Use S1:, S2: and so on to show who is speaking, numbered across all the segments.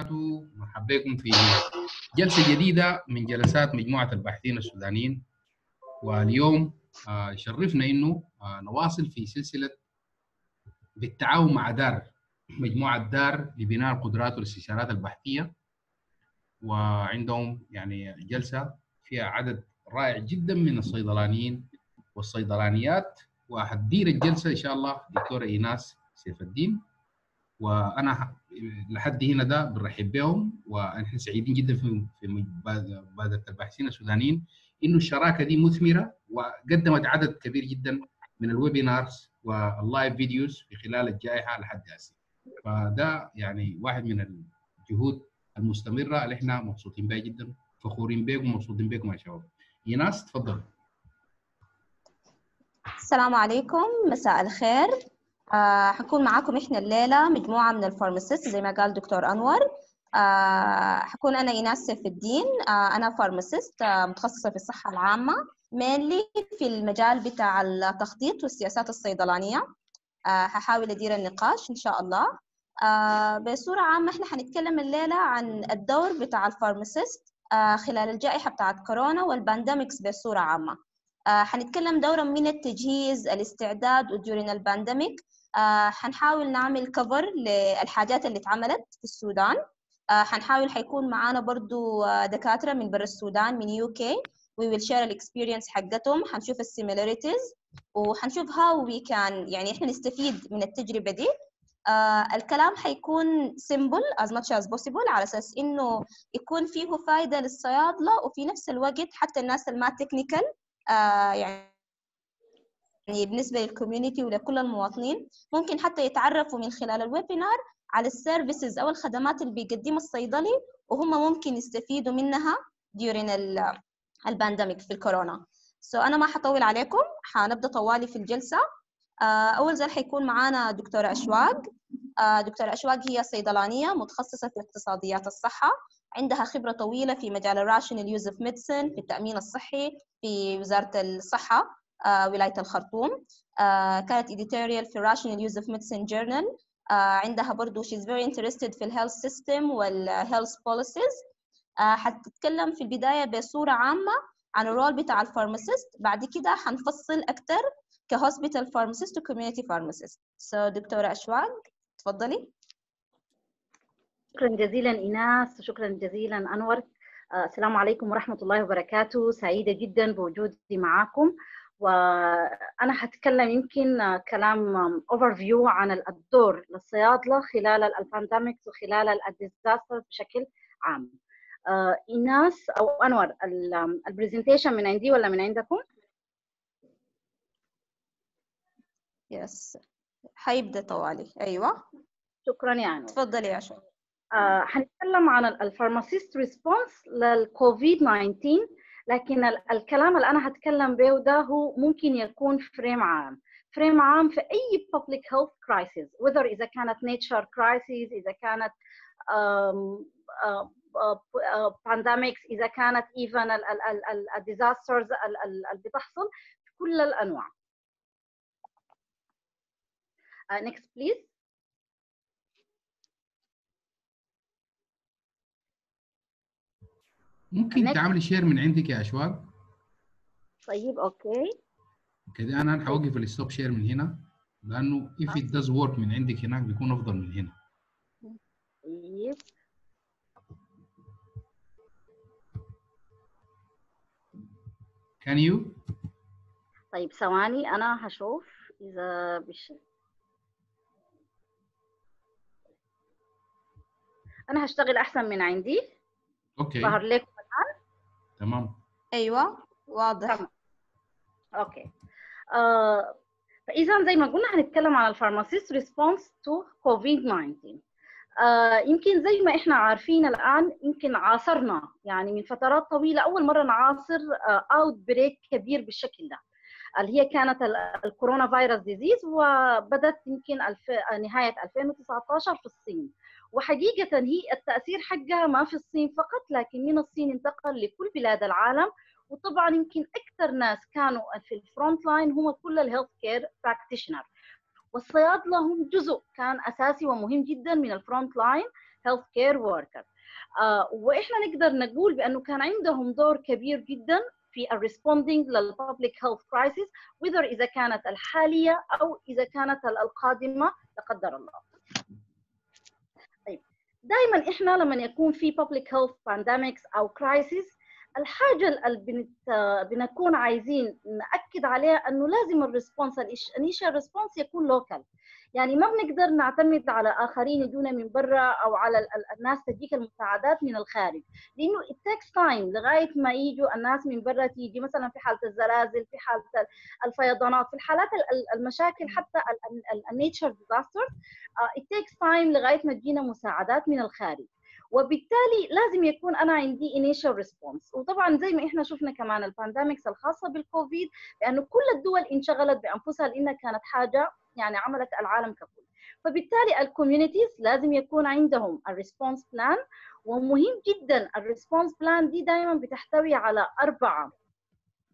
S1: وبركاته. مرحبا بكم في جلسة جديدة من جلسات مجموعة الباحثين السودانيين. واليوم آه، يشرفنا إنه آه، نواصل في سلسلة بالتعاون مع دار مجموعة دار لبناء القدرات والاستشارات البحثية وعندهم يعني جلسة فيها عدد رائع جدا من الصيدلانيين والصيدلانيات. وحتدير الجلسة إن شاء الله دكتورة إيناس سيف الدين. وأنا لحد هنا ده بنرحب بهم ونحن سعيدين جدا في مبادره الباحثين السودانيين إنه الشراكة دي مثمرة وقدمت عدد كبير جدا من ال webinars وال live videos في خلال الجائحة لحد هسه. فده يعني واحد من الجهود المستمرة اللي إحنا مبسوطين بها جدا فخورين بكم ومبسوطين بكم يا شباب. ايناس تفضل.
S2: السلام عليكم مساء الخير. آه معاكم إحنا الليلة مجموعة من ال pharmacist زي ما قال دكتور أنور. آه حكون أنا إيناس سيف الدين. آه أنا pharmacist آه متخصصة في الصحة العامة mainly في المجال بتاع التخطيط والسياسات الصيدلانية. آه هحاول أدير النقاش إن شاء الله. آه بصورة عامة إحنا حنتكلم الليلة عن الدور بتاع ال pharmacist آه خلال الجائحة بتاعت كورونا وال pandemics بصورة عامة. آه حنتكلم دورنا من التجهيز الاستعداد و during ال pandemic آه حنحاول نعمل cover للحاجات اللي اتعملت في السودان. آه حنحاول حيكون معانا برضو آه دكاترة من برا السودان من UK we will share ال experience حقتهم. حنشوف ال similarities وحنشوف how we can يعني إحنا نستفيد من التجربة دي. آه الكلام حيكون simple as much as possible على أساس إنه يكون فيه فايدة للصيادلة وفي نفس الوقت حتى الناس اللي ما technical آه يعني يعني بالنسبة لل community ولكل المواطنين ممكن حتى يتعرفوا من خلال ال webinar على ال services أو الخدمات اللي بيقدمها الصيدلي وهم ممكن يستفيدوا منها during ال pandemic في الكورونا. so so أنا ما حطول عليكم حنبدأ طوالي في الجلسة. أول زول حيكون معانا دكتورة أشواق. دكتورة أشواق هي صيدلانية متخصصة في اقتصاديات الصحة. عندها خبرة طويلة في مجال ال rational use of medicine في التأمين الصحي في وزارة الصحة. آه ولاية الخرطوم. آه كانت editorial في Rational Use of Medicine Journal. آه عندها برضو she's very interested في ال health system وال health policies حتتكلم في البداية بصورة عامة عن ال role بتاع ال pharmacist بعد كده حنفصل أكتر ك hospital pharmacist و community pharmacist so دكتورة أشواق تفضلي.
S3: شكرا جزيلا إيناس. وشكرا جزيلا أنور. السلام عليكم ورحمة الله وبركاته. سعيدة جدا بوجودي معاكم. وأنا هتكلم يمكن كلام overview عن الدور للصيادلة خلال ال pandemic وخلال ال disaster بشكل عام. إيناس أو أنور ال presentation من عندي ولا من عندكم؟
S2: yes حيبدأ طوالي. أيوه.
S3: شكرا يا أنور.
S2: تفضلي يا شو
S3: آه حنتكلم عن ال pharmacist response لل COVID 19 لكن الكلام اللي أنا هتكلم به ده هو ممكن يكون frame عام. frame عام في أي public health crisis whether إذا كانت nature crisis إذا كانت um, uh, uh, pandemics إذا كانت even ال disasters اللي بتحصل في كل الأنواع. uh, next please.
S1: ممكن تعملي share من عندك يا أشواق؟
S3: طيب okay.
S1: كده أنا حوقف ال stop share من هنا لأنه if it does work من عندك هناك بيكون أفضل من هنا.
S3: طيب.
S1: Can you?
S3: طيب ثواني أنا هشوف إذا بش أنا هشتغل أحسن من عندي.
S1: أوكي.
S3: ظهر لكم
S1: تمام؟
S2: أيوه واضح.
S3: تمام. okay. آه فإذا زي ما قلنا هنتكلم عن ال pharmacist response to COVID 19 آه يمكن زي ما إحنا عارفين الآن يمكن عاصرنا يعني من فترات طويلة أول مرة نعاصر out آه break كبير بالشكل ده اللي هي كانت ال coronavirus disease وبدت يمكن الف... نهاية 2019 في الصين. وحقيقة هي التأثير حقها ما في الصين فقط لكن من الصين انتقل لكل بلاد العالم. وطبعا يمكن أكثر ناس كانوا في ال front line هم كل ال health care practitioner والصيادلة هم جزء كان أساسي ومهم جدا من ال front line care worker. uh, وإحنا نقدر نقول بأنه كان عندهم دور كبير جدا في ال responding لل public health crisis whether إذا كانت الحالية أو إذا كانت القادمة لا قدر الله. طيب دائما إحنا لما يكون في public health pandemics أو crisis الحاجة اللي بنكون عايزين نأكد عليها إنه لازم ال response ال initial response يكون local يعني ما بنقدر نعتمد على آخرين يجونا من برا أو على الناس تجيك المساعدات من الخارج. لأنه takes time لغاية ما يجوا الناس من برا تيجي. مثلا في حالة الزلازل في حالة الفيضانات في الحالات المشاكل حتى ال nature disaster it takes time لغاية ما تجينا مساعدات من الخارج. وبالتالي لازم يكون أنا عندي initial response. وطبعا زي ما إحنا شفنا كمان ال pandemics الخاصة بالكوفيد لأنه كل الدول انشغلت بأنفسها لأنها كانت حاجة يعني عملت العالم ككل. فبالتالي ال communities لازم يكون عندهم ال response plan ومهم جدا ال response plan دي دائما بتحتوي على أربعة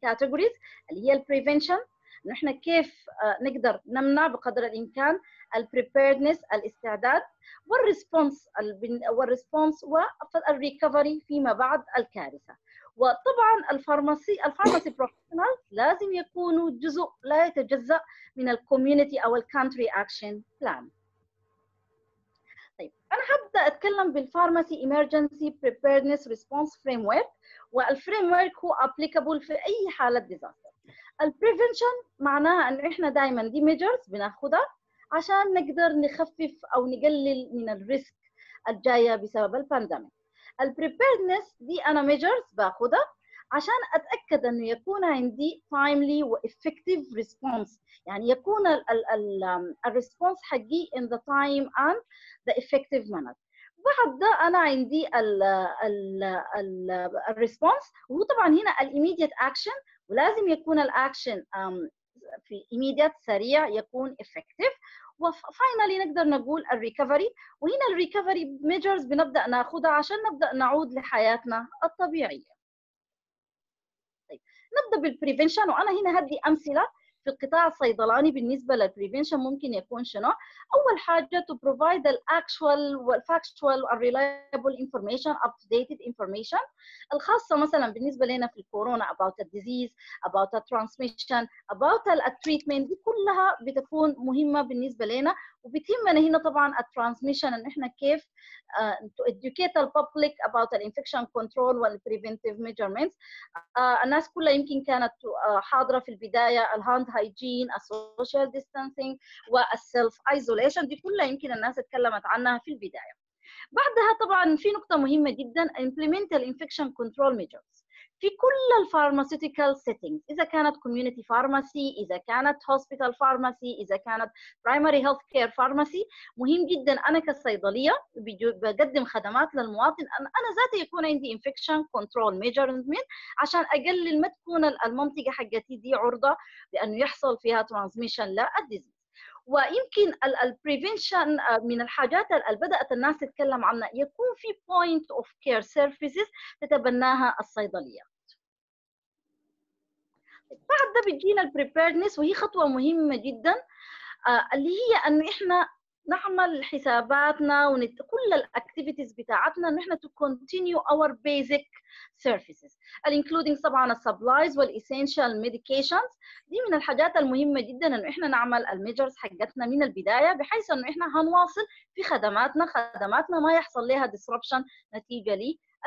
S3: categories اللي هي ال prevention نحن كيف نقدر نمنع بقدر الإمكان ال preparedness الاستعداد وال response وال response وال recovery فيما بعد الكارثة. وطبعا ال pharmacy ال pharmacy professional لازم يكونوا جزء لا يتجزأ من ال community أو ال country action plan طيب أنا هبدا أتكلم بال pharmacy emergency preparedness response framework وال framework هو applicable في أي حالة disaster ال prevention معناها إنه إحنا دائما دي measures بناخدها عشان نقدر نخفف أو نقلل من ال risk الجاية بسبب ال pandemic ال preparedness دي أنا measures باخدها عشان أتأكد إنه يكون عندي timely وeffective response. يعني يكون ال response حقي in the time and the effective manner. بعد ده أنا عندي ال response وهو طبعا هنا ال immediate action ولازم يكون الاكشن في immediate سريع يكون effective. و finally نقدر نقول ال recovery وهنا ال recovery measures بنبدأ ناخذها عشان نبدأ نعود لحياتنا الطبيعية. طيب نبدأ بال prevention وأنا هنا هدي أمثلة في القطاع الصيدلاني بالنسبة لل prevention ممكن يكون شنو؟ أول حاجة to provide ال actual وال factual ال reliable information up to date information الخاصة مثلا بالنسبة لنا في الكورونا about ال disease about ال transmission about ال treatment دي كلها بتكون مهمة بالنسبة لنا وبتهمنا هنا طبعا ال transmission إن إحنا كيف uh, to educate the public about the infection control وال preventive measurements. uh, الناس كلها يمكن كانت uh, حاضرة في البداية ال hand hygiene ال social distancing وال self isolation دي كلها يمكن الناس اتكلمت عنها في البداية. بعدها طبعا في نقطة مهمة جدا implement infection control measures. في كل ال pharmaceutical settings إذا كانت community pharmacy إذا كانت hospital pharmacy إذا كانت primary health care pharmacy مهم جدا أنا كصيدلية بقدم خدمات للمواطن أنا ذاتي يكون عندي infection control measurement عشان أقلل ما تكون المنطقة حقتي دي عرضة لأنه يحصل فيها transmission لل disease ويمكن ال prevention من الحاجات اللي بدأت الناس تتكلم عنها. يكون في point of care services تتبناها الصيدليات بعد ده بتجينا ال preparedness وهي خطوة مهمة جدا اللي هي إنه إحنا نعمل حساباتنا ونت... كل ال activities بتاعتنا إن إحنا to continue our basic services including طبعا ال supplies وال essential medications دي من الحاجات المهمة جدا انه إحنا نعمل ال measures حقتنا من البداية بحيث انه إحنا هنواصل في خدماتنا خدماتنا ما يحصل لها disruption نتيجة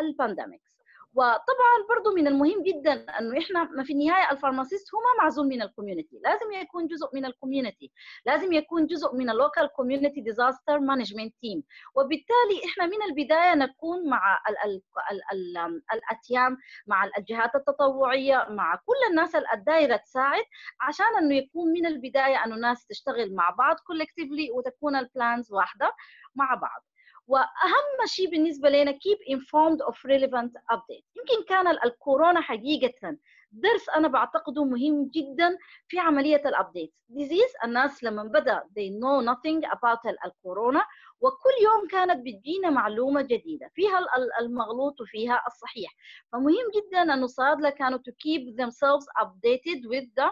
S3: لل pandemics وطبعا برضو من المهم جدا أنه إحنا في النهاية ال pharmacist هو ما معزول من ال community لازم يكون جزء من ال community لازم يكون جزء من ال local community disaster management team وبالتالي إحنا من البداية نكون مع ال ال ال ال الأتيام مع الجهات التطوعية مع كل الناس الدايرة تساعد عشان أنه يكون من البداية أنه الناس تشتغل مع بعض collectively وتكون ال plans واحدة مع بعض. وأهم شيء بالنسبة لنا keep informed of relevant updates. يمكن كان الكورونا حقيقة درس أنا بعتقده مهم جدا في عملية ال update disease الناس لما بدأ they know nothing about الكورونا وكل يوم كانت بتجينا معلومة جديدة. فيها المغلوط وفيها الصحيح. فمهم جدا أن الصيادله كانوا to keep themselves updated with the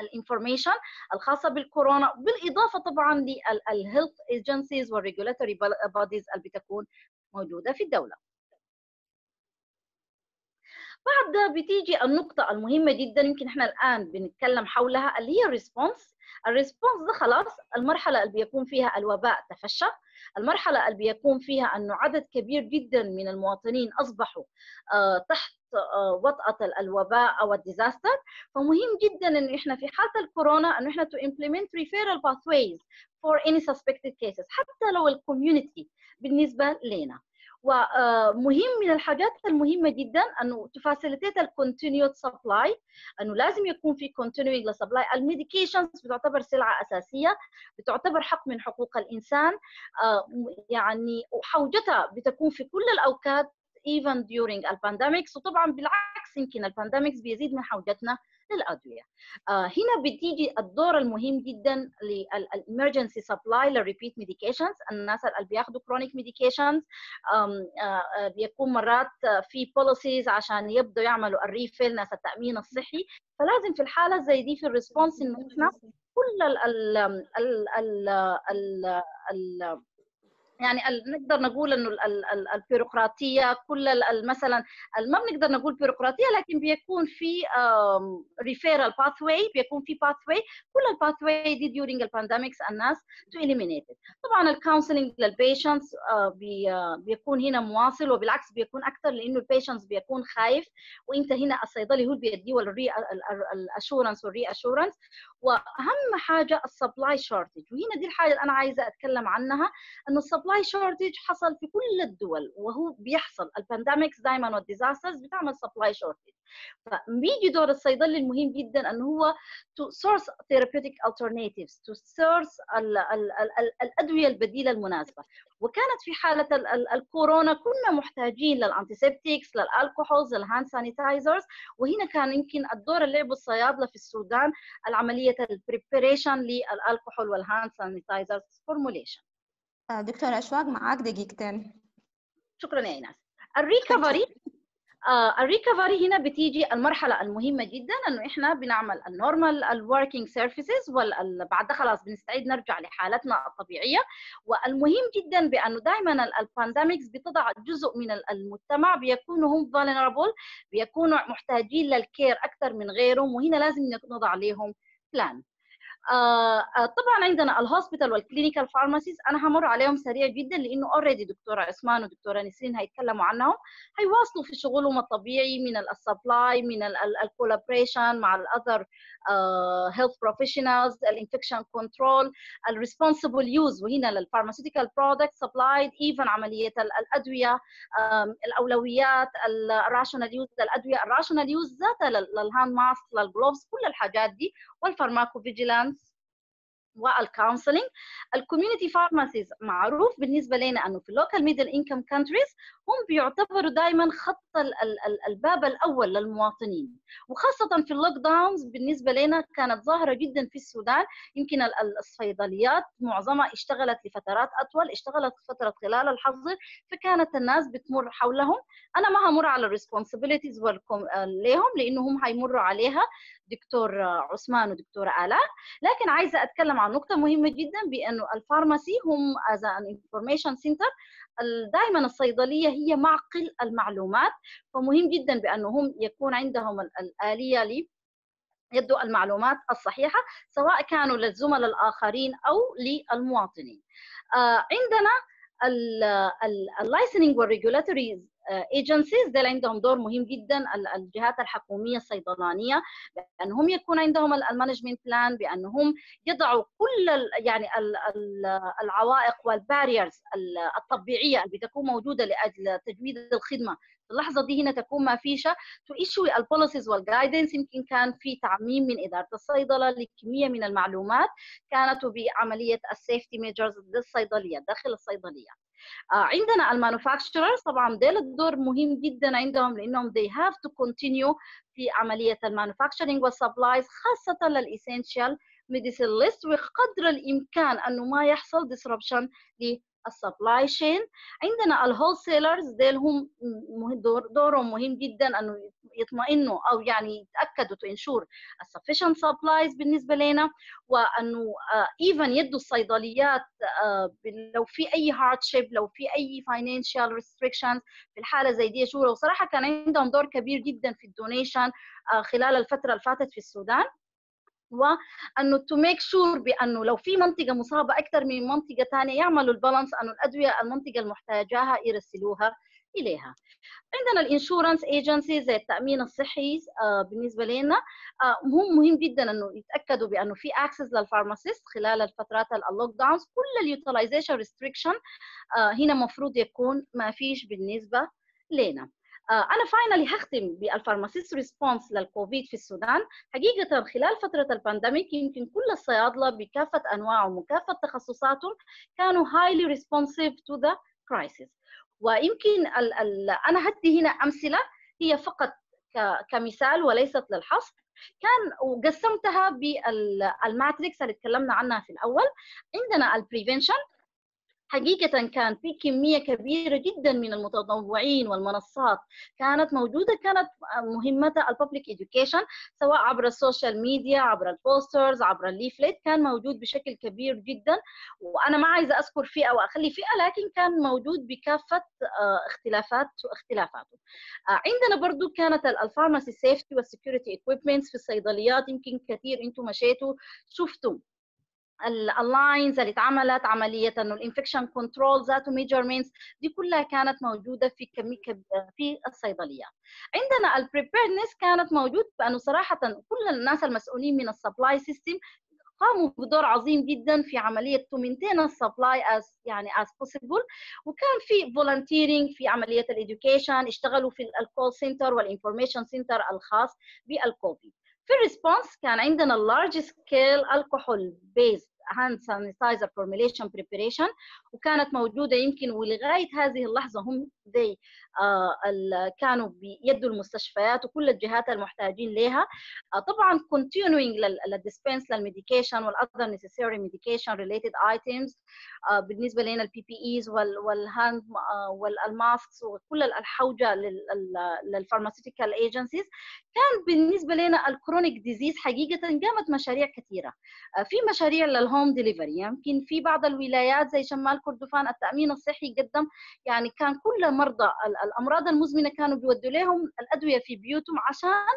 S3: ال information الخاصة بالكورونا بالإضافة طبعا لل health agencies وال regulatory bodies اللي بتكون موجودة في الدولة. بعد بتيجي النقطة المهمة جدا يمكن إحنا الآن بنتكلم حولها اللي هي ال response. ال response ده خلاص المرحلة اللي بيكون فيها الوباء تفشى. المرحلة اللي بيكون فيها أنه عدد كبير جدا من المواطنين أصبحوا تحت وطأة الوباء أو ال disaster. فمهم جدا أنه إحنا في حالة الكورونا أنه إحنا to implement referral pathways for any suspected cases حتى لو ال community بالنسبة لنا. ومهم من الحاجات المهمة جدا أنه to facilitate ال continued supply أنه لازم يكون في continuing supply ال medications بتعتبر سلعة أساسية بتعتبر حق من حقوق الإنسان يعني وحوجتها بتكون في كل الأوقات even during ال pandemics وطبعا بالعكس يمكن ال pandemics بيزيد من حوجتنا للأدوية. آه هنا بتيجي الدور المهم جدا لل emergency supply لل repeat medications الناس اللي بياخذوا chronic medications بيكون مرات في policies عشان يبدوا يعملوا ال refill ناس التأمين الصحي. فلازم في الحالة زي دي في ال response إنه إحنا كل ال ال ال ال ال يعني نقدر نقول إنه البيروقراطية كل مثلا ما بنقدر نقول بيروقراطية لكن بيكون في referral pathway بيكون في pathway كل ال pathway دي during ال pandemics الناس to eliminate طبعا ال counseling لل patients بيكون هنا مواصل وبالعكس بيكون أكثر لأنه ال patients بيكون خايف وإنت هنا الصيدلي هو اللي بيديه ال assurance وال reassurance وأهم حاجة ال supply shortage وهنا دي الحاجة اللي أنا عايزة أتكلم عنها إنه ال supply shortage حصل في كل الدول وهو بيحصل. ال pandemics دائما وال disasters بتعمل supply shortage فبيجي دور الصيدلي المهم جدا انه هو to source therapeutic alternatives ال ال الأدوية البديلة المناسبة. وكانت في حالة ال ال الكورونا كنا محتاجين لل antiseptics لل alcohols لل hand sanitizers وهنا كان يمكن الدور اللي لعبه الصيادلة في السودان العملية ال preparation للالكحول وال hand sanitizers formulation
S2: دكتور أشواق معاك دقيقتين
S3: شكرا يا إيناس. ال recovery آه ال recovery هنا بتيجي المرحلة المهمة جدا إنه إحنا بنعمل ال normal ال working services وبعد خلاص بنستعيد نرجع لحالتنا الطبيعية. والمهم جدا بأنه دائما ال pandemics بتضع جزء من المجتمع بيكونوا هم vulnerable بيكونوا محتاجين لل care أكثر من غيرهم وهنا لازم نضع عليهم plan طبعا عندنا ال hospital وال clinical pharmacies أنا همر عليهم سريع جدا لأنه already دكتورة عثمان ودكتورة نسرين هيتكلموا عنهم. هيواصلوا في شغلهم الطبيعي من ال supply من ال collaboration مع ال other health professionals ال infection control ال responsible use وهنا لل pharmaceutical product supplied even عمليه الأدوية الأولويات ال rational use للادويه ال rational use ذاتها لل hand mask لل gloves كل الحاجات دي وال pharmacovigilance وال counseling ال community pharmacies معروف بالنسبة لنا أنه في ال low ال middle income countries هم بيعتبروا دائما خط ال ال ال الباب الأول للمواطنين. وخاصة في ال lockdowns بالنسبة لنا كانت ظاهرة جدا في السودان. يمكن الصيدليات معظمها اشتغلت لفترات أطول اشتغلت فترة خلال الحظر فكانت الناس بتمر حولهم. أنا ما همر على ال responsibilities لهم لانهم هيمروا عليها. دكتور عثمان ودكتورة آلاء لكن عايزة أتكلم عن نقطة مهمة جدا بأنه ال pharmacy هم as an information center دائما الصيدلية هي معقل المعلومات فمهم جدا بأنه هم يكون عندهم الآلية لي يدوا المعلومات الصحيحة سواء كانوا للزملاء الآخرين أو للمواطنين. آه عندنا ال licensing وال regulatory agencies دول عندهم دور مهم جدا الجهات الحكومية الصيدلانية بأنهم يكون عندهم ال management plan بأنهم يضعوا كل يعني العوائق وال barriers الطبيعية اللي بتكون موجودة لأجل تجويد الخدمة. اللحظة دي هنا تكون ما فيش to issue ال policies وال guidance يمكن كان في تعميم من إدارة الصيدلة لكمية من المعلومات كانت بعمليه ال safety measures للصيدلية داخل الصيدلية. عندنا ال manufacturers طبعا ده الدور مهم جدا عندهم لأنهم they have to continue في عملية ال manufacturing وال supplies خاصة لل essential medicine list وقدر الإمكان أنه ما يحصل disruption لل supply chain عندنا ال wholesalers دول هم دور دورهم مهم جدا أنه يطمئنوا أو يعني يتأكدوا to ensure sufficient supplies بالنسبة لنا وأنه even يدوا الصيدليات لو في أي hardship لو في أي financial restrictions في الحالة زي دي sure وصراحة كان عندهم دور كبير جدا في ال donation خلال الفترة اللي فاتت في السودان. وانه to make sure بأنه لو في منطقة مصابة أكثر من منطقة ثانية يعملوا ال balance أنه الأدوية المنطقة المحتاجاها يرسلوها إليها. عندنا ال insurance agency زي التأمين الصحي آه بالنسبة لنا آه هم مهم جدا أنه يتأكدوا بأنه في access لل pharmacist خلال الفترات ال lockdowns كل ال utilization restriction آه هنا المفروض يكون ما فيش بالنسبة لنا. أنا finally هختم بال pharmacist response للكوفيد في السودان. حقيقة خلال فترة ال pandemic يمكن كل الصيادلة بكافة انواعهم وكافه تخصصاتهم كانوا highly responsive to the crisis. ويمكن ال ال أنا هدي هنا أمثلة هي فقط كمثال وليست للحصر. كان وقسمتها بال matrix اللي تكلمنا عنها في الأول. عندنا ال prevention حقيقة كان في كمية كبيرة جدا من المتطوعين والمنصات كانت موجودة كانت مهمتها ال public education سواء عبر ال social media عبر ال posters عبر ال leaflet كان موجود بشكل كبير جدا. وأنا ما عايزة أذكر فئة وأخلي فئة لكن كان موجود بكافة اختلافات واختلافاته عندنا برضو كانت ال pharmacy safety وال security equipments في الصيدليات. يمكن كثير أنتم مشيتوا شفتوا. ال lines اللي اتعملت عملية إنه ال infection control ذاته measurements دي كلها كانت موجودة في كمية في الصيدليات عندنا ال preparedness كانت موجود بأنه صراحة كل الناس المسؤولين من ال supply system قاموا بدور عظيم جدا في عملية to maintain ال supply as يعني as possible وكان في volunteering في عملية ال education اشتغلوا في ال call center وال information center الخاص بالكوفيد في ال response كان عندنا ال large scale alcohol based hand sanitizer formulation preparation وكانت موجودة يمكن ولغاية هذه اللحظة هم زي كانوا بيدوا المستشفيات وكل الجهات المحتاجين لها آه طبعا continuing لل dispense لل medication وال other medication related items آه بالنسبة لنا ال PPEs وال hand وال masks وكل الحوجة لل pharmaceutical agencies كان بالنسبة لنا ال chronic disease حقيقة قامت مشاريع كثيرة. في مشاريع لل home delivery يمكن في بعض الولايات زي شمال كردفان التأمين الصحي قدم يعني كان كل مرضى الأمراض المزمنة كانوا بيودوا لهم الأدوية في بيوتهم عشان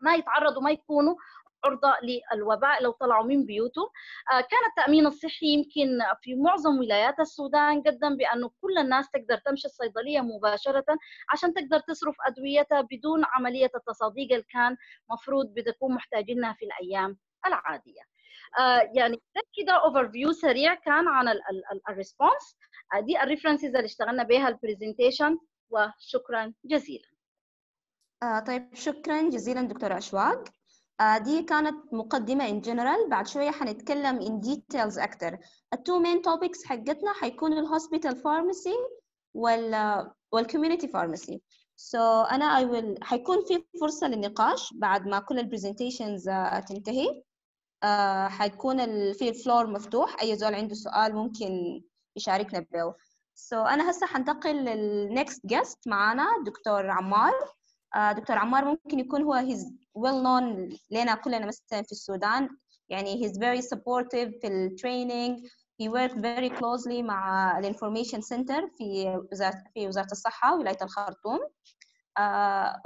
S3: ما يتعرضوا ما يكونوا عرضة للوباء لو طلعوا من بيوتهم. كان التأمين الصحي يمكن في معظم ولايات السودان قدم بأنه كل الناس تقدر تمشي الصيدلية مباشرة عشان تقدر تصرف أدويتها بدون عملية التصاديق اللي كان مفروض بتكون محتاجينها في الأيام العادية. يعني ده كده overview سريع كان عن ال response دي ال references اللي اشتغلنا بها ال presentation وشكرا جزيلا.
S2: آه طيب شكرا جزيلا دكتورة أشواق. آه دي كانت مقدمة in general. بعد شوية حنتكلم in details أكتر. ال two main topics حقتنا حيكون ال hospital pharmacy وال وال community pharmacy so أنا I will حيكون في فرصة للنقاش بعد ما كل ال presentations uh, تنتهي. uh, حيكون ال... في ال floor مفتوح. أي زول عنده سؤال ممكن يشاركنا به. So أنا هسه حنتقل لل next guest معانا دكتور عمار. uh, دكتور عمار ممكن يكون هو he's well known لنا كلنا مثلا في السودان. يعني he's very supportive في ال training he worked very closely مع ال information center في وزارة في وزارة الصحة ولاية الخرطوم. uh,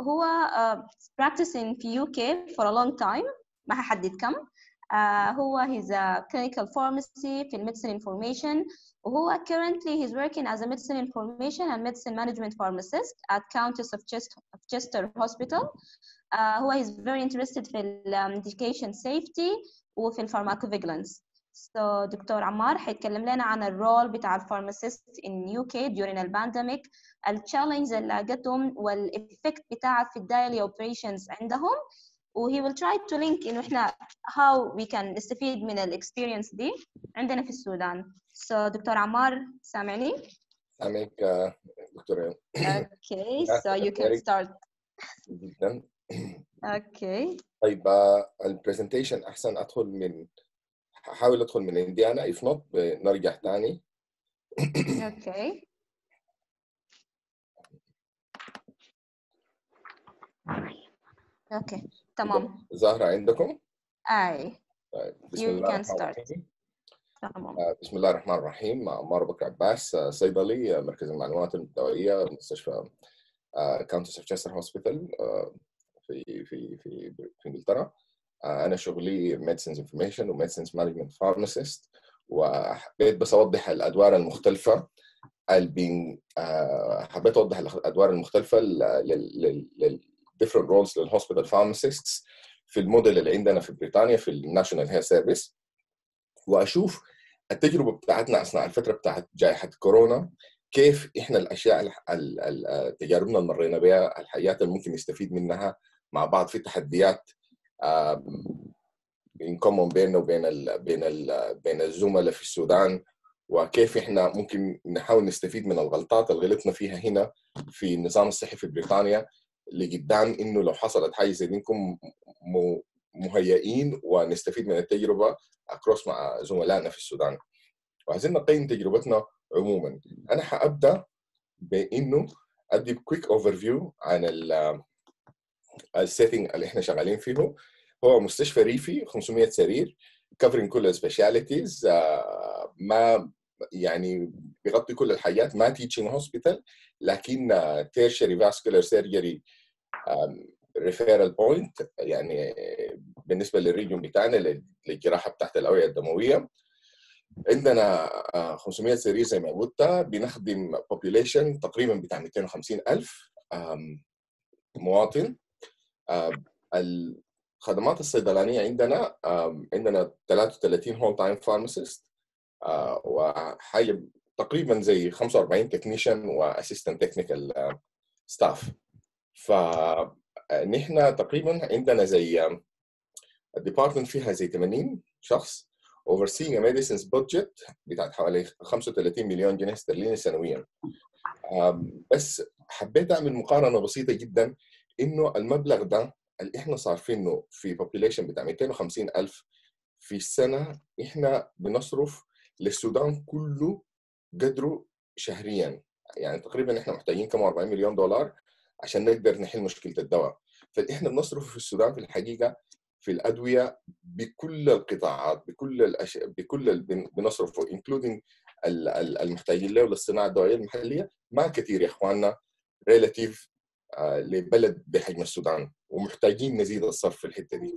S2: هو uh, practicing في UK for a long time. ما هحدد كم. هو he's a clinical pharmacy في الميديسن انفورميشن وهو currently he's working as a medicine information and medicine management pharmacist at Countess of Chester, of Chester Hospital uh, هو he's very interested في ال medication safety وفي الفارماكوفيجلانس so دكتور عمار حيتكلم لنا عن الرول بتاع الفارماسيست in UK during البانديميك التشالنج اللي لاقتهم والإفكت بتاعها في الدايلي اوبريشنز عندهم و he will try to link إنه إحنا how we can نستفيد من ال experience دي عندنا في السودان. So دكتور عمار سامعني؟
S4: سامعك دكتور.
S2: Okay so you can start.
S4: جدا.
S2: Okay.
S4: طيب ال presentation أحسن أدخل من هحاول أدخل من انديانا if not نرجع تاني.
S2: Okay. okay تمام.
S4: ظاهره عندكم؟
S2: أي.
S4: طيب بسم الله
S2: You
S4: can
S2: start.
S4: الرحمن الرحيم.
S2: تمام.
S4: آه، بسم الله الرحمن الرحيم. عمار بكر عباس آه، صيدلي آه، مركز المعلومات الدوائيه مستشفى Countess of Chester Hospital في في في في إنجلترا. أنا شغلي medicines information و medicines management pharmacist وحبيت بس أوضح الأدوار المختلفة. البين حبيت أوضح الأدوار المختلفة different roles لل hospital pharmacists في الموديل اللي عندنا في بريطانيا في ال National Health Service. وأشوف التجربة بتاعتنا أثناء الفترة بتاعت جائحة كورونا كيف إحنا الأشياء ال- ال- ال- تجاربنا اللي مرينا بها الحاجات اللي ممكن نستفيد منها مع بعض في تحديات in common بيننا وبين ال بين ال بين الزملاء في السودان. وكيف إحنا ممكن نحاول نستفيد من الغلطات اللي غلطنا فيها هنا في النظام الصحي في بريطانيا. لقدام إنه لو حصلت حاجة زي نكون مهيئين ونستفيد من التجربة across مع زملائنا في السودان. وعايزين نقيم تجربتنا عموما. أنا حأبدأ بإنه أدي quick overview عن ال setting اللي إحنا شغالين فيه. هو مستشفى ريفي 500 سرير covering كل ال specialties ما يعني بيغطي كل الحاجات ما teaching hospital لكن tertiary vascular surgery referral point يعني بالنسبة لل region بتاعنا للجراحة بتاعت الأوعية الدموية. عندنا آه، 500 سرير زي ما قلت بنخدم population تقريبا بتاع 250 ألف مواطن. الخدمات الصيدلانية عندنا عندنا 33 whole time pharmacist وحاجة تقريبا زي 45 technician و assistant technical staff فنحن تقريبا عندنا زي ال department فيها زي 80 شخص overseeing a medicines budget بتاعت حوالي 35 مليون جنيه استرليني سنويا. بس حبيت أعمل مقارنة بسيطة جدا إنه المبلغ ده اللي إحنا صارفينه في population بتاع 250 ألف في السنة إحنا بنصرف للسودان كله قدره شهريا. يعني تقريبا إحنا محتاجين كم 40 مليون دولار عشان نقدر نحل مشكلة الدواء. فإحنا بنصرف في السودان في الحقيقة في الأدوية بكل القطاعات بكل الأشياء بكل ال- بن- بنصرفه ال- المحتاجين له للصناعة الدوائية المحلية. ما كثير يا إخواننا relative لبلد بحجم السودان ومحتاجين نزيد الصرف في الحتة دي.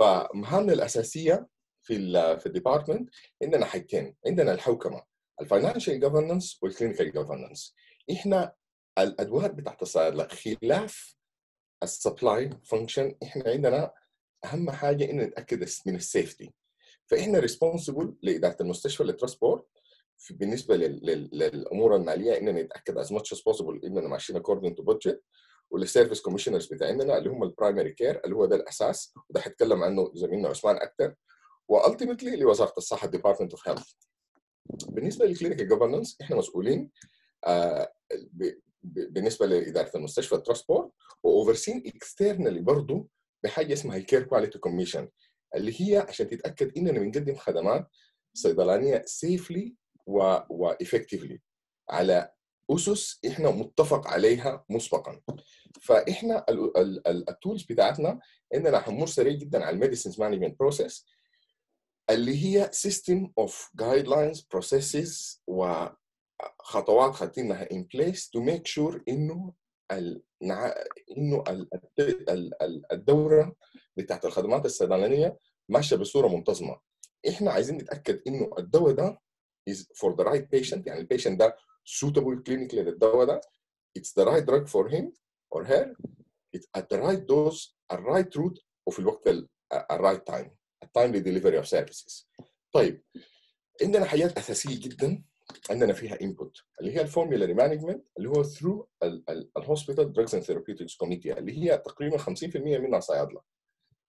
S4: فمهامنا الأساسية في ال في ال department عندنا حاجتين. عندنا الحوكمة ال financial governance وال clinical governance إحنا الادوار بتاعت الصيادلة خلاف ال supply function إحنا عندنا أهم حاجة ان نتأكد من ال safety فإحنا responsible لإدارة المستشفى لل trust board بالنسبة لل- لل- للأمور المالية ان نتأكد as much as possible إننا ماشيين according to budget. وال service commissioners بتاعنا اللي هم ال primary care اللي هو ده الأساس. وده حيتكلم عنه زميلنا عثمان أكثر و ultimately لوزاره الصحة Department of Health بالنسبة لل clinical governance إحنا مسؤولين آه، بالنسبة لإدارة المستشفى ال trust board و overseen externally برضه بحاجة اسمها ال Care Quality Commission اللي هي عشان تتأكد إننا بنقدم خدمات صيدلانية safely و effectively على أسس إحنا متفق عليها مسبقا. فإحنا ال tools بتاعتنا عندنا حمور سريع جدا على ال medicines management process اللي هي system of guidelines processes وخطوات خدتينها in place to make sure إنه. إنه ال- ال- الدورة بتاعت الخدمات الصيدلانية ماشية بصورة منتظمة إحنا عايزين نتأكد إنه الدواء ده is for the right patient يعني البيشنت ده suitable clinically للدواء ده it's the right drug for him or her it's at the right dose at right route وفي الوقت ال right time timely delivery of services. طيب عندنا حاجات أساسية جدا عندنا فيها input اللي هي ال formulary management اللي هو through ال hospital drugs and therapeutics committee اللي هي تقريبا 50% منها صيادله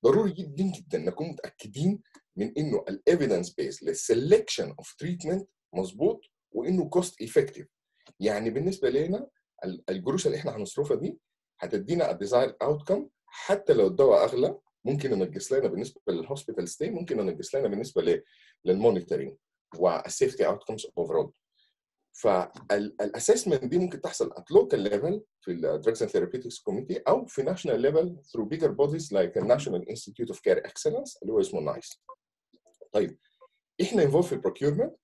S4: ضروري جدا جدا نكون متأكدين من إنه ال evidence base لل selection of treatment مظبوط وإنه cost effective يعني بالنسبة لنا ال- القروش اللي إحنا هنصرفها دي هتدينا ال desired outcome حتى لو الدواء أغلى ممكن ننقص لنا بالنسبة لل hospital stay ممكن ننقص لنا بالنسبة لل monitoring وال safety outcomes overall فال assessment دي ممكن تحصل at local level في ال Drugs and Therapeutics Committee أو في level through bigger bodies like the National Institute of Care Excellence اللي هو اسمه NICE. طيب إحنا involved في ال procurement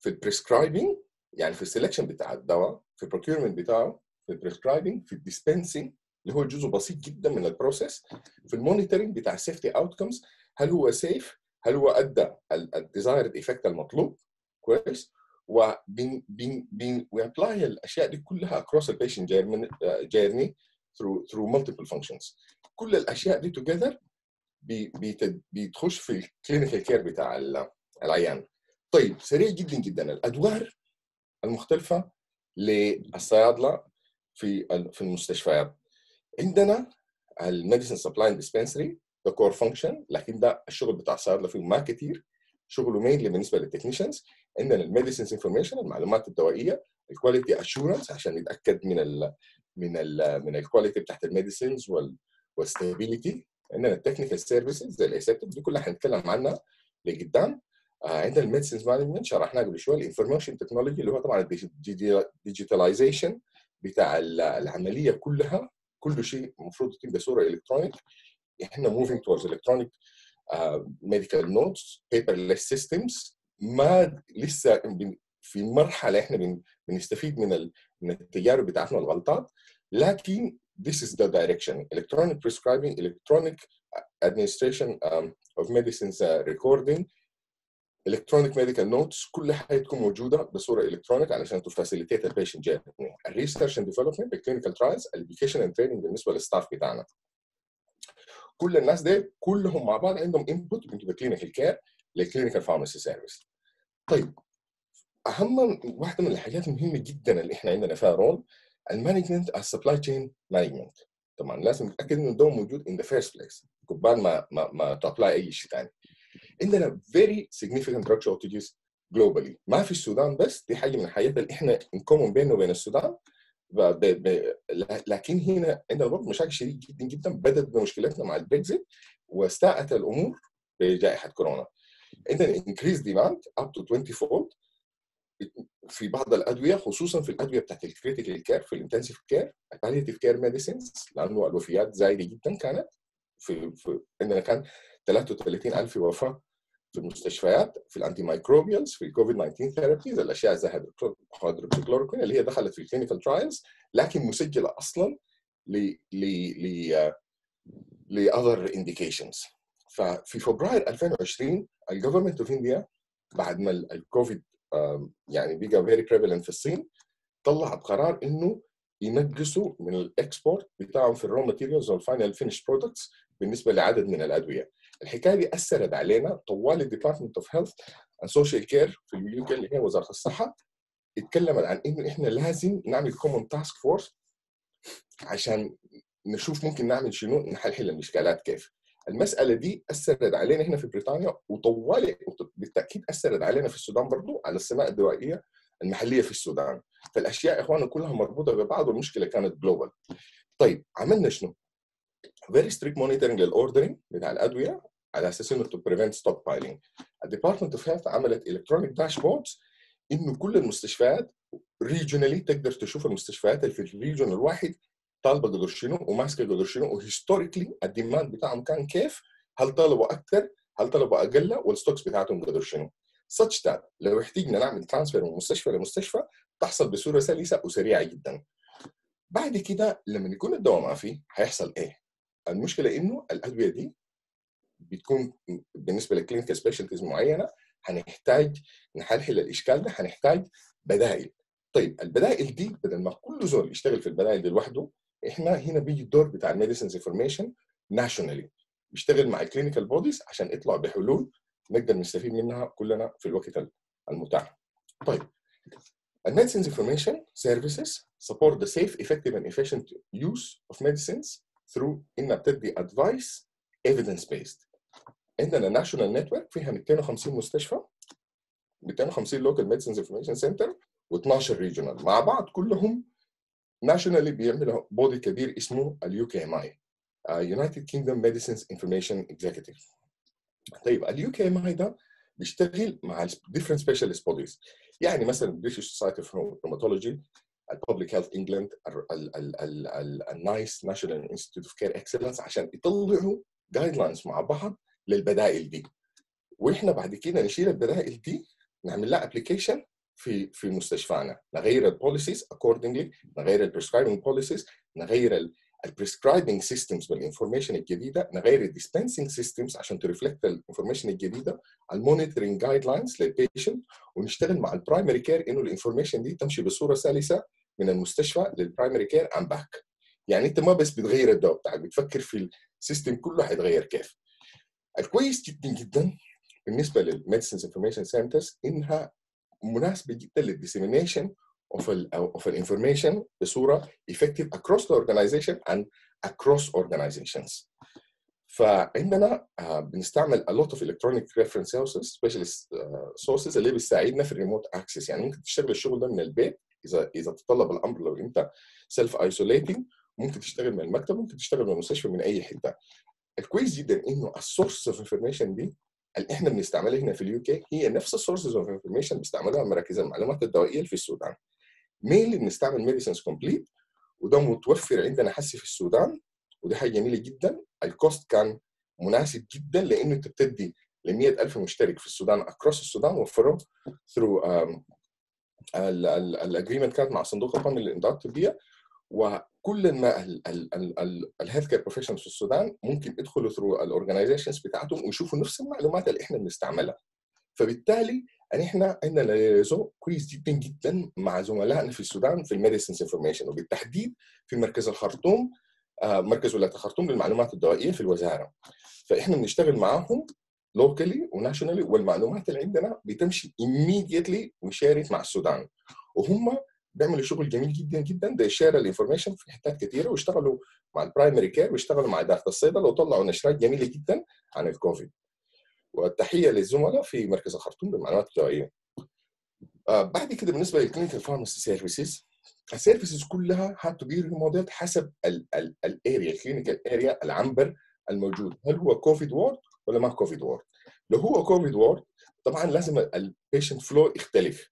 S4: في ال prescribing يعني في ال selection بتاع الدواء في ال procurement بتاعه في ال prescribing في ال dispensing اللي هو جزء بسيط جدا من ال process في ال monitoring بتاع ال safety outcomes هل هو safe هل هو أدى ال desired effect المطلوب؟ كويس. وبين بين بين و apply الأشياء دي كلها the patient journey through through multiple functions. كل الأشياء دي بي بتخش في ال clinical care بتاع العيان. طيب سريع جدا جدا. الأدوار المختلفة للصيادلة في في المستشفيات. عندنا ال medicine supply dispensary ده core function لكن ده الشغل بتاع الصيادله فيه ما كتير. شغله mainly بالنسبة لل technicians عندنا ال medicines information المعلومات الدوائية ال quality assurance عشان نتاكد من ال من ال من ال quality بتاعت ال medicines وال stability عندنا ال technical services زي ال aseptic دي كلها هنتكلم عنها لقدام. آه عندنا ال medicines management شرحناه قبل شوية ال information technology اللي هو طبعا ال digitalization بتاع العملية كلها. كل شيء المفروض يتم بصوره electronic إحنا moving towards electronic medical notes paperless systems ما لسه في مرحلة إحنا بنستفيد من من التجارب بتاعتنا الغلطات لكن this is the direction. electronic prescribing electronic administration um, of medicines uh, recording. Electronic medical notes كلها هتكون موجودة بصورة electronic علشان ت facilitate ال patient journey ال research and development ال clinical trials ال education and training بالنسبة لل staff بتاعنا. كل الناس دي كلهم مع بعض عندهم input the clinical care لل clinical pharmacy service طيب أهم واحدة من الحاجات المهمة جدا اللي إحنا عندنا فيها role ال management ال supply chain management طبعا لازم نتاكد إن ده موجود in the first place. قبل ما ما ما ت apply أي شيء ثاني عندنا very significant drug shortages globally ما في السودان بس دي حاجة من الحاجات اللي إحنا ان بيننا وبين السودان. لكن هنا عندنا برضه مشاكل شديده جدا جدا بدأت بمشكلتنا مع البريكزيت واستاءت الأمور بجائحة كورونا عندنا increased demand up to 20 fold في بعض الأدوية خصوصا في الأدوية بتاعت ال critical care في ال intensive care ال palliative care medicines لأنه الوفيات زايدة جدا كانت في, في عندنا كان 33000 وفاة في المستشفيات في ال antimicrobials في الكوفيد 19 therapies الأشياء زي هيدروكسيكلوروكوين اللي هي دخلت في ال clinical trials لكن مسجلة أصلا ل ل ل ل other indications ففي فبراير 2020 ال Government of India بعد ما الكوفيد يعني بقى very prevalent في الصين طلعت قرار إنه ينقصوا من ال export بتاعهم في ال raw materials وال final finished products بالنسبة لعدد من الأدوية. الحكاية دي اثرت علينا طوال ال Department of Health and Social Care في ال U اللي هي وزارة الصحة اتكلمت عن إنه إحنا لازم نعمل common task force عشان نشوف ممكن نعمل شنو نحل الاشكالات كيف. المسألة دي أثرت علينا هنا في بريطانيا وطوال بالتأكيد أثرت علينا في السودان برضو على السماء الدوائية المحلية في السودان فالأشياء يا اخوانا كلها مربوطة ببعض والمشكلة كانت global طيب عملنا شنو؟ very strict monitoring لل ordering بتاع الأدوية على أساس إنه to prevent stockpiling. ال Department of Health عملت electronic dashboards إنه كل المستشفيات regionally تقدر تشوف المستشفيات اللي في ال region الواحد طالبة قدر شنو وماسكة قدر شنو و historically ال demand بتاعهم كان كيف؟ هل طلبوا أكثر؟ هل طلبوا أقل؟ وال stocks بتاعتهم قدر شنو؟ such that لو احتاجنا نعمل transfer من مستشفى لمستشفى تحصل بصورة سلسة وسريعة جدا. بعد كده لما يكون الدواء ما فيه هيحصل إيه؟ المشكلة إنه الأدوية دي بتكون بالنسبة ل clinical specialties معينة هنحتاج نحلحل الإشكال ده هنحتاج بدائل. طيب البدائل دي بدل ما كل زول يشتغل في البدائل دي لوحده إحنا هنا بيجي الدور بتاع ال medicines information nationally بيشتغل مع ال clinical bodies عشان يطلع بحلول نقدر نستفيد منها كلنا في الوقت المتاح. طيب ال medicines information services support the safe, effective and efficient use of medicines through إنها بتدي advice evidence based. عندنا national network فيها 250 مستشفى 250 local medicines information centre و12 regional مع بعض كلهم nationally بيعملوا body كبير اسمه ال UKMi United Kingdom Medicines Information executive طيب ال UKMI ده بيشتغل مع different specialist bodies. يعني مثلا British Society of Rheumatology ال Public Health England ال NICE National Institute of Care Excellence عشان يطلعوا guidelines مع بعض للبدائل دي. وإحنا بعد كده نشيل البدائل دي نعمل لها application في في مستشفانا. نغير ال policies accordingly نغير ال prescribing policies نغير ال prescribing systems بال information الجديدة نغير ال dispensing systems عشان ت reflect ال information الجديدة ال monitoring guidelines لل patient ونشتغل مع ال primary care إنه ال information دي تمشي بصورة سلسة من المستشفى لل primary care and back يعني أنت ما بس بتغير الدواء بتاعك بتفكر في ال system كله حيتغير كيف. الكويس جدا جدا بالنسبة لل medicines information centres إنها مناسبة جدا لل dissemination of ال of information بصورة effective across the organization and across organizations. فعندنا uh, بنستعمل a lot of electronic reference sources specialist uh, sources اللي بتساعدنا في ال remote access يعني ممكن تشتغل الشغل ده من البيت إذا إذا تطلب الأمر لو أنت self isolating ممكن تشتغل من المكتب ممكن تشتغل من المستشفى من أي حتة. الكويس جدا إنه ال source of information دي اللي إحنا بنستعملها هنا في ال UK هي نفس ال sources of information بيستعملوها مراكز المعلومات الدوائية في السودان. mainly بنستعمل MedicinesComplete وده متوفر عندنا حسي في السودان ودي حاجة جميلة جدا ال cost كان مناسب جدا لإنه أنت بتدي ل 100000 مشترك في السودان across السودان وفروا through ال agreement كانت مع صندوق القومي للامدادات الطبيه ما ال healthcare professionals في السودان ممكن يدخلوا through ال organizations بتاعتهم ويشوفوا نفس المعلومات اللي إحنا بنستعملها. فبالتالي إن إحنا عندنا liaison كويس جدا جدا مع زملائنا في السودان في ال medicines information وبالتحديد في مركز الخرطوم مركز ولاية الخرطوم للمعلومات الدوائية في الوزارة. فإحنا بنشتغل معاهم locally و nationally والمعلومات اللي عندنا بتمشي immediately و shared مع السودان. وهم بيعملوا شغل جميل جدا جدا ده share ال information في حتات كثيره واشتغلوا مع ال primary care واشتغلوا مع إدارة الصيدلة وطلعوا نشرات جميلة جدا عن الكوفيد والتحية للزملاء في مركز الخرطوم للمعلومات الدوائيه. آه بعد كده بالنسبة لل clinical pharmacy services ال services كلها had to be remodeled حسب ال area ال clinical area العنبر الموجود هل هو COVID ward ولا ما COVID ward؟ لو هو COVID ward طبعا لازم ال patient flow يختلف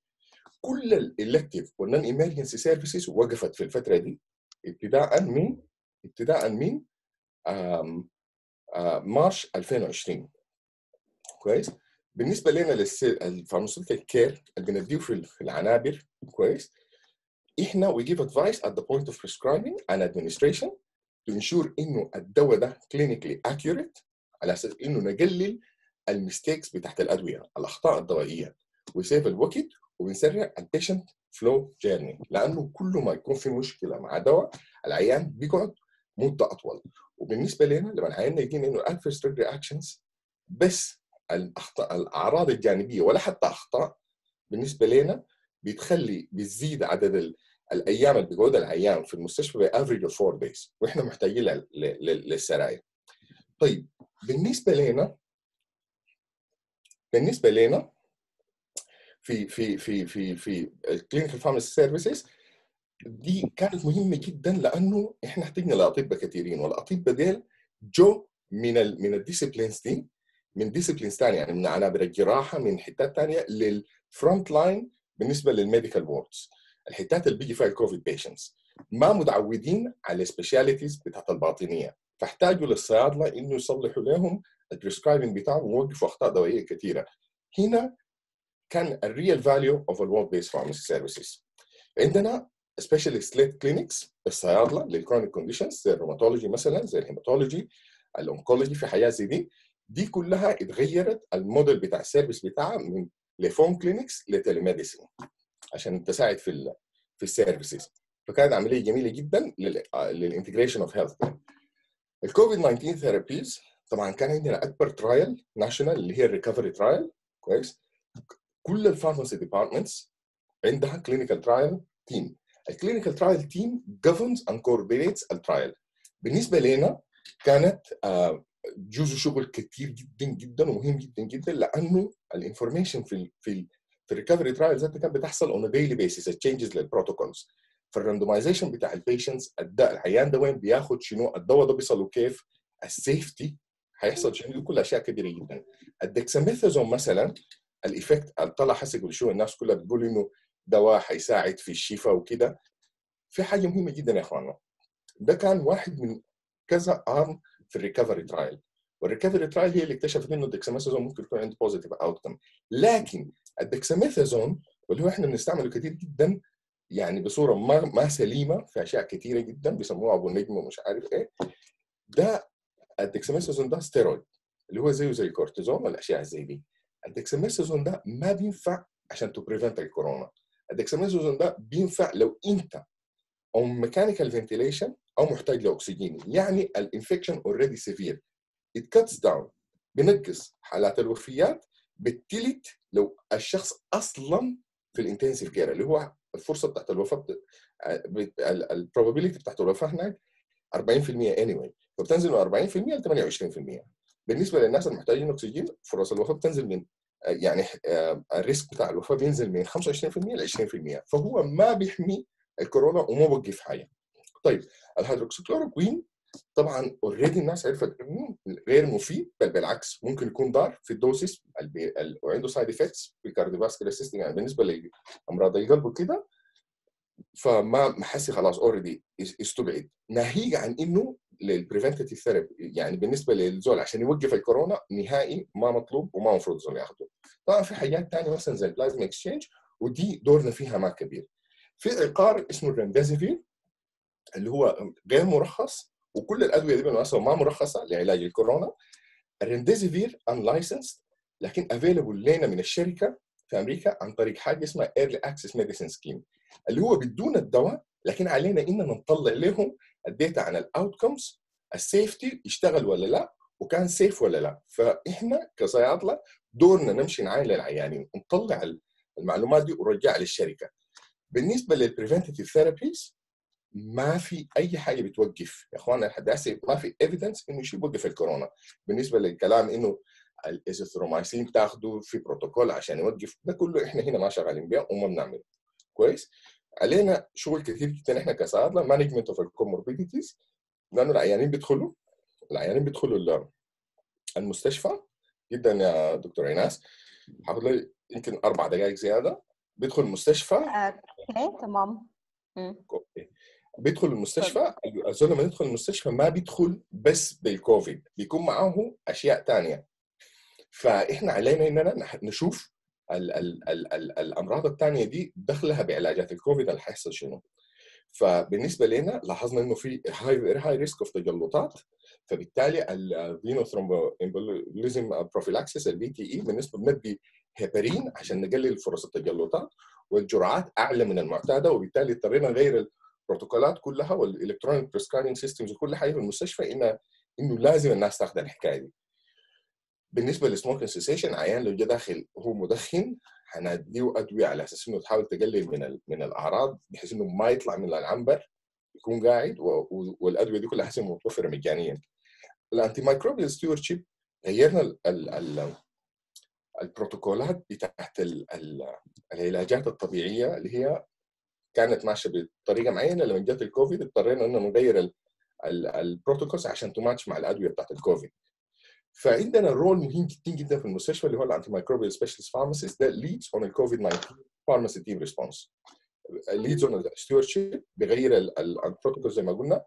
S4: كل ال elective وال non emergency services وقفت في الفترة دي. ابتداء من ابتداء من آم آم March 2020 كويس؟ بالنسبة لنا لل pharmaceutical care اللي بنديه في العنابر كويس؟ إحنا we give advice at the point of prescribing and administration to ensure إنه الدواء ده clinically accurate على أساس إنه نقلل ال mistakes بتاعت الأدوية الأخطاء الدوائية. وي save الوقت وبنسرع ال patient flow journey لأنه كل ما يكون في مشكلة مع دواء العيان بيقعد مدة أطول وبالنسبة لنا لما العيان يجينا إنه drug reactions بس الأخطاء الأعراض الجانبية ولا حتى أخطاء بالنسبة لنا بتخلي بتزيد عدد ال... الأيام اللي بيقعدها العيان في المستشفى ب average of 4 days وإحنا محتاجين ل... ل... للسراير. طيب بالنسبة لنا بالنسبة لنا في في في في في ال clinical pharmacy services دي كانت مهمة جدا لأنه إحنا احتاجنا لأطباء كثيرين والأطباء ديل جو من ال من ال disciplines دي من disciplines ثانية يعني من عنابر الجراحة من حتات ثانية لل front line بالنسبة لل medical wards الحتات اللي بيجي فيها ال COVID patients ما متعودين على ال specialities بتاعت الباطنية فاحتاجوا للصيادلة إنه يصلحوا لهم ال prescribing بتاعهم ويوقفوا أخطاء دوائية كثيره هنا كان ال real value of ال ward based pharmacy services عندنا specialist clinics الصيادلة لل chronic conditions زي ال rheumatology مثلا زي ال haematology ال oncology في حاجات زي دي. دي كلها اتغيرت الموديل بتاع ال service بتاعها من ل phone clinics ل telemedicine عشان تساعد في ال في ال services. فكانت عملية جميلة جدا لل integration of health ال COVID 19 therapies طبعا كان عندنا أكبر trial national اللي هي ال RECOVERY trial كويس؟ كل ال pharmacy departments عندها clinical trial team ال clinical trial team governs and coordinates ال trial بالنسبة لنا كانت جزء شغل كتير جدا جدا ومهم جدا جدا لأنه ال information في ال في في ال RECOVERY trial ذاتها كانت بتحصل on daily basis ال changes لل protocols فال randomization بتاع ال patients العيان ده وين بياخد شنو الدواء ده بيصله كيف ال safety هيحصل شنو كل أشياء كبيرة جدا. الدكساميثازون مثلا ال effect طلع حسي قبل شوية الناس كلها بتقول إنه دواء حيساعد في الشفاء وكده. في حاجة مهمة جدا يا إخواننا. ده كان واحد من كذا arm في ال RECOVERY trial وال RECOVERY trial هي اللي اكتشفت إنه الدكساميثازون ممكن يكون عنده positive outcome لكن الدكساميثازون واللي هو إحنا بنستعمله كثير جدا يعني بصورة ما ما سليمة في أشياء كثيره جدا بيسموها أبو النجم ومش عارف إيه. ده الدكساميثازون ده ستيرويد اللي هو زيه زي الكورتيزون والأشياء زي دي. الدكساميثازون ده ما بينفع عشان ت prevent الكورونا الدكساميثازون ده بينفع لو انت on mechanical ventilation أو محتاج لأكسجين. يعني ال infection already severe it cuts down. بنقص حالات الوفيات بالتلت لو الشخص أصلا في ال intensive care اللي هو الفرصة بتاعت الوفاة ال probability بتاعت الوفاة هناك 40% anyway. فبتنزل من 40% ل 28% بالنسبة للناس المحتاجين اكسجين فرص الوفاة بتنزل من يعني ال risk بتاع الوفاة بينزل من 25% ل 20% فهو ما بيحمي الكورونا وما بوقف حاجة. طيب الهيدروكسيكلوروكوين طبعا already الناس عرفت إنه غير مفيد بل بالعكس ممكن يكون ضار في ال doses وعنده side effects في ال cardiovascular system يعني بالنسبة لأمراض القلب وكده فما هسي خلاص already استبعد ناهيك عن إنه لل preventive therapy يعني بالنسبة للزول عشان يوقف الكورونا نهائي ما مطلوب وما المفروض الزول ياخذه طبعا في حاجات ثانية مثلا زي البلازما exchange ودي دورنا فيها ما كبير. في عقار اسمه الرمديزيفير اللي هو غير مرخص وكل الأدوية دي بالمناسبة ما مرخصة لعلاج الكورونا. الرمديزيفير unlicensed لكن available لنا من الشركة في أمريكا عن طريق حاجة اسمها early access medicine scheme اللي هو بدون الدواء لكن علينا اننا نطلع لهم ال data عن ال outcomes ال safety يشتغل ولا لا وكان safe ولا لا. فإحنا كصيادلة دورنا نمشي نعاين للعيانين ونطلع المعلومات دي ونرجعها للشركة. بالنسبة لل preventive therapies ما في أي حاجة بتوقف. يا اخوانا لحد هسه ما في evidence إنه شيء بيوقف الكورونا. بالنسبة للكلام إنه الازيثرومايسين تاخده في بروتوكول عشان يوقف ده كله إحنا هنا ما شغالين بيه وما بنعمله. كويس؟ علينا شغل كثير جدا إحنا كصيادله management of ال comorbidities لأنه العيانين بيدخلوا العيانين بيدخلوا المستشفى. جدا يا دكتور ايناس هاخد لي يمكن أربع دقائق زيادة. بيدخل المستشفى.
S2: okay تمام.
S4: okay. بيدخل المستشفى. الزول لما يدخل المستشفى ما بيدخل بس بالكوفيد بيكون معاه أشياء ثانية فإحنا علينا إننا نشوف ال ال ال ال الأمراض الثانية دي دخلها بعلاجات الكوفيد اللي حيحصل شنو. فبالنسبة لنا لاحظنا إنه في high high risk of تجلطات فبالتالي ال venous thromboembolism prophylaxis ال VTE بالنسبة بندي هيبرين عشان نقلل فرص التجلطات والجرعات أعلى من المعتادة وبالتالي اضطرينا نغير البروتوكولات كلها وال electronic prescribing systems وكل حاجة في المستشفى انه إنه لازم الناس تاخذ الحكاية دي. بالنسبة للسموكينج سيسيشن عيان لو جا داخل هو مدخن هنديه أدوية على أساس إنه تحاول تقلل من من الأعراض بحيث إنه ما يطلع من العنبر يكون قاعد والأدوية دي كلها حسب متوفرة مجانيا. ال antimicrobial stewardship غيرنا ال ال ال البروتوكولات بتاعت العلاجات الطبيعية اللي هي كانت ماشية بطريقة معينة لما جت الكوفيد اضطرينا إنه نغير ال protocols عشان تماتش مع الأدوية بتاعت الكوفيد. فعندنا role مهم جدا جدا في المستشفى اللي هو ال antimicrobial specialist pharmacist ده leads on الكوفيد 19 pharmacy team response leads on ال stewardship بيغير البروتوكول زي ما قلنا.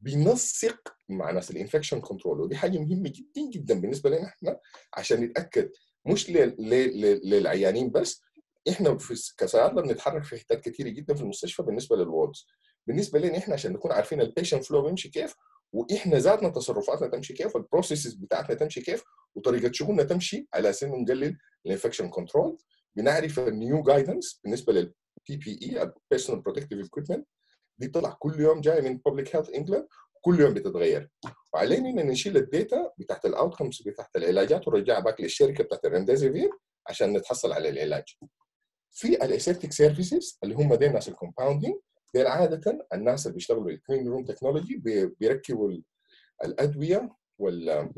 S4: بينسق مع ناس ال infection control ودي حاجة مهمة جدا جدا بالنسبة لنا إحنا عشان نتأكد. مش للعيانين بس. إحنا في كصيادلة بنتحرك في حتات كثيره جدا في المستشفى بالنسبة لل wards بالنسبة لنا إحنا عشان نكون عارفين ال patient flow بيمشي كيف وإحنا ذاتنا تصرفاتنا تمشي كيف وال processes بتاعتنا تمشي كيف وطريقة شغلنا تمشي على أساس نقلل ال infection control بنعرف ال new guidance بالنسبة لل PPE ال personal protective equipment دي طلع كل يوم جاي من Public Health England كل يوم بتتغير. وعلينا ان نشيل ال data بتاعت ال outcomes بتاعت العلاجات ونرجعها back للشركة بتاعت الريمديزيفير عشان نتحصل على العلاج. في ال aseptic services اللي هم دي ناس ال compounding دي عادة الناس اللي بيشتغلوا بال clean room technology بيركبوا الأدوية وال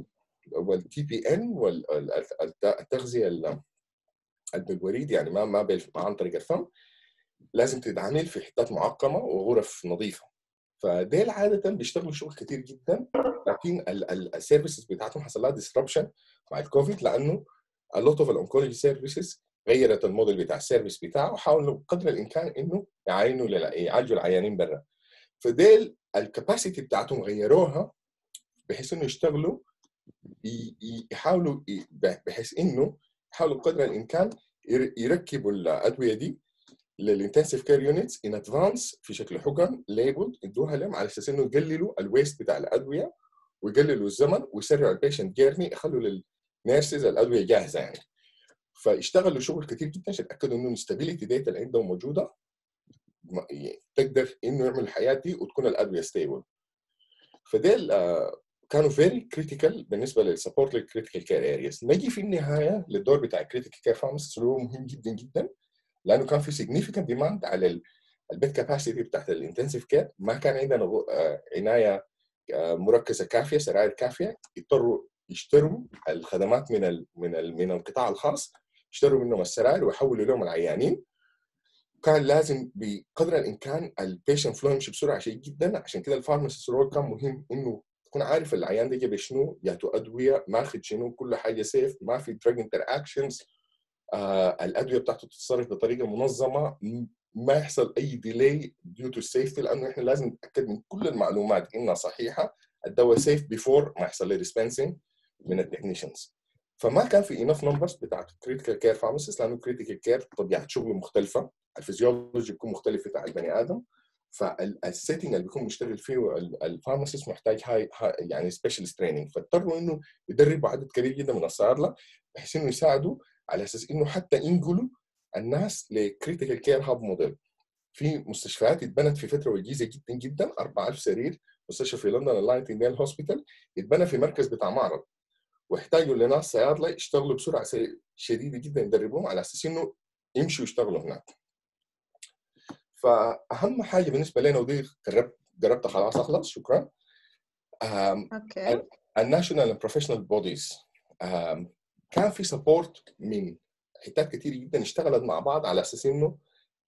S4: وال TPN والتغذيه بالوريد يعني ما ما عن طريق الفم لازم تتعامل في حتات معقمة وغرف نظيفة. فديل عادة بيشتغلوا شغل كتير جدا لكن ال services بتاعتهم حصل لها disruption مع الكوفيد لأنه a lot of ال oncology services غيرت الموديل بتاع ال service بتاعه وحاولوا قدر الإمكان إنه يعينوا يعالجوا العيانين برا. فديل ال capacity بتاعتهم غيروها بحيث إنه يشتغلوا يحاولوا بحيث إنه يحاولوا قدر الإمكان يركبوا الأدوية دي لل intensive care units in advance في شكل حقن label ادوها لهم على أساس إنه يقللوا ال waste بتاع الأدوية ويقللوا الزمن ويسرعوا ال patient journey يخلوا لل nurses الأدوية جاهزة يعني. فاشتغلوا شغل كثير جدا عشان يتاكدوا إنه ال stability data اللي عندهم موجودة. تقدر إنه يعمل الحياة دي وتكون الادويه stable فديل كانوا very critical بالنسبة لل support لل critical care areas نجي في النهاية للدور بتاع ال critical care pharmacist اللي هو مهم جدا جدا لأنه كان في significant demand على ال bed capacity بتاعت ال intensive care ما كان عندنا عناية مركزة كافية سراير كافية يضطروا يشتروا الخدمات من من من القطاع الخاص يشتروا منهم السراير ويحولوا لهم العيانين. كان لازم بقدر الإمكان ال patient flow يمشي بسرعة شيء جدا. عشان كده ال pharmacist role كان مهم إنه تكون عارف العيان ده جاب شنو جاته أدوية ماخذ شنو كل حاجة safe ما في drug interactions آه الأدوية بتاعته تتصرف بطريقة منظمة ما يحصل أي delay due to safety لأنه إحنا لازم نتأكد من كل المعلومات إنها صحيحة. الدواء safe before ما يحصل dispensing من ال technicians فما كان في enough numbers بتاعت critical care pharmacist لأنه critical care طبيعه شغله مختلفة الفيزيولوجي بيكون مختلف بتاع البني آدم. فال setting اللي بيكون مشتغل فيه ال pharmacist محتاج high, high يعني specialist training فاضطروا إنه يدربوا عدد كبير جدا من الصيادلة بحيث إنه يساعدوا على أساس إنه حتى ينقلوا الناس ل critical care hub model في مستشفيات اتبنت في فترة وجيزة جدا جدا 4000 سرير مستشفى في لندن ال Nightingale Hospital اتبنى في مركز بتاع معرض. واحتاجوا لناس صيادله يشتغلوا بسرعة شديدة جدا يدربوهم على أساس إنه يمشوا يشتغلوا هناك. فأهم حاجة بالنسبة لنا ودي قربت قربت خلاص أخلص شكرا.
S2: okay.
S4: ال national professional bodies كان في support من حتات كثير جدا اشتغلت مع بعض على أساس إنه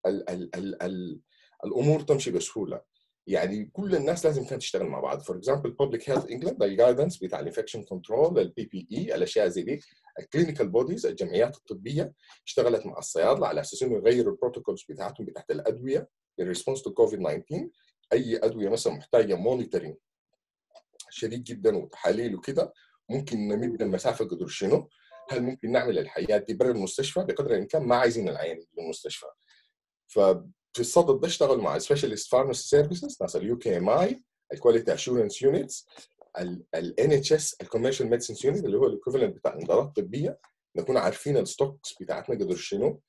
S4: ال ال ال ال الأمور تمشي بسهولة. يعني كل الناس لازم كانت تشتغل مع بعض. for example Public Health England ال guidance بتاع ال infection control ال PPE الأشياء زي دي. ال clinical bodies الجمعيات الطبية اشتغلت مع الصيادلة على أساس إنه يغيروا ال protocols بتاعتهم بتاعت الأدوية ال response to COVID 19 أي أدوية مثلا محتاجة monitoring شديد جدا وتحاليل وكده ممكن نمد المسافة قدر شنو؟ هل ممكن نعمل الحياة دي برا المستشفى؟ بقدر الإمكان ما عايزين العيان يجي المستشفى. ففي الصدد اشتغلوا مع specialist pharmacy services ناس ال UKMi ال quality assurance units ال NHS ال commercial medicines unit اللي هو ال equivalent بتاع الادارات الطبيه نكون عارفين ال stocks بتاعتنا قدر شنو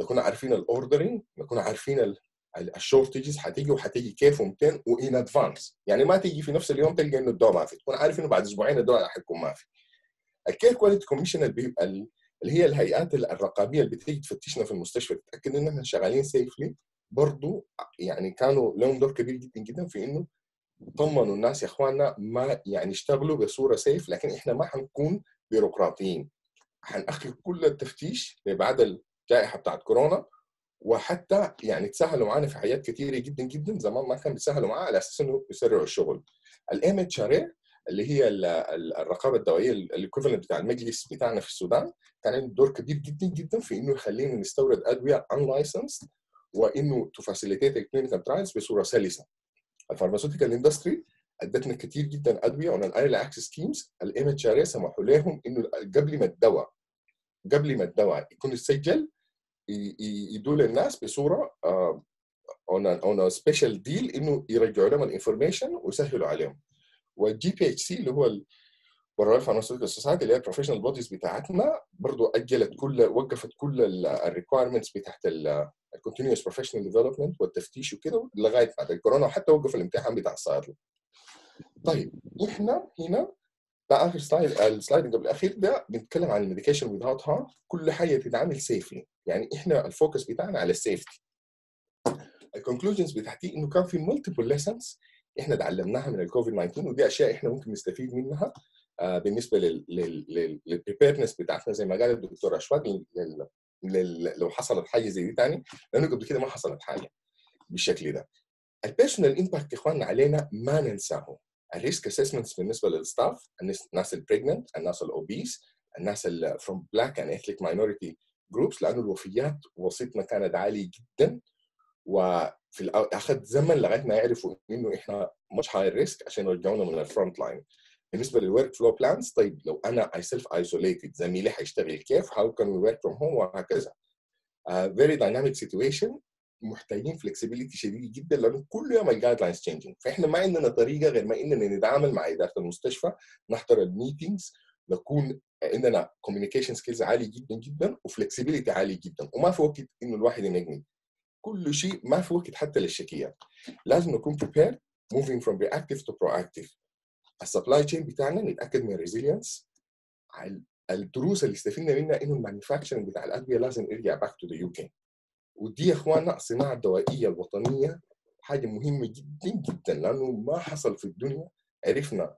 S4: نكون عارفين ال ordering نكون عارفين ال shortages هتيجي وهتيجي كيف ومتين و in advance يعني ما تيجي في نفس اليوم تلقى إنه الدواء ما في. تكون عارف إنه بعد أسبوعين الدواء حيكون ما في. ال Care Quality Commission اللي هي الهيئات الرقابية اللي بتيجي تفتشنا في المستشفى تتأكد إن إحنا شغالين safely برضو يعني كانوا لهم دور كبير جدا جدا في إنه طمنوا الناس يا إخواننا ما يعني يشتغلوا بصورة safe لكن إحنا ما حنكون بيروقراطيين حنأخر كل التفتيش بعد الجائحة بتاعت كورونا وحتى يعني تسهلوا معانا في حاجات كثيره جدا جدا زمان ما كان بيسهلوا معاه على أساس إنه يسرعوا الشغل. ال MHRA اللي هي الرقابة الدوائية ال equivalent بتاع المجلس بتاعنا في السودان كان عنده دور كبير جدا جدا في إنه يخلينا نستورد أدوية unlicensed وإنه ت facilitate ال clinical trials بصوره سلسه. ال pharmaceutical industry أدتنا كثير جدا أدوية on ال early access schemes ال MHRA سمحوا لهم إنه قبل ما الدواء قبل ما الدواء يكون يسجل يدوا للناس بصورة on on special deal إنه يرجعوا لهم ال information ويسهلوا عليهم والجي بي اتش سي اللي هو ال Royal Pharmaceutical Society اللي هي ال professional bodies بتاعتنا برضه أجلت كل وقفت كل ال requirements بتاعت ال continuous professional development والتفتيش وكده لغاية بعد الكورونا وحتى وقف الامتحان بتاع الصيادلة. طيب إحنا هنا ده اخر slide ال slide قبل الأخير ده بنتكلم عن ال medication without harm كل حاجة تتعامل safely يعني إحنا ال focus بتاعنا على ال safety ال conclusions بتاعتي إنه كان في multiple lessons إحنا تعلمناها من الكوفيد 19 ودي أشياء إحنا ممكن نستفيد منها آه بالنسبة لل preparedness بتاعتنا زي ما قال الدكتور أشواق لو حصلت حاجة زي دي ثاني لأنه قبل كده ما حصلت حاجة بالشكل ده. ال personal impact إخواننا علينا ما ننساه ال risk assessments بالنسبة لل staff الناس ال pregnant الناس ال obese الناس from black and ethnic minority groups لأنه الوفيات وسطنا كانت عالي جدا. وفي أخذ زمن لغاية ما يعرفوا إنه إحنا مش high risk عشان يرجعونا من ال front line بالنسبة لل workflow plans طيب لو أنا I self isolated زميلي حيشتغل كيف؟ how can we work from home وهكذا. very dynamic situation محتاجين flexibility شديد جدا لأنه كل يوم ال guidelines changing فإحنا ما عندنا طريقة غير ما إننا نتعامل مع إدارة المستشفى نحضر ال meetings نكون عندنا communication skills عالي جدا جدا و flexibility عالي جدا. وما في وقت إنه الواحد ينقنق كل شيء ما في وقت حتى للشكيات. لازم نكون prepared moving from reactive to proactive. ال supply chain بتاعنا نتاكد من ال resilience الدروس اللي استفدنا منها إنه ال manufacturing بتاع الادويه لازم يرجع back to the UK ودي يا اخواننا الصناعه الدوائيه الوطنيه حاجة مهمة جدا جدا لأنه ما حصل في الدنيا عرفنا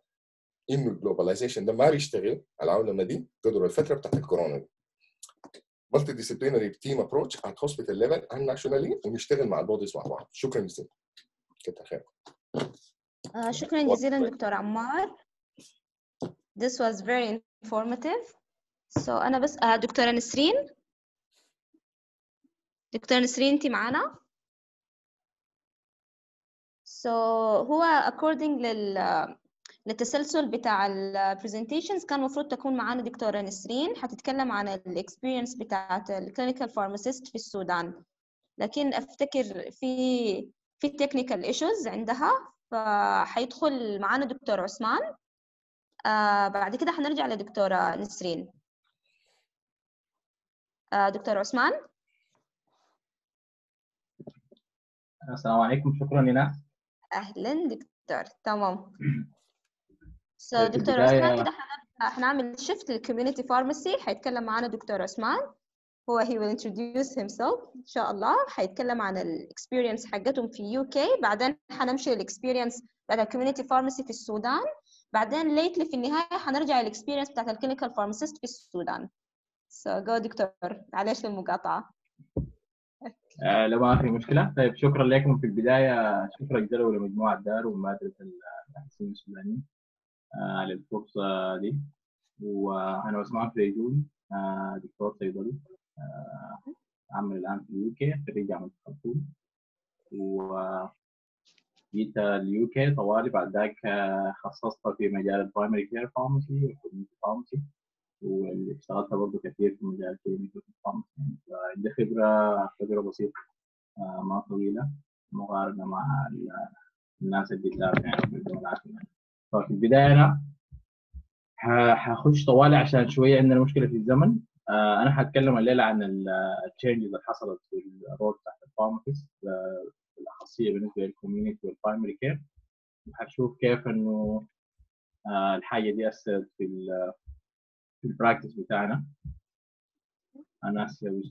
S4: إنه ال globalization ده ما بيشتغل العولمه دي قدر الفترة بتاعت الكورونا دي. multidisciplinary team approach at hospital level and nationally ونشتغل مع ال bodies مع بعض. شكرا جزيلا كتر خير
S2: آه، شكرا جزيلا دكتور عمار. This was very informative. So أنا بس آه، دكتورة نسرين. دكتورة نسرين أنت معنا so هو according لل للتسلسل بتاع ال presentations كان المفروض تكون معانا دكتورة نسرين. حتتكلم عن ال experience بتاعت ال clinical pharmacist في السودان. لكن أفتكر في في technical issues عندها. فحيدخل معانا دكتور عثمان. آه بعد كده حنرجع لدكتورة نسرين. آه دكتور عثمان.
S5: السلام عليكم. شكرا لناس
S2: أهلا دكتور. تمام. So دكتور عثمان كده حنعمل shift لل community pharmacy حيتكلم معانا دكتور عثمان. هو he will introduce himself إن شاء الله. حيتكلم عن ال experience حقتهم في UK بعدين حنمشي لل experience بتاعت ال community pharmacy في السودان. بعدين lately في النهاية حنرجع لل experience بتاعت ال clinical pharmacist في السودان. So go دكتور. معلش للمقاطعة
S5: آه لا ما في مشكلة. طيب شكرا لكم في البداية. شكرا جزيلا لمجموعه دار ومدرسه الباحثين السودانيين آه على الفرصه دي. وأنا عثمان فريدون آه دكتور صيدلي عمل الآن في ال UK خريج جامعه الخرطوم و جيت طوالي بعد ذاك آه، خصصت في مجال ال primary care pharmacy وال community pharmacy واللي اشتغلت برضه كثير في مجال ال clinical pharmacy عندي خبرة خبرة بسيطة آه، ما طويلة مقارنة مع ال- الناس اللي قدام يعني. ففي البداية أنا ح- حخش طوالي عشان شوية عندنا مشكلة في الزمن. آه، أنا حأتكلم الليلة عن ال change اللي حصلت في ال role بتاعت ال pharmacist بالاخصيه بالنسبة لل community وال primary care وحنشوف كيف إنه آه، الحاجة دي أثرت في ال في البراكتس بتاعنا. أنا أسوي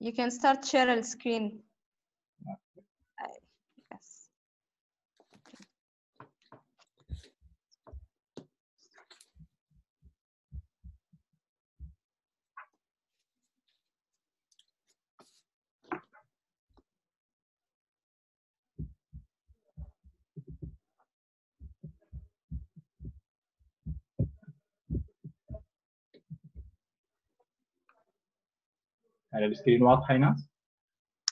S2: you can start share the screen.
S5: على ال screen واضحة يا ناس؟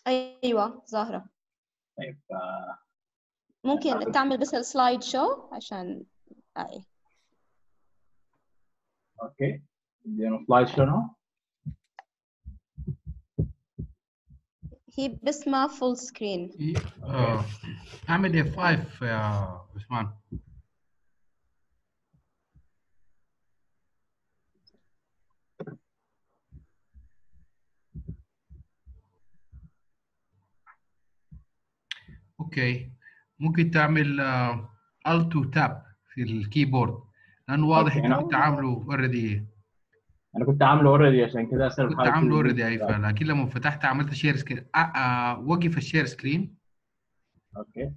S2: أيوة ظاهرة.
S5: طيب آه،
S2: ممكن تعمل بس ال slide show؟ عشان أي
S5: okay. ادينا slide شنو
S2: هي بس ما full
S1: screen آه، أعمل F5 يا عثمان. Okay. ممكن تعمل Alt Tab في ال keyboard
S5: لأنه
S1: واضح
S5: أنا-
S1: كنت عامله اوريدي
S5: أنا كنت عامله اوريدي عشان كده اسال
S1: كنت عامله اوريدي اي لكن لما فتحت عملت share screen آه آه وقف ال share
S5: screen okay.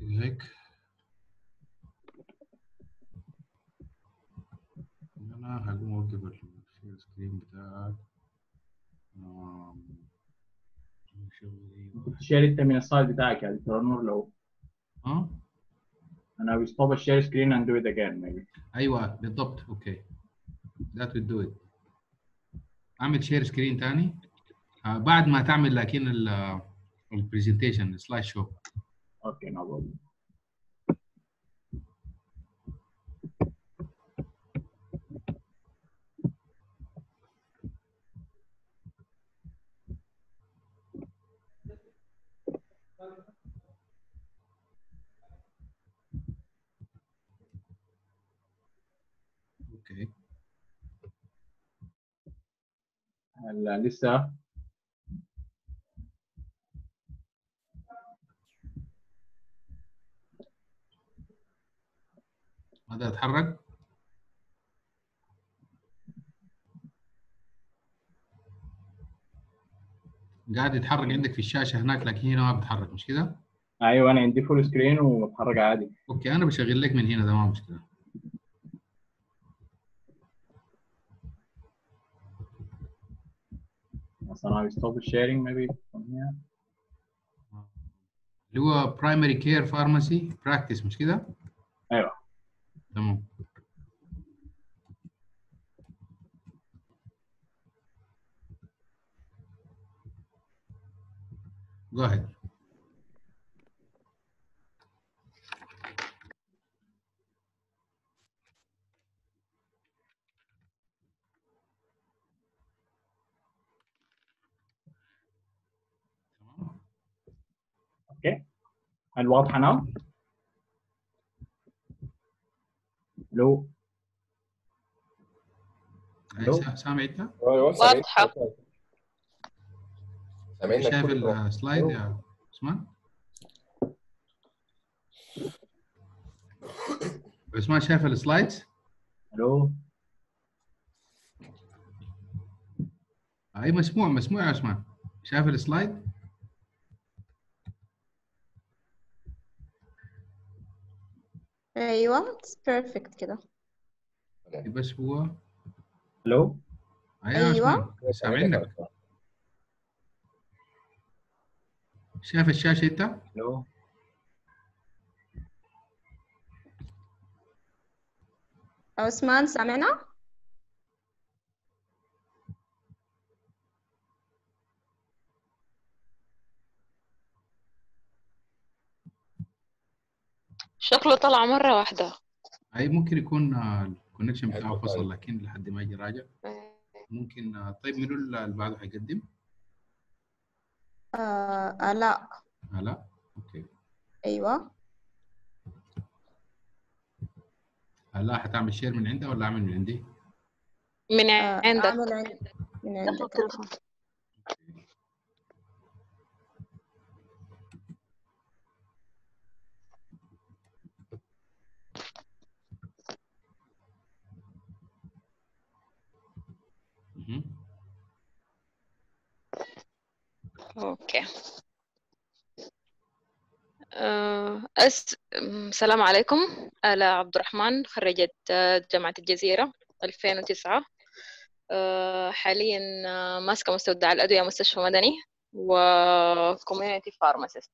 S1: هيك. أنا هقوم أوقف ال share screen بتاعك.
S6: كنت ت share انت من ال side بتاعك يا دكتور انور لو
S1: آه
S6: أنا will stop the share screen and do it again maybe.
S1: أيوه بالضبط. Okay. That will do it. أعمل share screen تاني. آه بعد ما تعمل لكن ال presentation slide show
S6: okay no problem
S1: أوكي
S6: هلا لسه.
S1: هذا اتحرك قاعد يتحرك عندك في الشاشة هناك لكن هنا ما بيتحرك مش كده؟
S6: أيوه أنا عندي full screen وبتحرك عادي.
S1: okay أنا بشغل لك من هنا ده ما مشكله
S6: مثلا I will stop the sharing maybe from here
S1: اللي هو primary care pharmacy practice مش كده؟
S6: أيوه
S1: تمام Go ahead. تمام
S6: أوكي هل واضحه now؟ لو
S1: هاي سا- سامع إنت؟
S4: أيوة، سامعين؟
S7: واضحة.
S4: سامعينك
S1: شايف.
S4: ال
S1: slide يا عثمان؟ عثمان شايف ال
S6: slides؟
S1: ألو أي مسموع مسموع يا عثمان شايف ال
S2: slide؟ أيوه it's perfect كده.
S1: بس هو
S6: ألو
S1: أي يا
S2: أيوة.
S1: عثمان سامعينك. شايف الشاشة أنت؟
S6: ألو
S2: عثمان سامعنا؟
S7: شكله طلع مرة واحدة
S1: أي ممكن يكون ال connection
S4: بتاعه
S1: فصل
S4: طيب.
S1: لكن لحد ما يجي راجع ممكن آه، طيب منو اللي بعده حيقدم؟
S2: آه آه، لا
S1: آه لا okay
S2: أيوه
S1: آه لا حتعمل share من عندها ولا أعمل من عندي؟
S7: من
S2: آه
S7: عندك
S2: أعمل عند من عندك أنت.
S1: مهم.
S7: Okay. آه، أس... السلام عليكم. أنا عبد الرحمن خريجة آه، جامعة الجزيرة 2009 آه، حاليا ماسكة مستودع الأدوية مستشفى مدني و community pharmacist.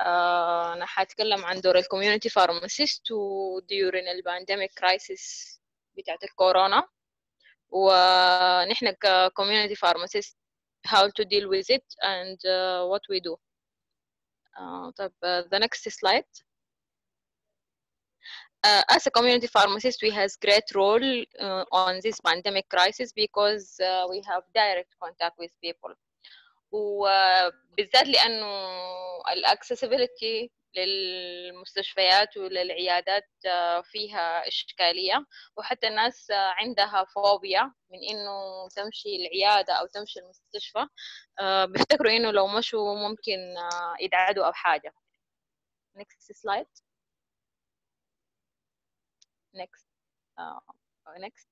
S7: آه، أنا حأتكلم عن دور ال community pharmacist و during ال pandemic crisis بتاعت الكورونا. ونحن ككوميونتي فارماسيست how to deal with it and uh, what we do. Uh, طب, uh, the next slide. Uh, as a community pharmacist, we has great role uh, on this pandemic crisis because uh, we have direct contact with people. وبالذات لأنه الاكسسبيلتي للمستشفيات وللعيادات آه، فيها إشكالية. وحتى الناس آه، عندها فوبيا من إنه تمشي العيادة أو تمشي المستشفى آه، بيفتكروا إنه لو مشوا ممكن يتعدوا أو حاجة. Next slide. Next. uh, next.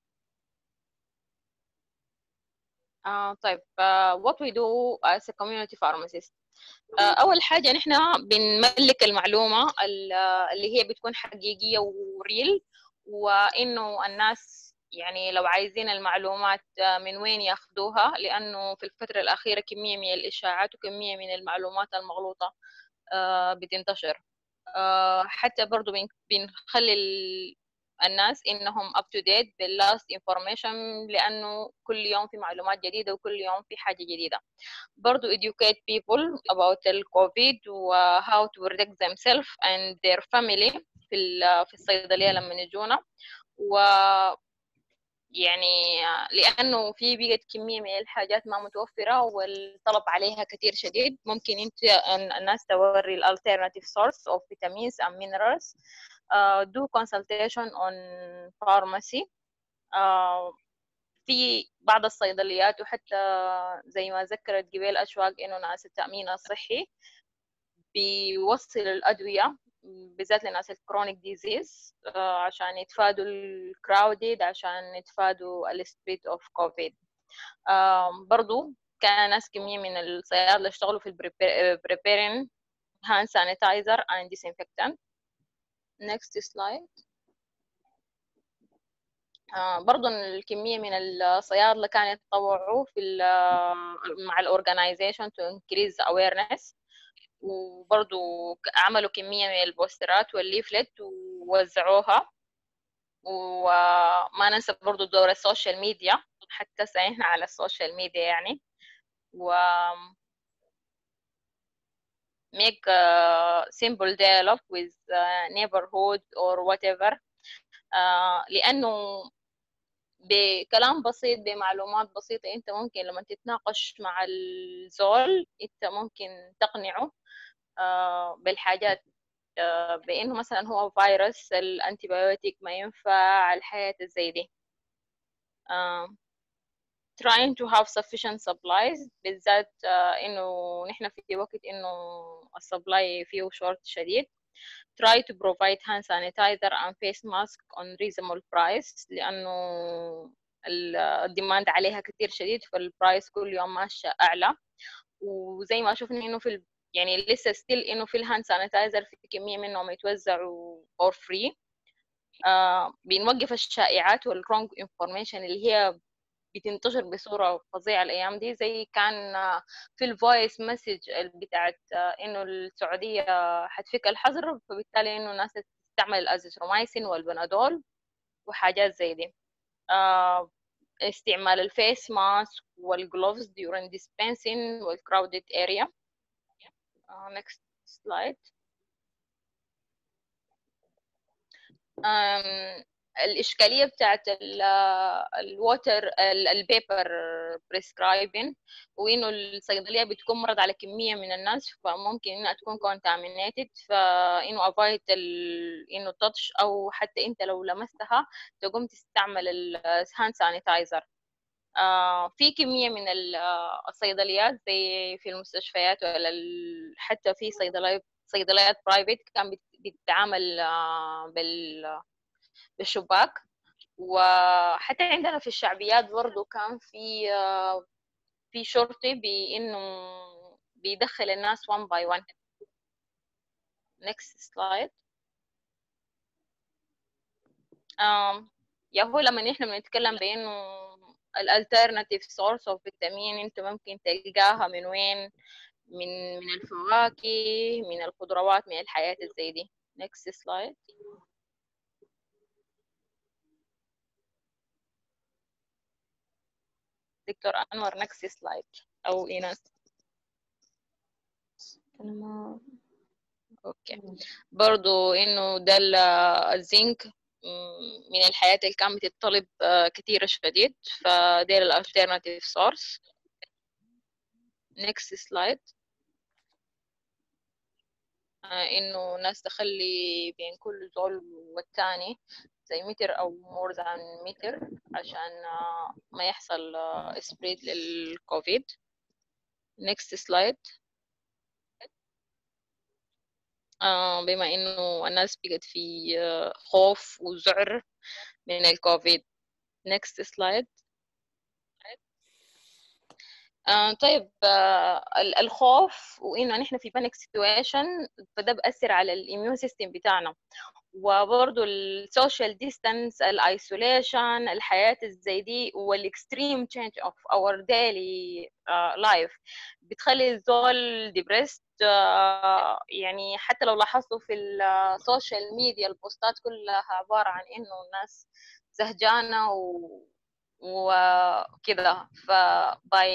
S7: آه طيب uh, what we do as a community pharmacist uh, أول حاجة نحن بنملك المعلومة ال- اللي هي بتكون حقيقية وريل وإنه الناس يعني لو عايزين المعلومات من وين ياخدوها؟ لأنه في الفترة الأخيرة كمية من الإشاعات وكمية من المعلومات المغلوطة بتنتشر. حتى برضو بنخلي الناس إنهم up to date باللاست information لأنه كل يوم في معلومات جديدة وكل يوم في حاجة جديدة. برضو educate people about الكوفيد و how to protect themselves and their family في في الصيدلية لما يجونا. و يعني لأنه في بقت كمية من الحاجات ما متوفرة والطلب عليها كثير شديد. ممكن أنت الناس توري ال alternative source of vitamins and minerals. Uh, do consultation on pharmacy. uh, في بعض الصيدليات وحتى زي ما ذكرت قبل أشواق إنه ناس التأمين الصحي بيوصل الأدوية بالذات لناس ال chronic disease uh, عشان يتفادوا ال crowded عشان يتفادوا ال spread of كوفيد برضو كان ناس كمية من الصيادلة اشتغلوا في ال preparing hand sanitizer and disinfectant. Next slide. آه برضو الكمية من الصيادلة كانوا يتطوعوا في مع ال organization to increase awareness. وبرضو عملوا كمية من ال posterات وال leaflet ووزعوها. وما ننسى برضو دور ال social media حتى إحنا على ال social media يعني. و make a simple dialogue with neighborhood or whatever. uh, لأنه بكلام بسيط بمعلومات بسيطة أنت ممكن لما تتناقش مع الزول أنت ممكن تقنعه uh, بالحاجات uh, بأنه مثلا هو فيروس الأنتيبيوتيك ما ينفع الحياة زي دي. trying to have sufficient supplies بالذات إنه نحن في وقت إنه ال supply فيه شورت شديد try to provide hand sanitizer and face mask on reasonable price لأنه ال demand عليها كتير شديد فال price كل يوم ماشي أعلى. وزي ما شفنا إنه في يعني لسه still إنه في ال hand sanitizer في كمية منهم يتوزعوا or free آه بنوقف الشائعات وال wrong information اللي هي بتنتشر بصورة فظيعة الأيام دي زي كان في ال voice message بتاعت إنه السعودية حتفك الحظر فبالتالي إنه الناس تستعمل الأزيثرومايسين والبنادول وحاجات زي دي. استعمال ال face mask وال gloves during dispensing وال crowded area. next slide. الإشكالية بتاعت الووتر البيبر بريسكرايبين وإنه الصيدلية بتكون مرض على كمية من الناس فممكن إنها تكون contaminated فإنه avoid إنه تاتش أو حتى أنت لو لمستها تقوم تستعمل الهاند سانيتايزر آه في كمية من الصيدليات زي في المستشفيات ولا حتى في صيدليات صيدليات برايفت كان بتتعامل آه بال بالشباك وحتى عندنا في الشعبيات برضو كان في في شرطي بإنه بيدخل الناس one by one. Next slide. يا هو لما نحن بنتكلم بإنه ال alternative source of vitamin أنت ممكن تلقاها من وين؟ من من الفواكه من الخضروات من الحاجات زي دي. Next slide. دكتور أنور next slide أو إيناس. okay. برضو إنه ده الزنك من الحاجات اللي كانت بتطلب كتير شديد فدي ال alternative source next slide. إنه ناس تخلي بين كل زول والتاني. زي متر أو more than متر عشان ما يحصل spread لل COVID next slide. بما إنه الناس بقت في خوف وذعر من ال COVID next slide. آه طيب آه الخوف وإنه نحن في panic situation فده بأثر على ال immune system بتاعنا. وبرضه ال social distance ال isolation الحاجات الزي دي وال extreme change of our daily life بتخلي الزول depressed يعني حتى لو لاحظتوا في ال social media ال postات كلها عبارة عن إنه الناس زهجانة و وكده ف by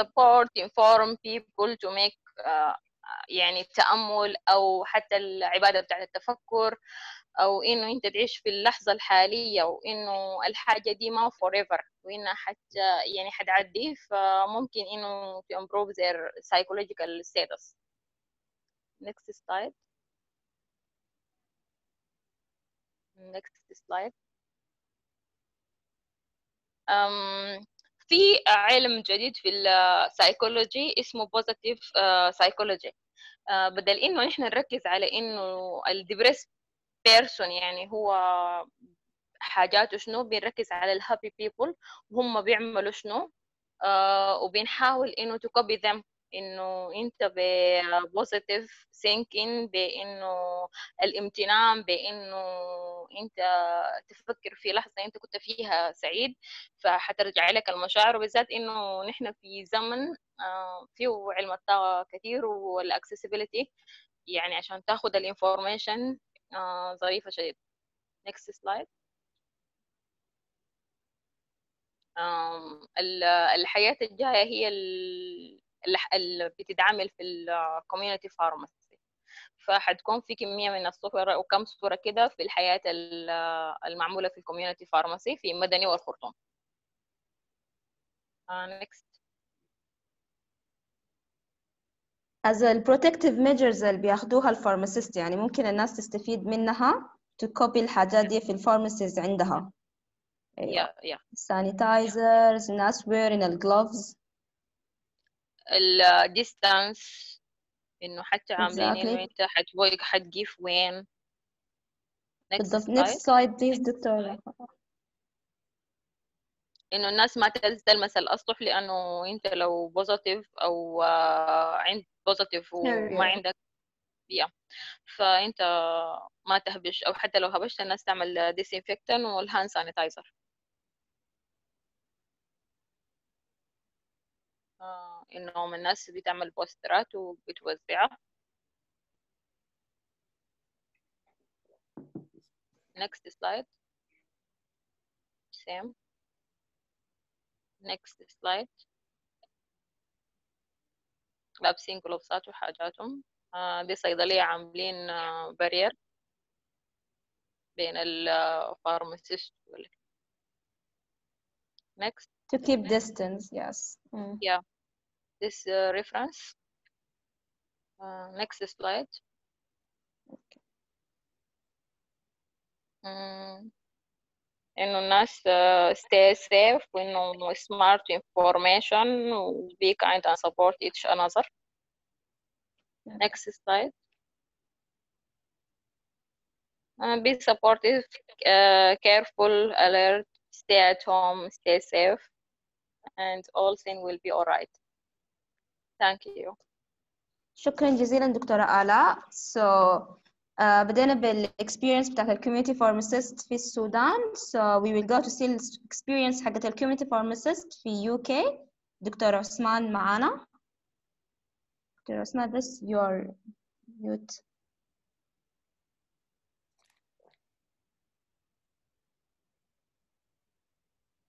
S7: support inform people to make uh, يعني التأمل أو حتى العبادة بتاعت التفكر أو إنه أنت تعيش في اللحظة الحالية وإنه الحاجة دي ما forever وإنها حتى يعني حتعدي فممكن إنه to improve their psychological status. Next slide. Next slide. Um, في علم جديد في السايكولوجي اسمه positive psychology بدل إنه نحن نركز على إنه ال depressed person يعني هو حاجاته شنو بنركز على ال happy people وهم بيعملوا شنو uh, وبنحاول إنه ت copy them إنه أنت positive thinking بإنه الامتنان بإنه أنت تفكر في لحظة أنت كنت فيها سعيد فحترجع لك المشاعر وبالذات إنه نحن في زمن فيه علم الطاقة كثير وال accessibility يعني عشان تاخذ ال information ظريفة شديد next slide. الحاجات الجاية هي اللي بتتعامل في ال community pharmacy فحتكون في كمية من الصور وكم صورة كده في الحاجات المعمولة في ال community pharmacy في مدني والخرطوم
S2: as a protective measures اللي بياخدوها ال pharmacist يعني ممكن الناس تستفيد منها ت copy الحاجات دي في ال pharmacies عندها.
S7: يا يا
S2: sanitizers ناس wearing ال
S7: gloves ال distance إنه حتى عاملين
S2: Exactly.
S7: إنه أنت حتقيف وين.
S2: بالضبط. next slide please دكتورة
S7: إنه الناس ما تلمس الأسطح لأنه أنت لو positive أو آه، عند positive وما. عندك يا فأنت ما تهبش. أو حتى لو هبشت الناس تعمل disinfectant وال hand sanitizer آه، انهم الناس بتعمل posterات وبتوزعها next slide. Same. Next slide. لابسين glovesات وحاجاتهم. آه، دي صيدلية عاملين barrier بين ال pharmacist وال next.
S2: To keep distance yes. Mm.
S7: yeah. this uh, reference. Uh, next slide. Mm. Okay. we anonymous uh, stay safe We when smart information be kind and support each another yeah. next slide uh, be supportive uh, careful alert stay at home stay safe and all thing will be all right thank you.
S2: شكرا جزيلا دكتورة آلاء. So uh, بدينا بال experience بتاعت ال community pharmacist في السودان. So we will go to see ال experience حقت ال community pharmacist في UK دكتور عثمان معانا. دكتور عثمان بس your mute.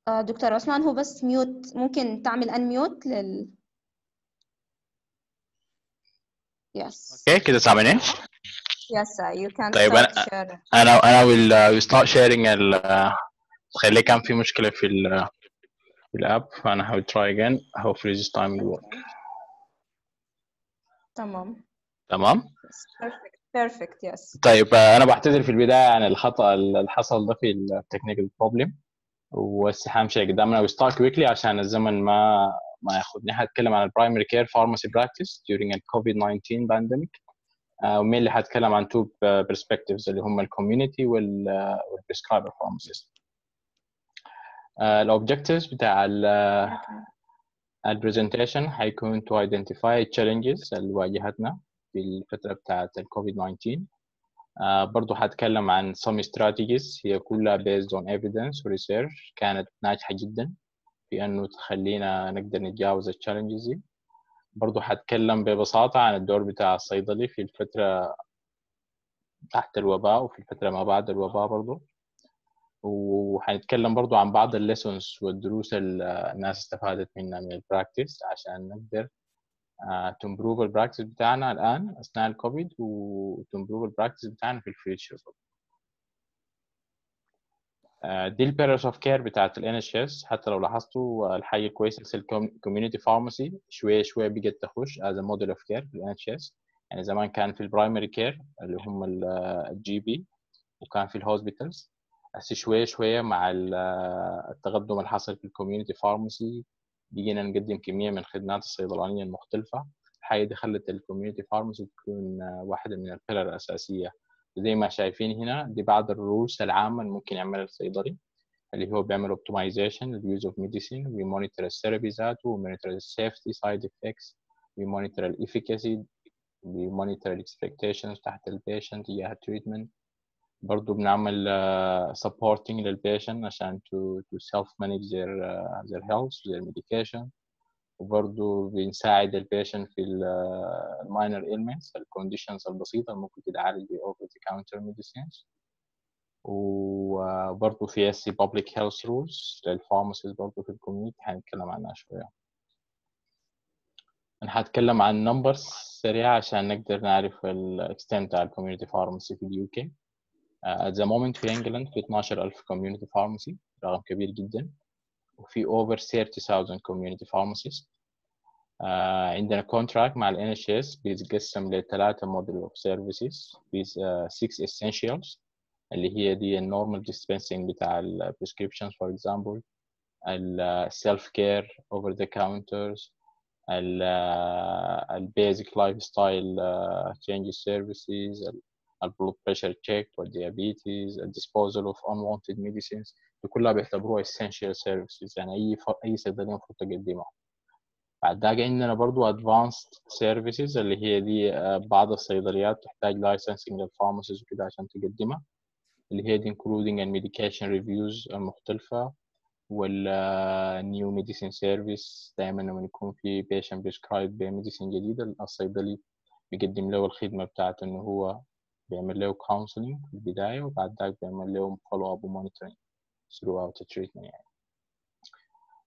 S2: آه، دكتور عثمان هو بس mute ممكن تعمل unmute لل yes.
S5: okay كده سامعيني
S2: yes sir. You can
S5: طيب
S2: start
S5: أنا-
S2: share
S5: أنا أنا will uh, will start sharing ال uh, تخيل كان في مشكلة في ال في ال app. فانا هحاول try again. Hopefully this time will work.
S2: تمام.
S5: تمام؟
S2: Yes. perfect. Perfect. Yes.
S5: طيب آه، أنا بعتذر في البداية عن الخطأ اللي حصل ده في ال technical problem والسحام شيء قدامنا we start quickly عشان الزمن ما ما ياخذني حاتكلم عن ال primary care pharmacy practice during الكوفيد 19 pandemic ومين اللي حاتكلم عن two perspectives اللي هم ال community وال prescriber pharmacist ال objectives بتاع ال presentation حيكون to identify challenges اللي واجهتنا في الفترة بتاعت الكوفيد 19 آه برضو هتكلم عن some strategies هي كلها based on evidence و research كانت ناجحة جدا. في انه تخلينا نقدر نتجاوز ال challenges دي. برضو هتكلم ببساطة عن الدور بتاع الصيدلي في الفترة تحت الوباء وفي الفترة ما بعد الوباء برضو. وهنتكلم برضو عن بعض ال lessons والدروس اللي الناس استفادت منها من ال practice عشان نقدر ن improve ال practice بتاعنا الآن أثناء الكوفيد ون improve ال practice بتاعنا في ال future دي ال pillars of care بتاعت ال NHS حتى لو لاحظتوا الحاجة كويسه ال community pharmacy شوية شوية بقت تخش از model of care في ال NHS يعني زمان كان في ال primary care اللي هم ال GP وكان في ال hospitals بس شوية شوية مع التقدم اللي حصل في ال community pharmacy بقينا نقدم كمية من الخدمات الصيدلانية المختلفة. الحاجة دي خلت ال community pharmacy تكون واحدة من ال pillar الأساسية زي ما شايفين هنا دي بعض ال roles العامة اللي ممكن يعملها الصيدلي اللي هو بيعمل optimization لل use of medicine وي monitor ال therapy ذاته ويمونيتور السيفتي سايد افكتس ويمونيتور الافيكاسي ويمونيتور الاكسبكتيشنز تحت ال patient تجاه ال treatment برضو بنعمل uh, supporting لل patient عشان to, to self manage their uh, their health their وبرضو بنساعد ال patient في ال minor ailments ال conditions البسيطة اللي ممكن تتعالج ب over the counter medicines. وبرضو في اس public health roles لل pharmacies برضو في ال community هنتكلم عنها شوية. أنا هتكلم عن numbers سريعة عشان نقدر نعرف ال extent بتاع ال community pharmacy في ال UK at the moment في انجلاند في 12000 community pharmacy رقم كبير جدا. وفي over 30,000 community pharmacists. Uh, عندنا contract مع ال NHS بيتقسم لثلاثة model of services with uh, six essentials اللي هي دي النورمال dispensing بتاع ال prescriptions for example ال self care over the counters ال ال basic lifestyle uh, change services ال blood pressure check وال diabetes ال disposal of unwanted medicines دي كلها بيعتبروها essential services يعني اي ف... اي صيدليه المفروض تقدمها بعد ذاك عندنا برضو advanced services اللي هي دي بعض الصيدليات تحتاج licensing لل pharmacies وكده عشان تقدمها. اللي هي دي including ال medication reviews المختلفة وال new medicine service دائما لما يكون في patient prescribed ب medicine جديدة الصيدلي بيقدم له الخدمة بتاعته إنه هو بيعمل له counseling في البداية وبعد ذاك بيعمل له follow up monitoring throughout the treatment يعني.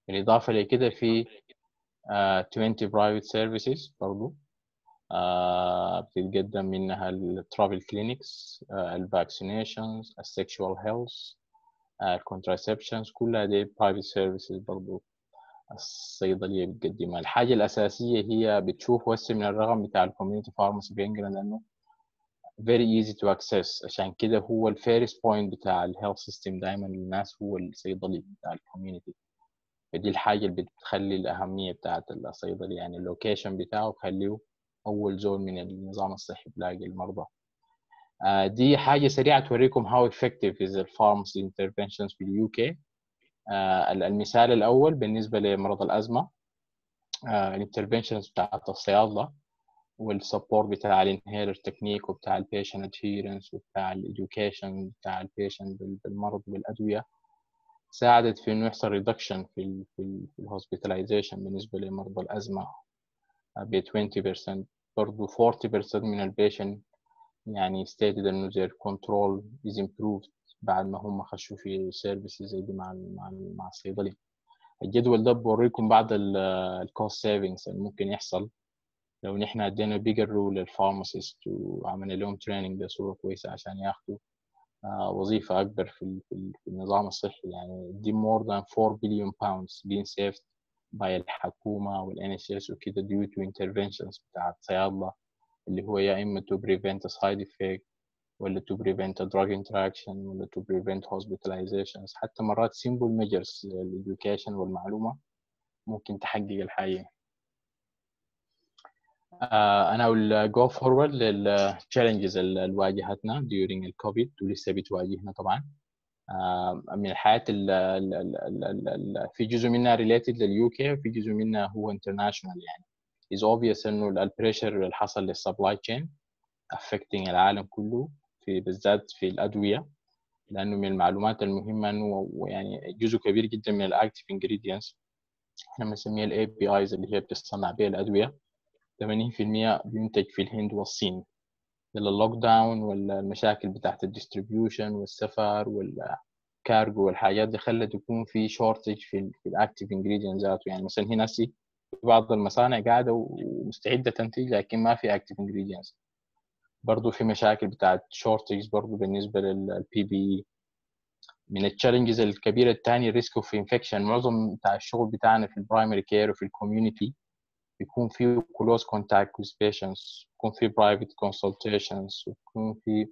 S5: بالإضافة لكده في 20 private services برضو. uh, بتتقدم منها ال travel clinics uh, ال vaccinations ال sexual health ال contraceptions كلها دي private services برضو الصيدلية بتقدمها. الحاجة الأساسية هي بتشوف وسع من الرقم بتاع ال community pharmacy في انجلاند لأنه very easy to access. عشان كده هو ال first point بتاع ال health system دايما للناس هو الصيدلي بتاع ال community فدي الحاجة اللي بتخلي الأهمية بتاعت الصيدلي يعني ال location بتاعه بخليه أول زول من النظام الصحي بلاقي المرضى. uh, دي حاجة سريعة توريكم how effective is the pharmacy interventions في ال UK uh, المثال الأول بالنسبة لمرض الأزمة. uh, ال interventions بتاعت الصيادلة وال support بتاع ال inhaler technique وبتاع ال patient adherence وبتاع ال education بتاع ال patient بالمرض بالأدوية. ساعدت في إنه يحصل reduction في ال في, ال في ال hospitalization بالنسبة لمرضى الأزمة ب 20% برضه 40% من ال patient يعني stated إنه their control is improved بعد ما هم خشوا في services زي دي مع ال مع ال مع الصيدلي الجدول ده بوريكم بعض ال cost savings اللي ممكن يحصل. لو نحن ادينا bigger role لل pharmacist وعملنا لهم training بصوره كويسة عشان ياخذوا وظيفه اكبر في, النظام الصحي يعني دي more than 4 billion pounds being saved by الحكومة وال NHS وكده due to interventions بتاعت صيادله اللي هو يا اما prevent a side effect ولا prevent a drug interaction ولا to prevent hospitalizations حتى مرات simple measures لل education والمعلومه ممكن تحقق الحاجة أنا will go forward لل challenges اللي واجهتنا during الكوفيد ولسه بتواجهنا طبعا. من الحاجات ال ال ال ال ال في جزء منها related لل UK وفي جزء منها هو international يعني. Is obvious إنه ال pressure اللي حصل لل supply chain affecting العالم كله في بالذات في الأدوية لأنه من المعلومات المهمة إنه ويعني جزء كبير جدا من ال active ingredients إحنا بنسميها ال APIs اللي هي بتصنع بها الأدوية. 80% بينتج في الهند والصين. ال lockdown والمشاكل بتاعت ال distribution والسفر والكارجو والحاجات دي خلت يكون في shortage في ال active ingredient ذاته. يعني مثلا هسي بعض المصانع قاعدة ومستعدة تنتج لكن ما في active ingredients برضه في مشاكل بتاعت shortage برضه بالنسبة لل PPE من ال challenges الكبيرة الثانية risk of infection معظم بتاع الشغل بتاعنا في ال primary care وفي ال community بيكون في close contact with patients بيكون في private consultations ويكون في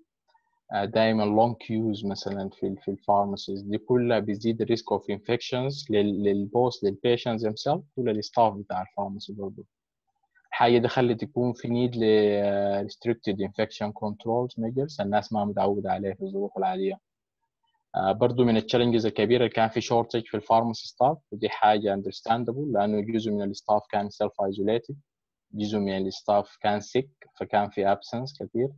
S5: دائما long queues مثلا في في ال pharmacies دي كلها بيزيد ال risk of infections لل both لل patients themselves ولل staff بتاع ال pharmacy برضه الحاجة دي خلت يكون في need ل restricted infection controls measures الناس ما متعوده عليه في الظروف العاديه برضو من ال challenges الكبيرة كان في shortage في ال pharmacy staff ودي حاجة understandable لأنه جزء من ال staff كان self isolated جزء من ال staff كان sick فكان في absence كثير.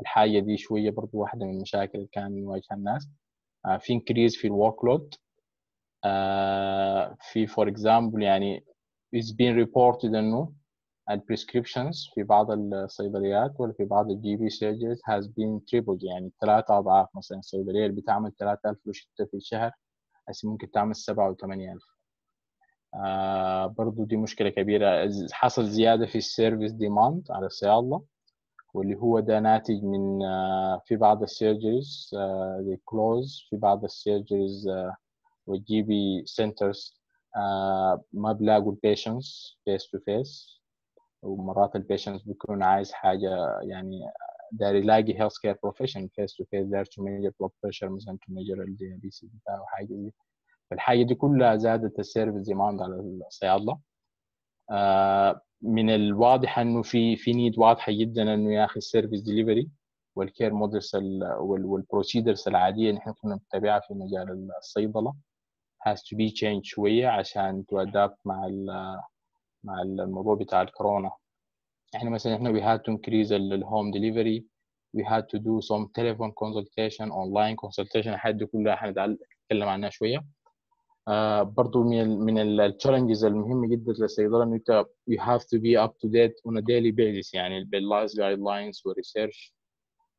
S5: الحاجة دي شوية برضو واحدة من المشاكل اللي كان يواجهها الناس. في increase في ال workload في for example يعني it's been reported إنه ال prescriptions في بعض الصيدليات ولا في بعض ال GP surgeries has been tripled. يعني ثلاثة أضعاف مثلا. الصيدلية اللي بتعمل 3000 روشتة في الشهر هسه ممكن تعمل 7 و 8000 آه برضو دي مشكلة كبيرة. حصل زيادة في ال service demand على الصيادلة واللي هو ده ناتج من آه في بعض ال surgeries آه closed في بعض ال surgeries آه وال GP centers آه ما بلاقوا ال patients face to face ومرات ال patient بيكون عايز حاجة يعني داير يلاقي healthcare provision face to face داير to measure blood pressure مثلا to measure ال diabetes بتاعه حاجة دي. فالحاجة دي كلها زادت ال service demand على الصيادلة. آه من الواضح إنه في في need واضحة جدا إنه يا أخي ال service delivery وال care models وال procedures العادية اللي إحنا كنا بنتبعها في مجال الصيدلة has to be changed شوية عشان adapt مع مع الموضوع بتاع الكورونا. إحنا مثلا إحنا we had to increase ال home delivery. We had to do some telephone consultation online consultation. الحاجات دي كلها هنتكلم عنها شوية. آه برضو من ال من ال challenges المهمه جدا للصيدله انه أنت you have to be up to date on a daily basis. يعني بال latest guidelines وال research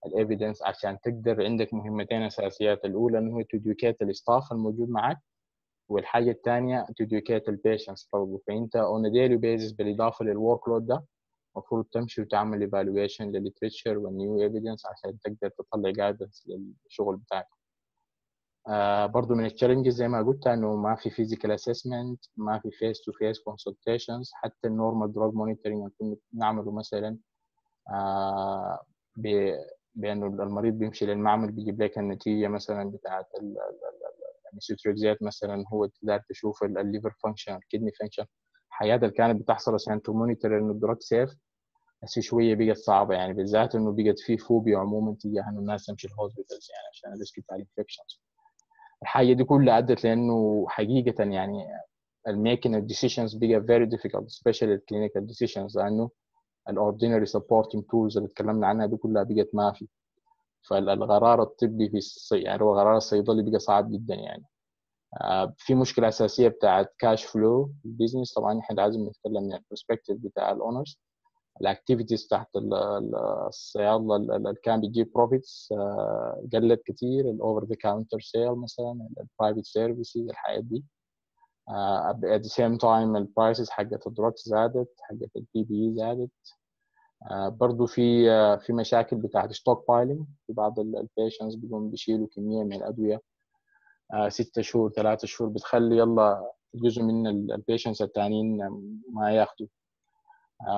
S5: ال evidence عشان تقدر عندك مهمتين أساسيات. الأولى انه to educate ال staff الموجود معك والحاجة الثانية to ال patients برضه فأنت a daily basis بالإضافة لل workload ده المفروض تمشي وتعمل evaluation لل literature وال new evidence عشان تقدر تطلع guidance للشغل بتاعك. آه برضه من ال challenges زي ما قلت إنه ما في physical assessment ما في face to face consultations حتى ال normal drug monitoring نعمله مثلا آه بأنه المريض بيمشي للمعمل بيجيب لك النتيجة مثلا بتاعت السيتروكزيات مثلا هو تقدر تشوف ال liver function ال kidney function الحاجات اللي كانت بتحصل عشان ت monitor إنه ال drug safe هسه شوية بقت صعبة يعني بالذات إنه بقت في فوبيا عموما تجاه إنه الناس تمشي ال hospitals يعني عشان ال risk بتاع ال infections الحاجة دي كلها أدت لإنه حقيقة يعني ال making ال decisions بقى very difficult especially ال clinical decisions لأنه ال ordinary supporting tools اللي اتكلمنا عنها دي كلها بقت ما في. فالقرار الطبي في الصي... يعني هو قرار الصيدلي بقى صعب جدا يعني. آه في مشكلة أساسية بتاعت cash flow ال business طبعا إحنا لازم نتكلم من ال perspective بتاع ال owners ال activities تحت الصيادلة اللي كان بيجيب profits آه قلت كتير ال over the counter sale مثلا ال private services الحاجات دي. at the same time ال prices حقت ال drugs زادت حقت ال PPE زادت. uh, برضو في uh, في مشاكل بتاعت stockpiling في بعض ال patients بيقوم بيشيلوا كمية من الأدوية. uh, ستة شهور ثلاثة شهور بتخلي يلا جزء من ال patients التانيين ما ياخدوا.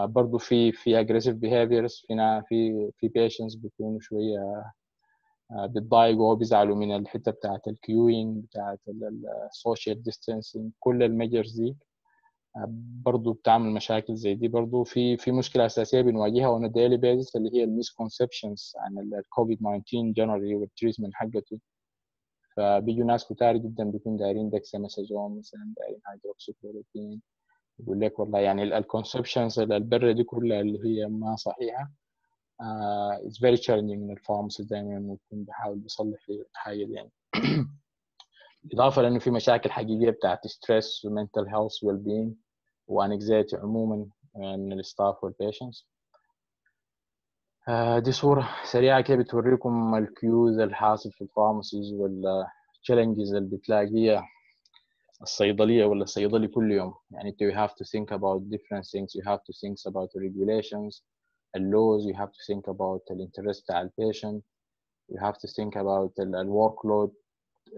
S5: برضو في في aggressive behaviors. في في في patients بيكونوا شوية بتضايقوا وبيزعلوا من الحتة بتاعت ال queuing بتاعت ال social distancing كل ال measures دي. برضه بتعمل مشاكل زي دي برضه في في مشكلة أساسية بنواجهها on daily basis اللي هي ال misconceptions عن الكوفيد 19 generally وال treatment حقته. فبيجوا ناس كتار جدا بيكونوا دايرين دكساميثازون مثلا دايرين هيدروكسيكلوروكين يقول لك والله يعني ال conceptions البرة دي كلها اللي هي ما صحيحة. it's very challenging إن ال pharmacy دائما يكون بيحاول يصلح الحاجة دي يعني. إضافة لأنه في مشاكل حقيقية بتاعت stress و mental health well being و anxiety عموما من ال staff وال patients دي صورة سريعة كده بتوريكم ال chaos الحاصل في ال pharmacies وال challenges اللي بتلاقيها الصيدلية ولا الصيدلي كل يوم. يعني you have to think about different things. You have to think about the regulations the laws. You have to think about the interest بتاع ال patient you have to think about ال workload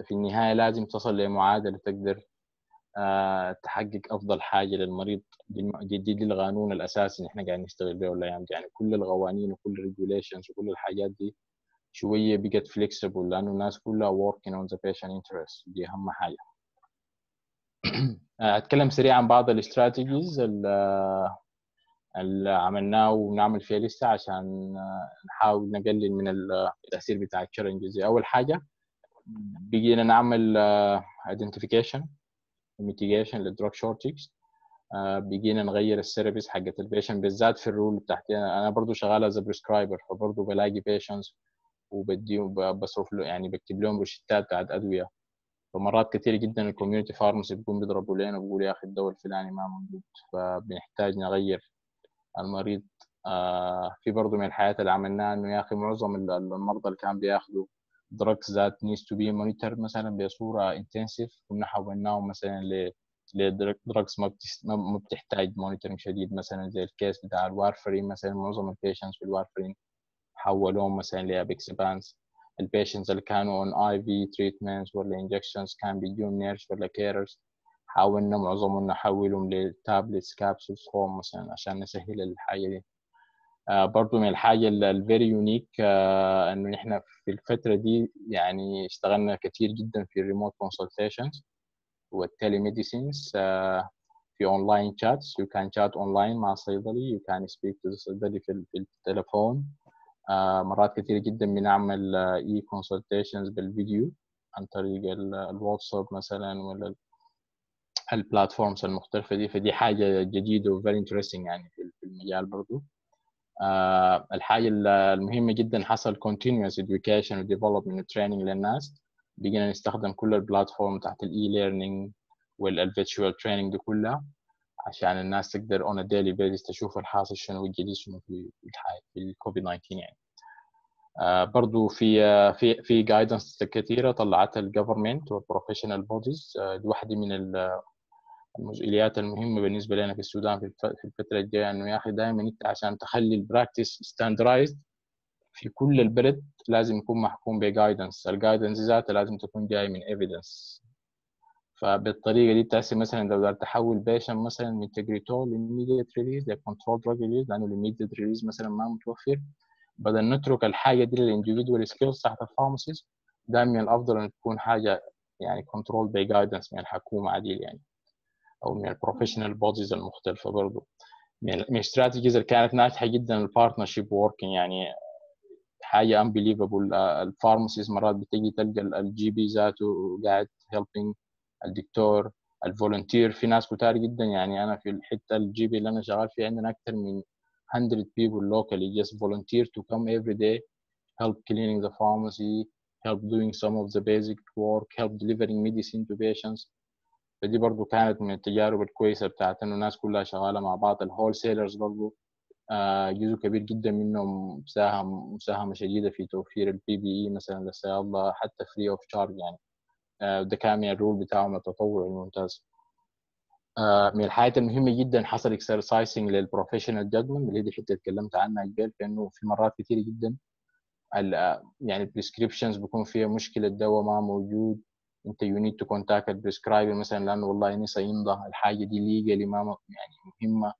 S5: في النهاية لازم تصل لمعادلة تقدر آه، تحقق أفضل حاجة للمريض دي, دي, القانون الأساسي اللي إحنا قاعدين نشتغل بيه الأيام دي يعني كل القوانين وكل ال regulations وكل الحاجات دي شوية بقت flexible لأنه الناس كلها working on the patient interest. دي أهم حاجة. أتكلم سريعا عن بعض ال strategies اللي عملناه ونعمل فيها لسه عشان نحاول نقلل من التأثير بتاع ال challenges أول حاجة بقينا نعمل identification. Mitigation لل drug shortage بقينا نغير ال service حقت ال patient بالذات في ال role بتاعتي. أنا برضو شغال as prescriber فبرضو بلاقي patients وبديهم بصرف له يعني بكتب لهم روشتات بتاعت أدوية. فمرات كثير جدا ال community pharmacy بيكون بيضربوا لنا وبيقولوا يا أخي الدواء الفلاني ما موجود. فبنحتاج نغير المريض. آه في برضو من الحاجات اللي عملناها إنه يا أخي معظم ال- المرضى اللي كانوا بياخذوا drugs that needs to be monitored مثلا بصوره intensive كنا حولناهم مثلا ل ل drugs ما ما بتحتاج monitoring شديد مثلا زي ال case بتاع ال warfarin مثلا معظم ال patients في ال warfarin حولوهم مثلا ل apixaban ال patients اللي كانوا IV treatments ولا injections كان بيجون nurse ولا carers حاولنا معظمهم نحولهم ل tablets capsules home مثلا عشان نسهل الحاجة دي. برضو من الحاجة ال very unique آه إنه نحن في الفترة دي يعني اشتغلنا كثير جدا في ال remote consultations وال telemedicines في online chats you can chat online مع صيدلي you can speak to صيدلي في التليفون. آه مرات كثير جدا بنعمل e-consultations بالفيديو عن طريق ال- الواتساب مثلا ولا ال platforms المختلفة دي. فدي حاجة جديدة و very interesting يعني في المجال برضو. آه الحاجة ال- المهمة جدا حصل continuous education و development و training للناس. بقينا نستخدم كل ال platform حقت ال e-learning وال virtual training دي كلها عشان الناس تقدر a daily basis تشوف الحاصل شنو والجديد شنو في الحياة في الكوفيد 19 يعني. آه برضو في آه في في guidance كثيره طلعتها ال government وال professional bodies دي واحدة من المسؤوليات المهمة بالنسبة لنا في السودان في الف- في الفترة الجاية إنه يا أخي دائما أنت عشان تخلي ال practice standardized في كل البلد لازم يكون محكوم ب guidance ال guidance ذاته لازم تكون جاي من evidence فبالطريقة دي هسي مثلا لو بدأت تحول patient مثلا من Tegretol immediate release ل control drug release لأنه immediate release مثلا ما متوفر. بدل نترك الحاجة دي لل individual skills حقت ال pharmacists ده من الأفضل ان تكون حاجة يعني controlled ب guidance من الحكومة عديل يعني. أو من ال professional bodies المختلفة برضه من ال strategies اللي كانت ناجحة جدا ال partnership working يعني حاجة unbelievable. ال pharmacies مرات بتيجي تلقى ال GP ذاته قاعد helping الدكتور ال volunteer في ناس كتار جدا يعني أنا في الحتة ال GP اللي أنا شغال فيها عندنا أكثر من 100 people locally just volunteer to come every day help cleaning the pharmacy help doing some of the basic work help delivering medicine to patients. فدي برضو كانت من التجارب الكويسة بتاعت إنه الناس كلها شغالة مع بعض. ال wholesalers برضو آه، جزء كبير جدا منهم ساهم مساهمة شديدة في توفير ال PPE مثلا للصيادله حتى free of charge يعني. آه، ده كان من ال role بتاعهم التطوعي الممتاز. آه، من الحاجات المهمة جدا حصل exercising لل professional judgment اللي دي حتة اتكلمت عنها قبل لأنه في مرات كثيره جدا يعني ال prescriptions بيكون فيها مشكلة الدواء ما موجود أنت you need to contact ال prescriber مثلا لأنه والله نسى يمضى الحاجة دي legally ما يعني مهمة.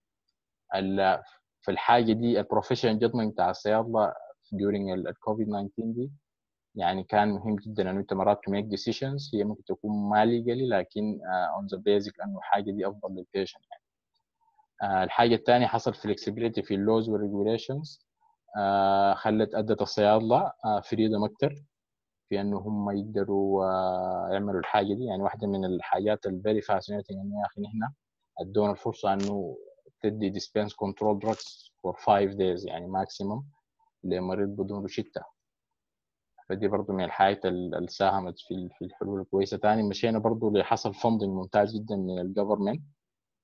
S5: في الحاجة دي ال professional judgment بتاع الصيادلة during الكوفيد 19 دي يعني كان مهم جدا إنه أنت مرات to make decisions هي ممكن تكون ما legally لكن on the basis انه الحاجة دي أفضل لل patient يعني. آه، الحاجة الثانية حصل flexibility في ال laws وال regulations خلت ادت الصيادلة freedom أكثر في إنه هم يقدروا آه، يعملوا الحاجة دي. يعني واحدة من الحاجات ال very fascinating إنه يا أخي نحن أدونا الفرصة إنه تدي dispense control drugs for five days يعني maximum لمريض بدون روشتة. فدي برضو من الحاجات اللي ساهمت في في الحلول الكويسة. تاني مشينا اللي حصل funding ممتاز جدا من ال government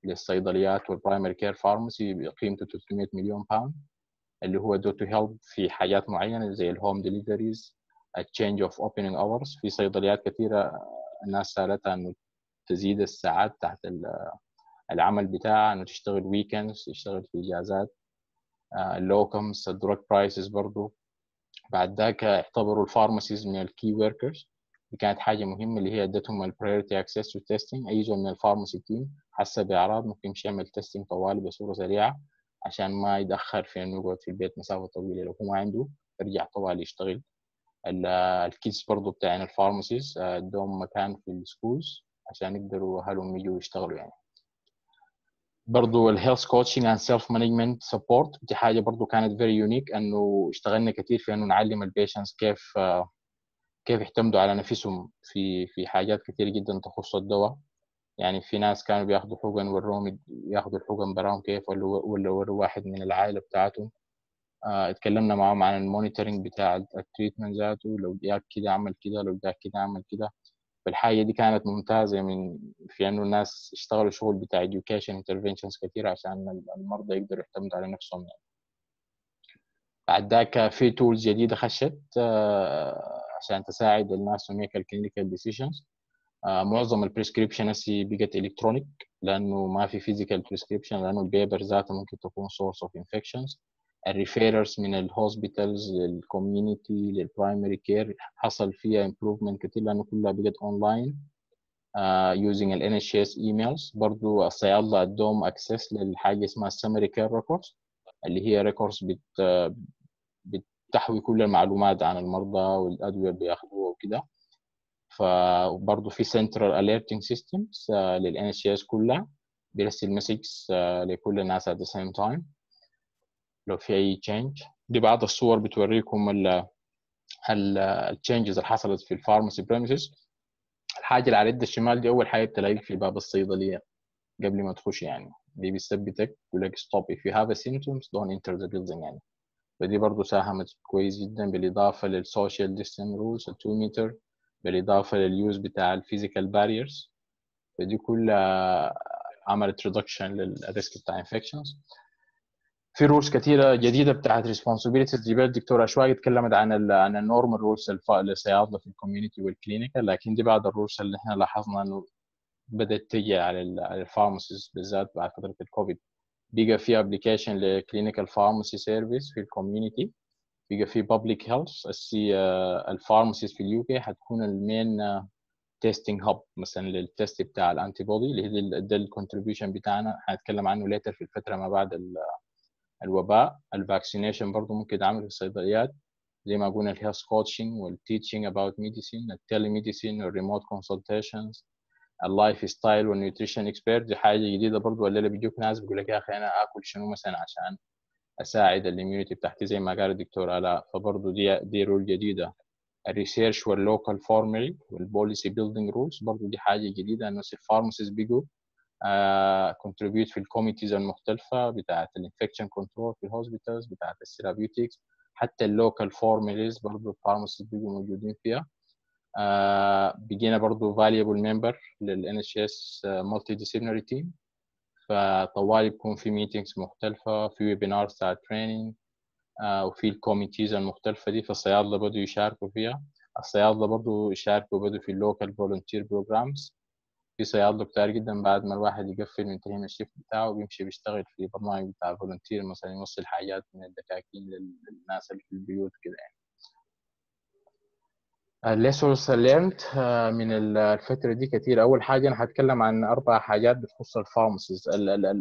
S5: للصيدليات وال primary care pharmacy بقيمته 300 مليون pound اللي هو due to help في حاجات معينة زي ال home deliveries ال change of opening hours في صيدليات كثيرة الناس سألتها إنه تزيد الساعات تحت العمل بتاعها إنه تشتغل weekends تشتغل في إجازات. ال locums ال drug prices برضو. بعد ذاك اعتبروا ال pharmacies من ال key workers دي كانت حاجة مهمة اللي هي ادتهم ال priority access testing أي زول من ال pharmacy team حس بأعراض ممكن يمشي يعمل testing طوالي بصورة سريعة عشان ما يتأخر في إنه يقعد في البيت مسافة طويلة. لو هو ما عنده يرجع طوالي يشتغل. ال kids برضو بتاعين ال pharmacists ادوهم مكان في ال schools عشان يقدروا أهلهم يجوا يشتغلوا يعني. برضو ال health coaching and self management support دي حاجة برضو كانت very unique إنه اشتغلنا كثير في إنه نعلم ال patients كيف كيف يعتمدوا على نفسهم في في حاجات كثير جدا تخص الدواء. يعني في ناس كانوا بياخذوا حقن وروهم ياخذوا الحقن براهم كيف ولا ولا واحد من العائلة بتاعتهم. اتكلمنا معاهم عن ال monitoring بتاع ال treatment ذاته لو جاك كده عمل كده لو جاك كده عمل كده. فالحاجة دي كانت ممتازة من في إنه الناس اشتغلوا شغل بتاع education interventions كثير عشان المرضى يقدروا يعتمدوا على نفسهم. يعني. بعد ذاك في tools جديدة خشت آه عشان تساعد الناس to make clinical decisions. آه معظم ال prescription هسي بقت electronic لأنه ما في physical prescription لأنه ال paper ذاته ممكن تكون سورس اوف انفكشنز الريفيررز من الهوسبيتالز للكوميونتي للبرايمري كير حصل فيها improvement كتير لأنه كلها بقت online using ال NHS emails برضو الصيادله ادوهم access للحاجة اسمها ال summary care records اللي هي records بت بتحوي كل المعلومات عن المرضى والأدوية اللي بياخذوها وكده. فبرضه في central alerting systems لل NHS كلها بيرسل messages لكل الناس at the same time. لو في أي change دي بعض الصور بتوريكم ال changes اللي حصلت في ال pharmacy premises الحاجة اللي على اليد الشمال دي أول حاجة بتلاقيك في باب الصيدلية قبل ما تخش يعني. دي بيثبتك يقول لك stop if you have symptoms don't enter the building يعني. فدي برضه ساهمت كويس جدا بالإضافة لل social distance rules 2 متر بالإضافة لل use بتاع ال physical barriers فدي كلها عملت reduction لل risk بتاع infections في roles كثيرة جديدة بتاعت responsibilities دي الدكتورة اشواق اتكلمت عن عن ال normal roles للصيادله في ال community وال clinical لكن دي بعض ال roles اللي إحنا لاحظنا إنه بدأت تجي على ال pharmacists بالذات بعد فترة الكوفيد بقى في application ل clinical pharmacy service في ال community بقى في public health ال pharmacies في ال UK حتكون ال main testing hub مثلا لل test بتاع ال antibody اللي هي ده ال contribution بتاعنا. هنتكلم عنه later في الفترة ما بعد الوباء ال vaccination برضه ممكن يتعمل في الصيدليات زي ما قلنا ال health coaching وال teaching about medicine ال telemedicine وال remote consultations ال lifestyle وال nutrition expert دي حاجة جديدة برضه الليلة بيجوك ناس بيقول لك يا أخي أنا آكل شنو مثلا عشان أساعد ال immunity بتاعتي زي ما قال الدكتور؟ الاء فبرضه دي دي role جديدة. ال research وال local formulary وال policy building roles برضه دي حاجة جديدة. انه ال pharmacists بيجوا contribute في ال committees المختلفة بتاعة ال infection control في ال hospitals بتاعة ال therapeutics حتى ال local formularies برضه ال pharmacists بيجوا موجودين فيها. uh, بقينا برضه valuable member لل NHS multi disciplinary team. فطوالي بيكون في meetings مختلفة في webinars بتاع training uh, وفي ال committees المختلفة دي فالصيادلة بدوا يشاركوا فيها. الصيادلة برضه يشاركوا بدوا في ال local volunteer programs في صيادلة كتير جدا بعد ما الواحد يقفل وينتهي من ال shift بتاعه بيمشي بيشتغل في برنامج بتاع volunteer مثلا يوصل حاجات من الدكاكين للناس اللي في البيوت كده يعني. ال lessons learnt من الفترة دي كتير. أول حاجة أنا هتكلم عن أربع حاجات بتخص ال pharmacists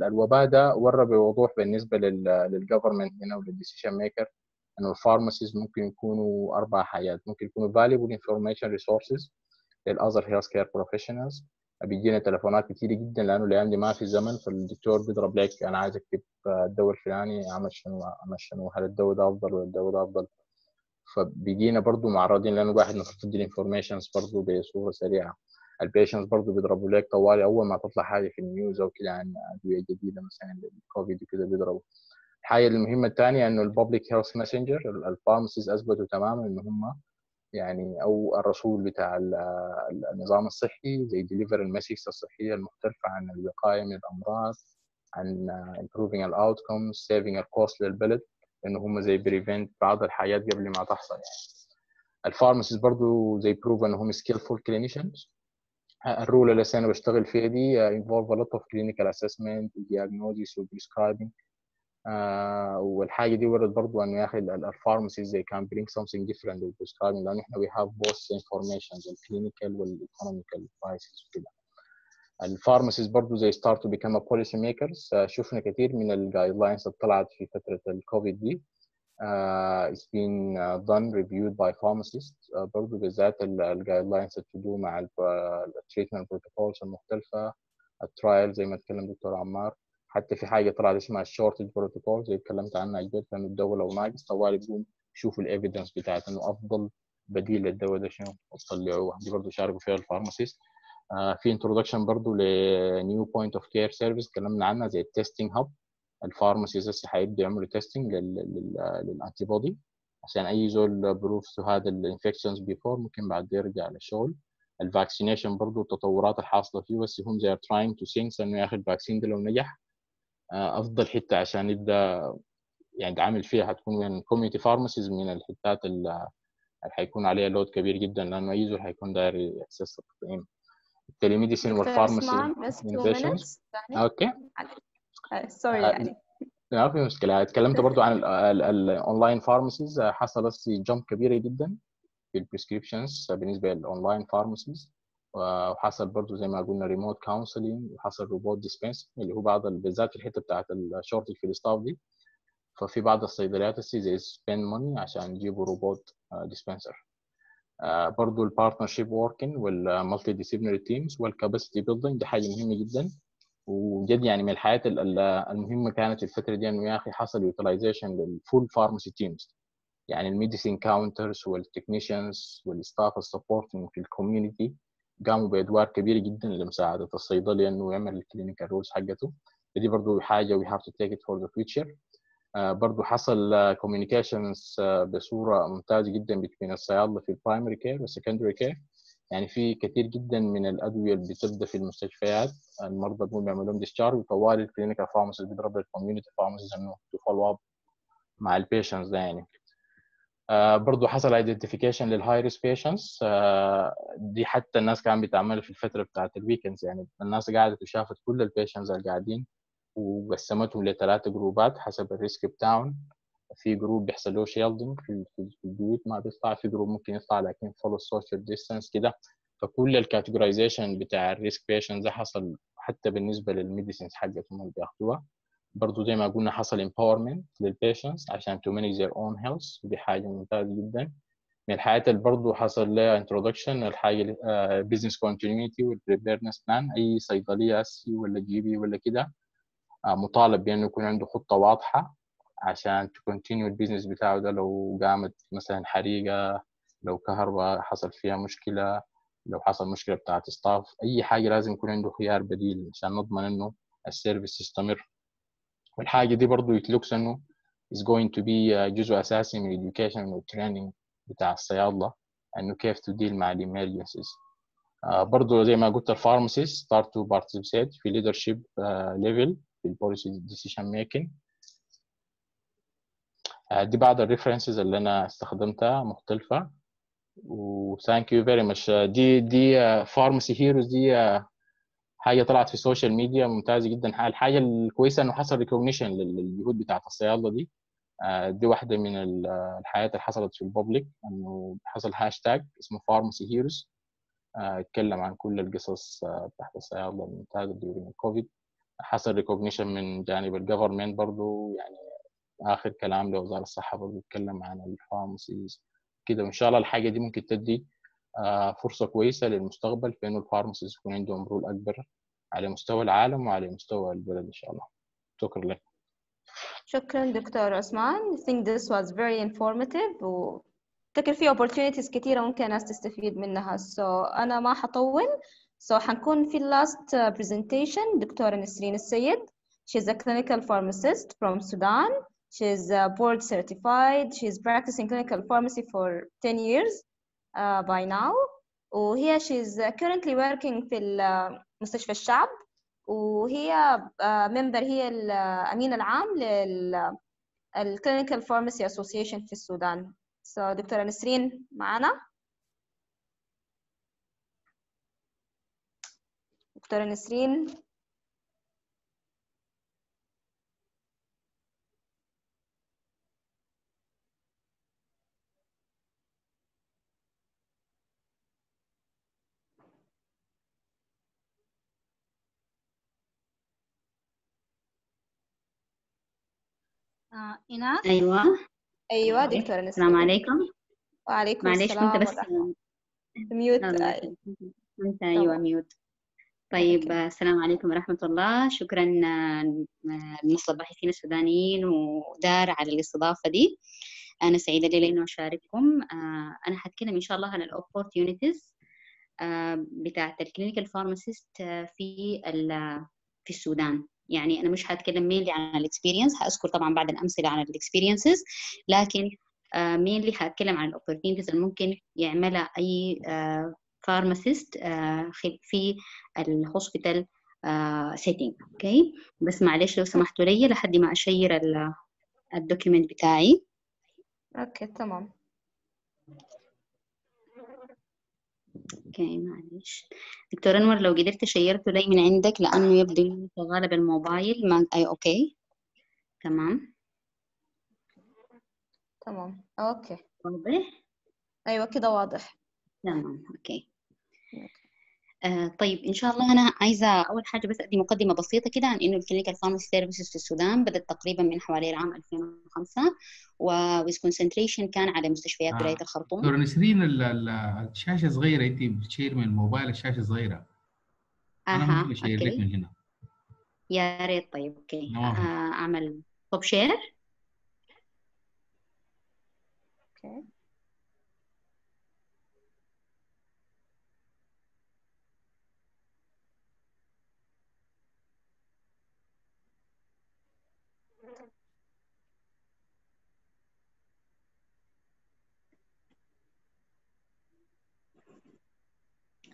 S5: الوباء ده ورى بوضوح بالنسبة لل government هنا ولل decision maker إنه ال pharmacists ممكن يكونوا أربع حاجات. ممكن يكونوا valuable information resources لل other healthcare professionals بيجينا تليفونات كتير جدا لأنه الأيام دي ما في زمن فالدكتور بيضرب لك أنا عايز اكتب الدواء الفلاني اعمل شنو اعمل شنو هل الدواء ده أفضل ولا الدواء ده أفضل؟ فبيجينا برضه معرضين لأنه الواحد المفروض تدي ال informations برضه بصورة سريعة. ال patients برضه بيضربوا لك طوالي أول ما تطلع حاجة في ال news أو كده عن أدوية جديدة مثلا الكوفيد وكده بيضربوا. الحاجة المهمة الثانية إنه ال public health messenger ال pharmacists أثبتوا تماما إن هم يعني أو الرسول بتاع النظام الصحي they deliver ال message الصحية المختلفة عن الوقاية من الأمراض عن improving ال outcomes saving ال cost للبلد انه هم they prevent بعض الحاجات قبل ما تحصل يعني. ال pharmacists برضو they prove انهم skillful clinicians. ال role اللي أنا بشتغل فيها دي involve a lot of clinical assessment diagnosis و prescribing. آه والحاجة دي ورت برضو إنه يا أخي ال pharmacists they can bring different لل prescribing لأنه إحنا we have both information ال clinical وال economical basis وكده. ال pharmacists برضو they start to become a policy uh, شفنا كثير من ال guidelines اللي طلعت في فترة الكوفيد دي. uh, it's been uh, done reviewed by pharmacists. uh, برضو بالذات ال guidelines تدو مع ال treatment protocols المختلفة. ال trial زي ما اتكلم دكتور عمار. حتى في حاجة طلعت اسمها ال shortage protocol زي اتكلمت عنها كانوا الدواء لو ناقص طوالي بيقوم يشوفوا ال evidence بتاعت إنه أفضل بديل للدواء ده شنو وطلعوه دي برضه شاركوا فيها ال pharmacist آه في introduction برضه ل new point of care service اتكلمنا عنها زي ال testing hub ال pharmacies هسه حيبدوا يعملوا testing لل antibody عشان أي زول proof had the infections before ممكن بعد يرجع للشغل. ال vaccination برضه التطورات الحاصلة فيه بس هم زي trying to think إنه يا أخي ال vaccine ده لو نجح أفضل حتة عشان يبدأ يعني عامل فيها حتكون من community pharmacies من الحتات اللي حيكون عليها load كبير جدا لأنه أي زول حيكون داير يأسس التطعيم. التليميديسين والفارماسي أوكي.
S2: سوري يعني.
S5: ما في مشكلة. تكلمت برضو عن ال online pharmacies حصل jump كبيره جدا في ال prescriptions بالنسبة لل online pharmacies وحصل برضو زي ما قلنا remote counseling وحصل robot dispense اللي هو بعض بالذات الحتة بتاعت ال shortage في ال staff دي. ففي بعض الصيدليات زي spend money عشان يجيبوا robot dispenser برضو ال partnership working وال multidisciplinary teams وال capacity building دي حاجة مهمة جدا. وجد يعني من الحاجات المهمة كانت الفترة دي إنه يا أخي حصل utilization لل full pharmacy teams يعني الميديسين كاونترز والتكنيشنز والستاف السبورتنج في ال community قاموا بإدوار كبيره جدا لمساعده الصيدلي انه يعمل ال clinical roles حقته. دي برضه حاجة we have to take it for the future برضه حصل communications بصورة ممتازة جدا بين الصيادلة في ال primary care وال secondary care يعني في كثير جدا من الأدوية اللي بتبدأ في المستشفيات المرضى بيقوموا بيعملوا لهم discharge وطوالي ال clinical pharmacist بيضرب ال community pharmacist إنه to follow up مع ال patients ده يعني. آه برضو حصل identification لل high risk patients دي حتى الناس كان بتعمل في الفترة بتاعت ال weekends يعني الناس قاعدة وشافت كل ال patients اللي قاعدين وقسمتهم لثلاثة groupات حسب ال risk بتاعهم. في group بيحصل له shielding في البيوت ما بيطلع في group ممكن يطلع لكن follow ال social distance كده. فكل ال categorization بتاع ال risk patient ده حصل حتى بالنسبة لل medicines حقتهم اللي بياخدوها. برضه زي ما قلنا حصل empowerment لل patients عشان to manage their own health ودي حاجة ممتازة جدا. من الحاجات اللي برضه حصل لها introduction الحاجة uh, business continuity وال preparedness plan أي صيدلية اسي ولا GP ولا كده uh, مطالب بأنه يكون عنده خطة واضحة عشان continue ال business بتاعه ده. لو قامت مثلا حريقة لو كهرباء حصل فيها مشكلة لو حصل مشكلة بتاعت staff أي حاجة لازم يكون عنده خيار بديل عشان نضمن إنه ال service يستمر. والحاجة دي برضه it looks إنه is going to be جزء أساسي من education وال training بتاع الصيادلة إنه كيف ت deal مع ال emergencies uh, برضه زي ما قلت ال pharmacist start to participate في leadership uh, level في ال policy making. uh, دي بعض ال references اللي أنا استخدمتها مختلفة. و thank you very much دي دي pharmacy heroes دي حاجة طلعت في ال social media ممتازة جدا. الحاجة الكويسة إنه حصل recognition للجهود بتاعت الصيادلة دي. دي واحدة من الحاجات اللي حصلت في ال public إنه حصل هاشتاج اسمه pharmacy heroes اتكلم عن كل القصص بتاعت الصيادلة الممتازة during الكوفيد حصل recognition من جانب ال government برضه يعني آخر كلام لوزارة الصحة برضه اتكلم عن ال pharmacies كده وان شاء الله الحاجة دي ممكن تدي فرصة كويسة للمستقبل في إنه ال pharmacies يكون عندهم role أكبر على مستوى العالم وعلى مستوى البلد إن شاء الله. شكرا لك.
S2: شكرا دكتور عثمان. I think this was very informative و افتكر في opportunities كثيرة ممكن الناس تستفيد منها. So أنا ما حطول. So حنكون في last presentation. دكتورة نسرين السيد. She's a clinical pharmacist from Sudan. She's uh, board certified. She's practicing clinical pharmacy for 10 years. Uh, by now. وهي she's currently working في مستشفى الشعب. وهي member هي الأمين العام لل ال clinical pharmacy association في السودان. So دكتورة نسرين معنا؟ دكتورة نسرين؟
S8: آه إيناس
S9: أيوة.
S2: أيوة دكتورة نسرين
S9: السلام عليكم.
S2: وعليكم السلام
S9: كنت بس mute. كنت أيوة mute. طيب السلام عليكم ورحمة الله. شكرا لمنصة الباحثين السودانيين ودار على الاستضافة دي. أنا سعيدة لي إنه أشارككم. آه، أنا حتكلم إن شاء الله عن ال opportunities بتاعة ال clinical pharmacist في في السودان. يعني أنا مش هتكلم mainly عن ال experience هأذكر طبعا بعض الأمثلة عن ال experiences لكن mainly هتكلم عن ال opportunities اللي ممكن يعملها أي pharmacist في ال hospital setting okay بس معلش لو سمحتوا لي لحد ما أ share ال document بتاعي.
S2: okay تمام.
S9: okay معلش. دكتور أنور لو قدرت shareته لي من عندك لأنه يبدو شغاله بالموبايل ما أي okay. تمام.
S2: تمام. okay.
S9: واضح؟
S2: أيوة كده واضح.
S9: تمام okay. آه طيب إن شاء الله أنا عايزة أول حاجة بس أدي مقدمة بسيطة كده عن إنه ال clinical pharmacy services في السودان بدأت تقريبا من حوالي العام 2005 و with concentration كان على مستشفيات
S1: آه.
S9: ولايه الخرطوم.
S1: دكتورة نسرين ال- ال- الشاشة صغيرة أنت بت share من الموبايل الشاشة صغيرة. أنا
S9: أها
S1: ممكن أ share لك
S9: okay.
S1: من هنا.
S9: يا ريت طيب
S1: okay.
S9: آه أعمل stop share
S2: okay.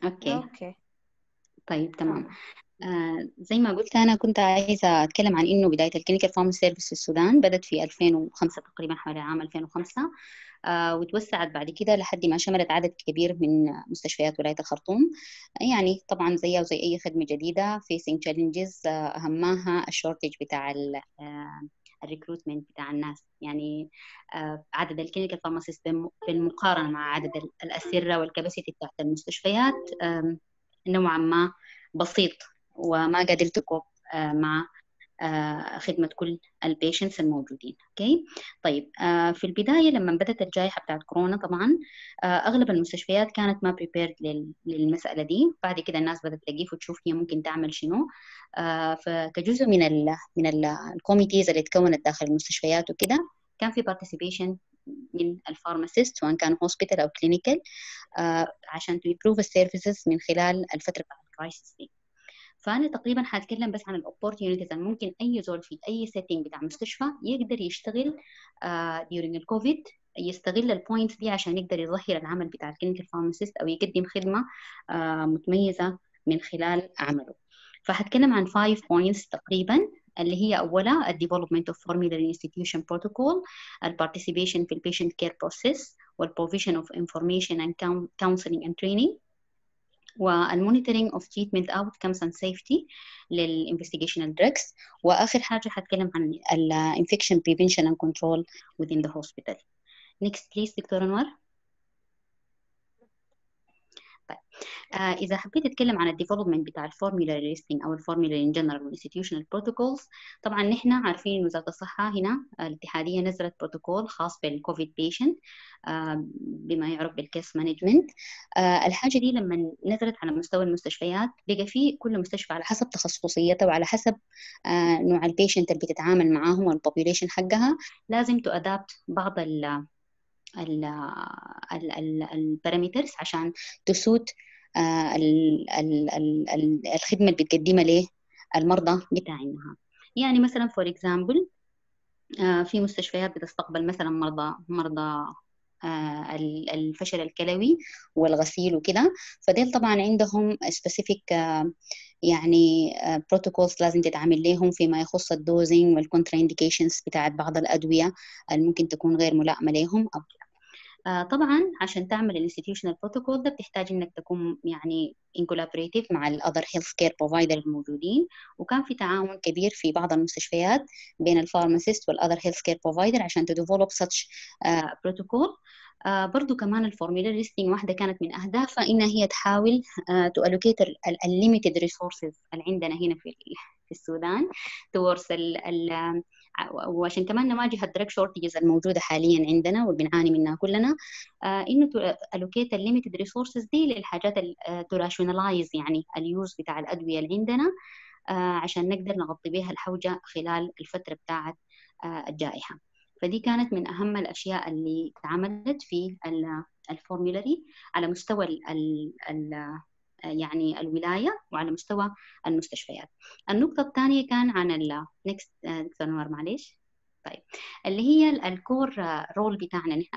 S9: okay.
S2: okay.
S9: طيب تمام. آه زي ما قلت أنا كنت عايزة أتكلم عن إنه بداية ال clinical pharmacy service في السودان بدأت في 2005 تقريبا حوالي عام 2005 آه وتوسعت بعد كده لحد ما شملت عدد كبير من مستشفيات ولاية الخرطوم. يعني طبعا زيها وزي أي خدمة جديدة facing challenges آه أهمها ال shortage بتاع ال recruitment بتاع الناس. يعني آه عدد ال clinical pharmacist بالمقارنة مع عدد ال- الأسرة وال capacity بتاعت المستشفيات نوعا ما بسيط وما قادر ت cope آه، مع خدمة كل ال patients الموجودين. okay طيب آه، في البداية لما بدأت الجائحة بتاعت كورونا طبعا آه، أغلب المستشفيات كانت ما prepared للمسألة دي. بعد كده الناس بدأت تقيف وتشوف هي ممكن تعمل شنو. آه، فكجزء من ال من ال committees اللي تكونت داخل المستشفيات وكده كان في participation من ال pharmacist سواء كان hospital أو clinical عشان to improve ال services من خلال الفترة بتاعت ال crisis دي. فأنا تقريبا هتكلم بس عن ال opportunities ممكن أي زول في أي setting بتاع مستشفى يقدر يشتغل uh, during الكوفيد يستغل ال points دي عشان يقدر يظهر العمل بتاع ال clinical pharmacist أو يقدم خدمة uh, متميزة من خلال عمله. فهتكلم عن 5 points تقريبا اللي هي أولا ال development of formulary institution protocol participation في ال patient care process وال provision of information and counseling and training. وال monitoring of treatment outcomes and safety لل investigational drugs واخر حاجة هتكلم عن ال infection prevention and control within the hospital next please دكتور انور طيب آه إذا حبيت أتكلم عن ال development بتاع ال formulary listing أو ال formulary in general وال institutional protocols طبعا نحن عارفين وزارة الصحة هنا الاتحادية نزلت بروتوكول خاص بال COVID patient آه بما يعرف بال case management آه الحاجة دي لما نزلت على مستوى المستشفيات بقى في كل مستشفى على حسب تخصصيتها وعلى حسب نوع ال patient اللي بتتعامل معاهم وال population حقها لازم ت adapt بعض ال parameters عشان ت suit الخدمة اللي بتقدمها للمرضى بتاعينها يعني مثلا for example في مستشفيات بتستقبل مثلا مرضى مرضى الفشل الكلوي والغسيل وكده. فديل طبعا عندهم specific يعني protocols لازم تتعامل لهم فيما يخص ال dosing وال contraindications بتاعت بعض الأدوية اللي ممكن تكون غير ملائمة كده طبعا عشان تعمل ال institutional protocol ده بتحتاج إنك تكون يعني in collaborative مع ال other health care provider الموجودين وكان في تعاون كبير في بعض المستشفيات بين ال pharmacist وال other health care provider عشان ت develop such protocol آه برضو كمان ال formulary listing واحدة كانت من أهدافها إنها هي تحاول to allocate ال limited resources اللي عندنا هنا في في السودان towards ال ال وعشان كمان نواجه ال drug shortages الموجودة حاليا عندنا وبنعاني منها كلنا آه إنه allocate ال limited resources دي للحاجات to rationalize يعني ال use بتاع الأدوية اللي عندنا آه عشان نقدر نغطي بها الحوجة خلال الفترة بتاعت آه الجائحة. فدي كانت من أهم الأشياء اللي اتعملت في ال formulary على مستوى يعني الولاية وعلى مستوى المستشفيات. النقطة الثانية كان عن ال next دكتور نور معلش طيب. اللي هي ال core role بتاعنا نحن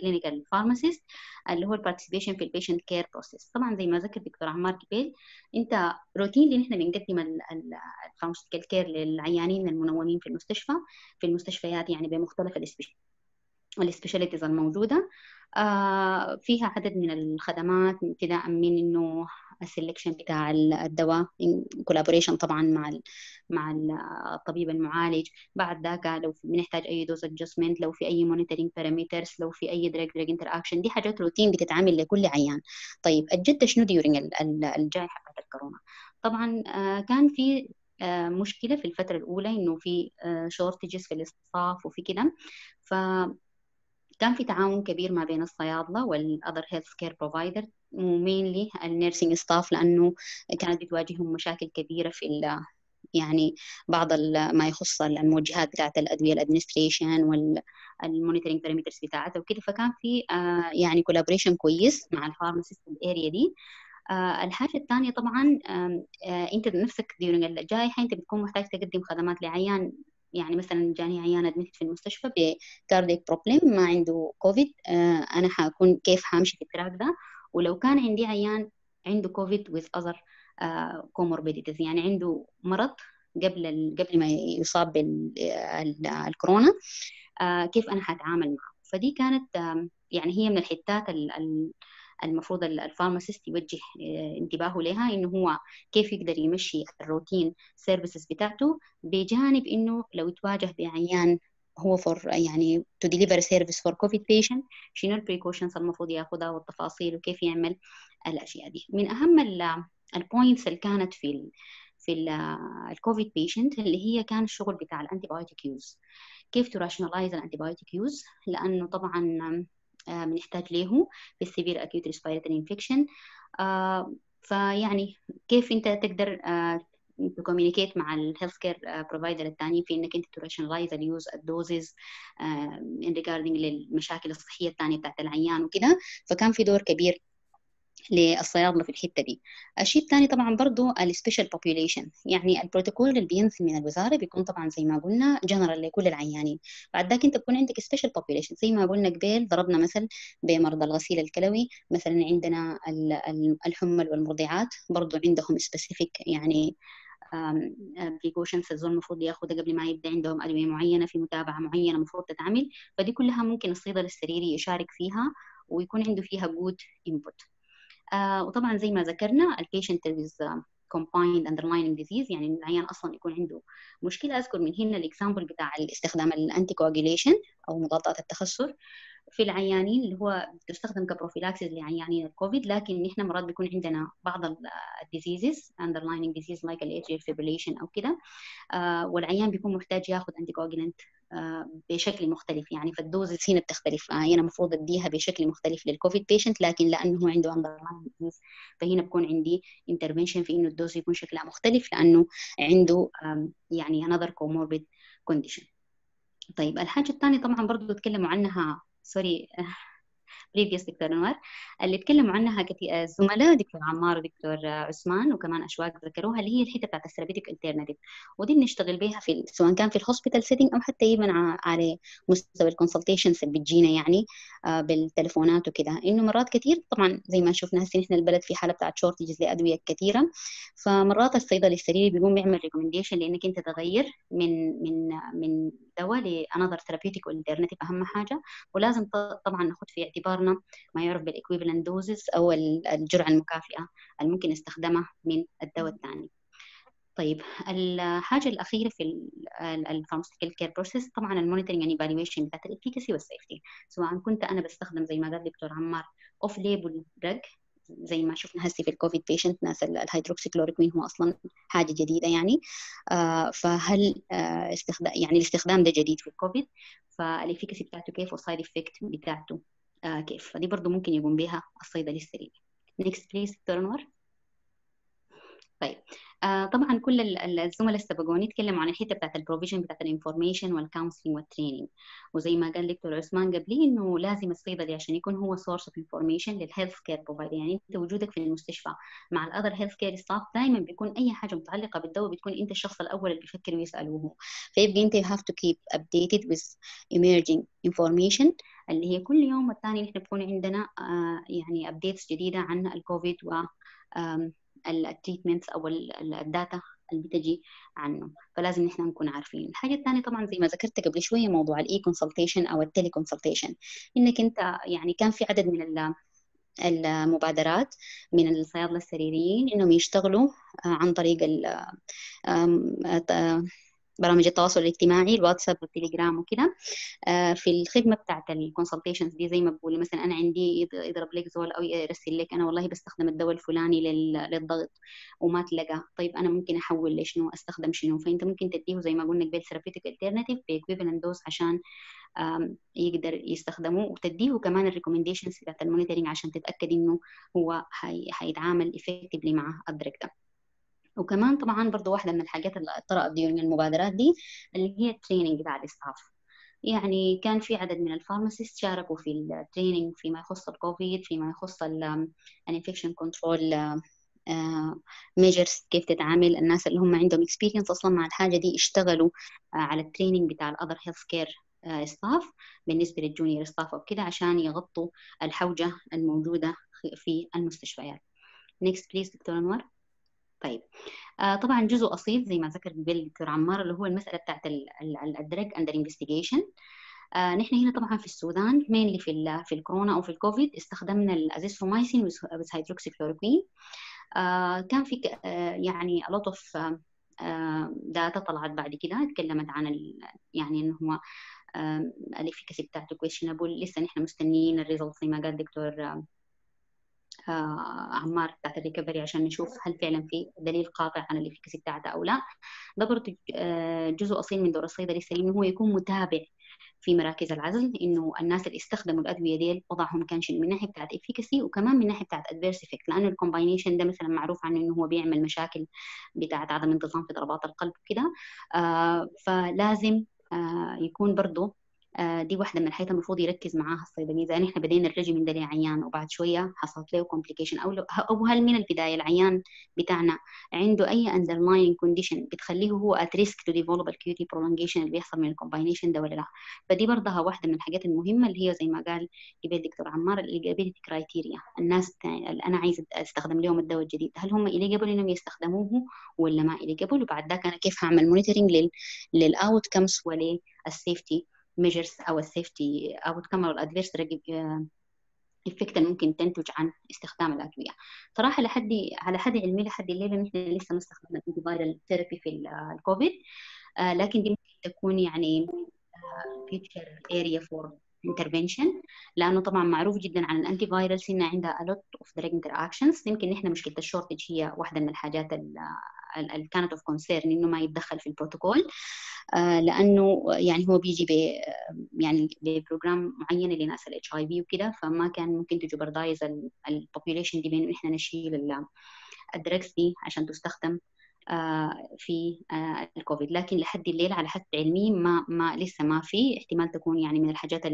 S9: clinical pharmacist اللي هو ال participation في ال patient care process طبعا زي ما ذكر دكتور عمار قبيل أنت روتين اللي نحن بنقدم ال pharmaceutical care للعيانين المنومين في المستشفى في المستشفيات يعني بمختلف ال specialties الموجودة. آه فيها عدد من الخدمات ابتداء من إنه ال selection بتاع الدواء collaboration طبعا مع مع الطبيب المعالج. بعد ذاك لو بنحتاج أي dose adjustment لو في أي monitoring parameters لو في أي drug drug interaction دي حاجات روتين بتتعمل لكل عيان. طيب الجد شنو during الجائحه بتاعت الكورونا؟ طبعا آه كان في آه مشكلة في الفترة الأولى إنه في shortages في ال staff وفي كده. ف كان في تعاون كبير ما بين الصيادلة وال other health care provider و mainly ال nursing staff لأنه كانت بتواجههم مشاكل كبيرة في يعني بعض ما يخص الموجهات بتاعت الأدوية ال administration وال monitoring parameters بتاعتها وكده. فكان في آه يعني collaboration كويس مع ال pharmacist ال area دي. آه الحاجة الثانية طبعا آه أنت نفسك during الجائحة أنت بتكون محتاج تقدم خدمات لعيان يعني مثلا جاني عيان admitted في المستشفى ب cardiac problem ما عنده كوفيد آه أنا حكون كيف حأمشي في ال track ده ولو كان عندي عيان عنده كوفيد with other comorbidities يعني عنده مرض قبل قبل ما يصاب بالكورونا آه كيف أنا حأتعامل معه؟ فدي كانت آه يعني هي من الحتات المفروض ال pharmacist يوجه انتباهه لها إنه هو كيف يقدر يمشي ال routine services بتاعته بجانب إنه لو يتواجه بعيان هو for يعني to deliver service for COVID patient شنو ال precautions المفروض ياخذها والتفاصيل وكيف يعمل الأشياء دي. من أهم ال points اللي كانت في ال في ال COVID patient اللي هي كان الشغل بتاع ال antibiotic use كيف ت rationalize ال antibiotic use لأنه طبعا بنحتاج له في ال severe acute respiratory infection فيعني كيف أنت تقدر ت communicate مع ال healthcare provider الثاني في إنك أنت ت rationalize ال use ال doses regarding للمشاكل الصحية الثانية بتاعت العيان وكده. فكان في دور كبير للصيادلة في الحتة دي. الشيء الثاني طبعا برضو ال special population يعني البروتوكول اللي بينزل من الوزارة بيكون طبعا زي ما قلنا جنرال لكل العيانين. بعد ذاك أنت بكون عندك special population زي ما قلنا قبل ضربنا مثل بمرضى الغسيل الكلوي مثلا عندنا الحمل والمرضعات برضو عندهم specific يعني precautions المفروض ياخذها قبل ما يبدأ عندهم أدوية معينة في متابعة معينة المفروض تتعمل. فدي كلها ممكن الصيدلة السريري يشارك فيها ويكون عنده فيها good input وطبعا زي ما ذكرنا ال patient with combined underlying disease يعني العيان أصلا يكون عنده مشكلة أذكر من هنا ال example بتاع استخدام ال anticoagulation أو مضادات التخثر في العيانين اللي هو تستخدم ك prophylaxis لعيانين الكوفيد لكن نحن مرات بيكون عندنا بعض ال diseases underlying disease like atrial fibrillation أو كده. آه والعيان بيكون محتاج ياخذ anticoagulant آه بشكل مختلف يعني فال doses هنا بتختلف. آه هنا المفروض أديها بشكل مختلف لل COVID patient لكن لأنه عنده underlying disease فهنا بكون عندي intervention في إنه ال dose يكون شكلها مختلف لأنه عنده يعني another comorbid condition. طيب الحاجة الثانية طبعا برضو تكلموا عنها sorry previous دكتور انور اللي تكلموا عنها كثير الزملاء دكتور عمار ودكتور عثمان وكمان أشواق ذكروها اللي هي الحتة بتاعت ال therapeutic alternative ودي بنشتغل بها في سواء كان في ال hospital setting أو حتى even على مستوى ال consultations اللي بتجينا يعني بالتليفونات وكده. إنه مرات كثير طبعا زي ما شفنا هسه نحن البلد في حالة بتاعت shortages لأدوية كثيره فمرات الصيدلي السريري بيقوم بيعمل recommendation لأنك أنت تغير من من من دواء ل another therapeutic alternative أهم حاجة. ولازم طبعا ناخذ في اعتبارنا ما يعرف بال equivalent doses أو الجرعة المكافئة اللي ممكن نستخدمها من الدواء الثاني. طيب الحاجة الأخيرة في ال pharmaceutical care process طبعا ال monitoring and evaluation بتاعت ال efficacy وال safety سواء كنت أنا بستخدم زي ما قال دكتور عمار off-label drug زي ما شفنا هسه في ال COVID patient ناس الهيدروكسيكلوريكوين هو أصلا حاجة جديدة يعني. آه فهل آه استخدام يعني الاستخدام ده جديد في الكوفيد فال efficacy بتاعته كيف وال side effect بتاعته آه كيف؟ فدي برضه ممكن يقوم بها الصيدلي السريري next please دكتور أنور. طيب. آه طبعا كل الزملاء السبقوني تكلموا عن الحتة بتاعت ال provision بتاعت ال information وال counseling وال training وزي ما قال دكتور عثمان قبلي إنه لازم الصيدلي عشان يكون هو source of information لل healthcare provider يعني أنت وجودك في المستشفى مع ال other healthcare staff دائما بيكون أي حاجة متعلقة بالدواء بتكون أنت الشخص الأول اللي بيفكر ويساله فيبقى أنت have to keep updated with emerging information اللي هي كل يوم والثاني نحن بكون عندنا آه يعني updates جديدة عن الكوفيد و ال treatments أو ال data اللي بتجي عنه. فلازم نحن نكون عارفين الحاجة الثانية طبعا زي ما ذكرت قبل شوية موضوع ال e-consultation أو ال teleconsultation إنك أنت يعني كان في عدد من المبادرات من الصيادلة السريريين إنهم يشتغلوا عن طريق برامج التواصل الاجتماعي الواتساب والتليجرام وكده. في الخدمة بتاعت ال consultations دي زي ما بقول مثلا أنا عندي يضرب لك زول أو يرسل لك أنا والله بستخدم الدواء الفلاني للضغط وما تلقى. طيب أنا ممكن أحول لشنو أستخدم شنو؟ فأنت ممكن تديه زي ما قلنا قبل therapeutic alternative ب equivalent dose عشان يقدر يستخدمه وتديه كمان ال recommendations بتاعت ال monitoring عشان تتأكد إنه هو حيتعامل effectively مع ال drug ده. وكمان طبعا برضو واحدة من الحاجات اللي طرأت من المبادرات دي اللي هي ال training بتاع ال staff يعني كان في عدد من ال pharmacist شاركوا في ال training فيما يخص الكوفيد فيما يخص ال infection control measures كيف تتعامل الناس اللي هم عندهم experience أصلا مع الحاجة دي اشتغلوا على ال training بتاع ال other healthcare staff بالنسبة لل junior staff أو كده عشان يغطوا الحوجة الموجودة في المستشفيات. next please دكتور أنور. طيب. آه طبعا جزء أصيل زي ما ذكر قبل الدكتور عمار اللي هو المسألة بتاعت ال drug under investigation آه نحن هنا طبعا في السودان mainly في في الكورونا أو في الكوفيد استخدمنا ال azithromycin و hydroxychloroquine آه كان في آه يعني of آه data طلعت بعد كده اتكلمت عن يعني انه هو ال efficacy بتاعته questionable لسه نحن مستنيين ال result زي ما قال دكتور عمار بتاعت ال recovery عشان نشوف هل فعلا في دليل قاطع عن ال efficacy بتاعتها أو لا. ده برضه جزء أصيل من دور الصيدلي السليم هو يكون متابع في مراكز العزل إنه الناس اللي استخدموا الأدوية دي وضعهم كان من ناحية بتاعت efficacy وكمان من ناحية بتاعت adverse effect لأنه ال combination ده مثلا معروف عنه إنه هو بيعمل مشاكل بتاعت عدم انتظام في ضربات القلب وكده. آه فلازم آه يكون برضه دي واحدة من الحاجات المفروض يركز معاها الصيدلي إذا نحن بدينا ال regimen ده لعيان وبعد شوية حصلت له complication أو أو هل من البداية العيان بتاعنا عنده أي underlying condition بتخليه هو at risk to develop ال QT prolongation اللي بيحصل من ال combination ده ولا لا؟ فدي برضها واحدة من الحاجات المهمة اللي هي زي ما قال قبل الدكتور عمار ال eligibility criteria الناس اللي أنا عايزة أستخدم لهم الدواء الجديد هل هم eligible إنهم يستخدموه ولا ما eligible وبعد ذاك أنا كيف هعمل monitoring لل لل outcomes ولل safety measures أو ال safety أو أو ال adverse effect ممكن تنتج عن استخدام الأدوية. صراحة لحد على حد علمي لحد الليلة نحن لسه ما استخدمنا ال antiviral therapy في الكوفيد آه لكن دي ممكن تكون يعني future area for intervention لأنه طبعا معروف جدا عن ال antivirals انها عندها a lot of drug interactions. يمكن نحن مشكلة ال shortage هي واحدة من الحاجات اللي كانت of concern إنه ما يتدخل في البروتوكول. آه لأنه يعني هو بيجي ب يعني ب program معين لناس ال HIV وكده فما كان ممكن ت jeopardize ال population دي بين إحنا نشيل ال drugs دي عشان تستخدم في الكوفيد. لكن لحد الليل على حد علمي ما ما لسه ما في احتمال تكون يعني من الحاجات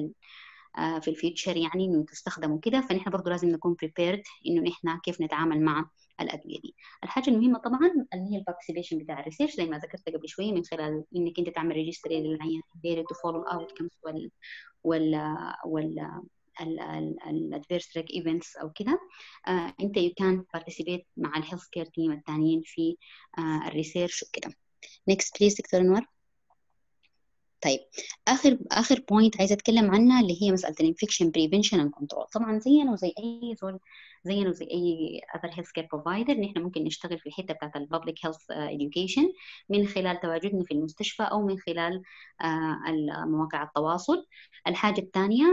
S9: في ال future يعني إنه تستخدم وكده فنحن برضه لازم نكون prepared إنه نحن كيف نتعامل مع الأدوية دي. الحاجة المهمة طبعا اللي هي ال participation بتاع ال research زي ما ذكرت قبل شوية من خلال إنك أنت تعمل registry للعيان. to follow ال outcomes وال وال وال ال adverse ريك events أو كده. uh, أنت you can participate مع ال health care team الثانيين في uh, ال research وكده. next please دكتور أنور. طيب آخر آخر point عايزة أتكلم عنها اللي هي مسألة ال infection prevention and control طبعا زينا وزي أي زول زينا وزي أي other health care provider نحن ممكن نشتغل في الحتة بتاعت ال public health education من خلال تواجدنا في المستشفى أو من خلال مواقع التواصل. الحاجة الثانية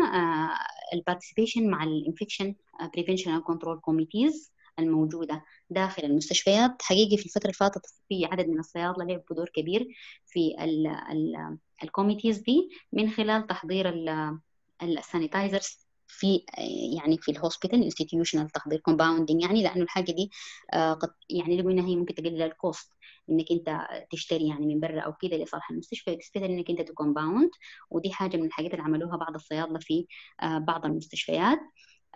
S9: ال participation مع ال infection prevention and control committees الموجودة داخل المستشفيات. حقيقي في الفترة اللي فاتت في عدد من الصيادلة لعبوا دور كبير في ال committees دي من خلال تحضير ال sanitizers في يعني في ال hospital institutional تحضير compounding يعني لأنه الحاجة دي قد يعني لقوا إنها هي ممكن تقلل ال cost إنك أنت تشتري يعني من برا أو كده لصالح المستشفى تستدعي إنك أنت ت compound ودي حاجة من الحاجات اللي عملوها بعض الصيادلة في بعض المستشفيات.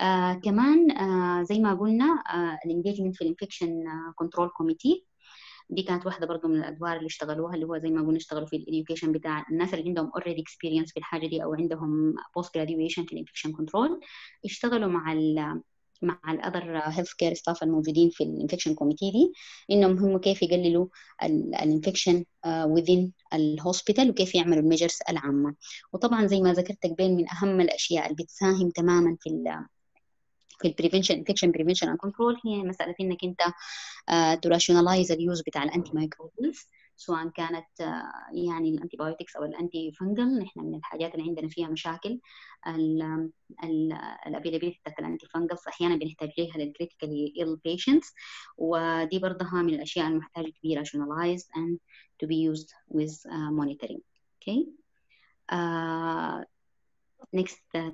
S9: آه كمان آه زي ما قلنا آه ال engagement في ال infection control committee دي كانت واحدة برضو من الأدوار اللي اشتغلوها اللي هو زي ما قلنا اشتغلوا في ال education بتاع الناس اللي عندهم already experience في الحاجة دي أو عندهم post graduation في ال infection control اشتغلوا مع ال مع ال other health care staff الموجودين في ال infection committee دي إنهم هم كيف يقللوا ال infection within ال hospital وكيف يعملوا ال measures العامة. وطبعا زي ما ذكرت بين من أهم الأشياء اللي بتساهم تماما في في ال prevention infection prevention and control هي مسألة إنك أنت ت rationalize ال use بتاع ال antimicrobials سواء كانت uh, يعني ال antibiotics أو ال antifungal نحن من الحاجات اللي عندنا فيها مشاكل ال availability بتاعت ال antifungals أحيانا بنحتاج ليها لل critically ill patients ودي برضها من الأشياء المحتاجة to be rationalized and to be used with uh, monitoring. Okay uh, next uh,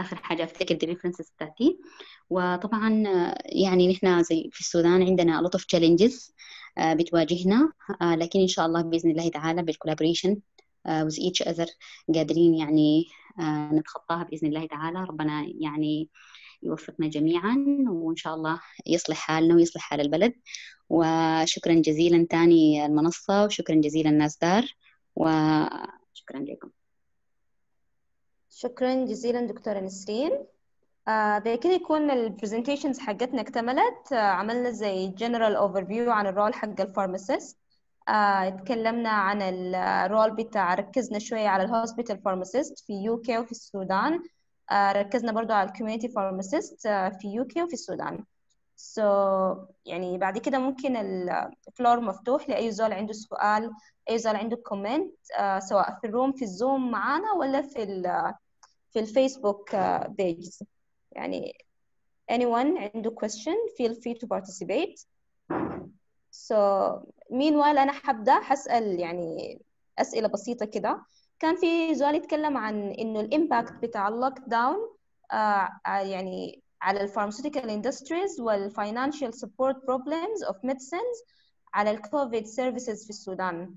S9: آخر حاجة افتكر ال references بتاعتي وطبعا يعني نحن زي في السودان عندنا lot of challenges بتواجهنا. لكن إن شاء الله بإذن الله تعالى بال collaboration with each other قادرين يعني نتخطاها بإذن الله تعالى. ربنا يعني يوفقنا جميعا وإن شاء الله يصلح حالنا ويصلح حال البلد. وشكرا جزيلا تاني المنصة وشكرا جزيلا ناس دار. وشكرا لكم.
S2: شكرا جزيلا دكتورة نسرين. آه بكده يكون ال presentations حقتنا اكتملت. آه عملنا زي general overview عن ال role حق ال pharmacist آه اتكلمنا عن ال role بتاع ركزنا شوية على ال hospital pharmacist في UK وفي السودان. آه ركزنا برضو على ال community pharmacist آه في UK وفي السودان. so so, يعني بعد كده ممكن ال floor مفتوح لأي زول عنده سؤال أي زول عنده comment آه سواء في ال room في الزوم معانا ولا في في الفيسبوك page يعني anyone عنده question feel free to participate. So meanwhile أنا حبدأ حسأل يعني أسئلة بسيطة كده. كان في زول يتكلم عن إنه ال impact بتاع ال lockdown آه يعني على ال pharmaceutical industries وال financial support problems of medicines على ال COVID services في السودان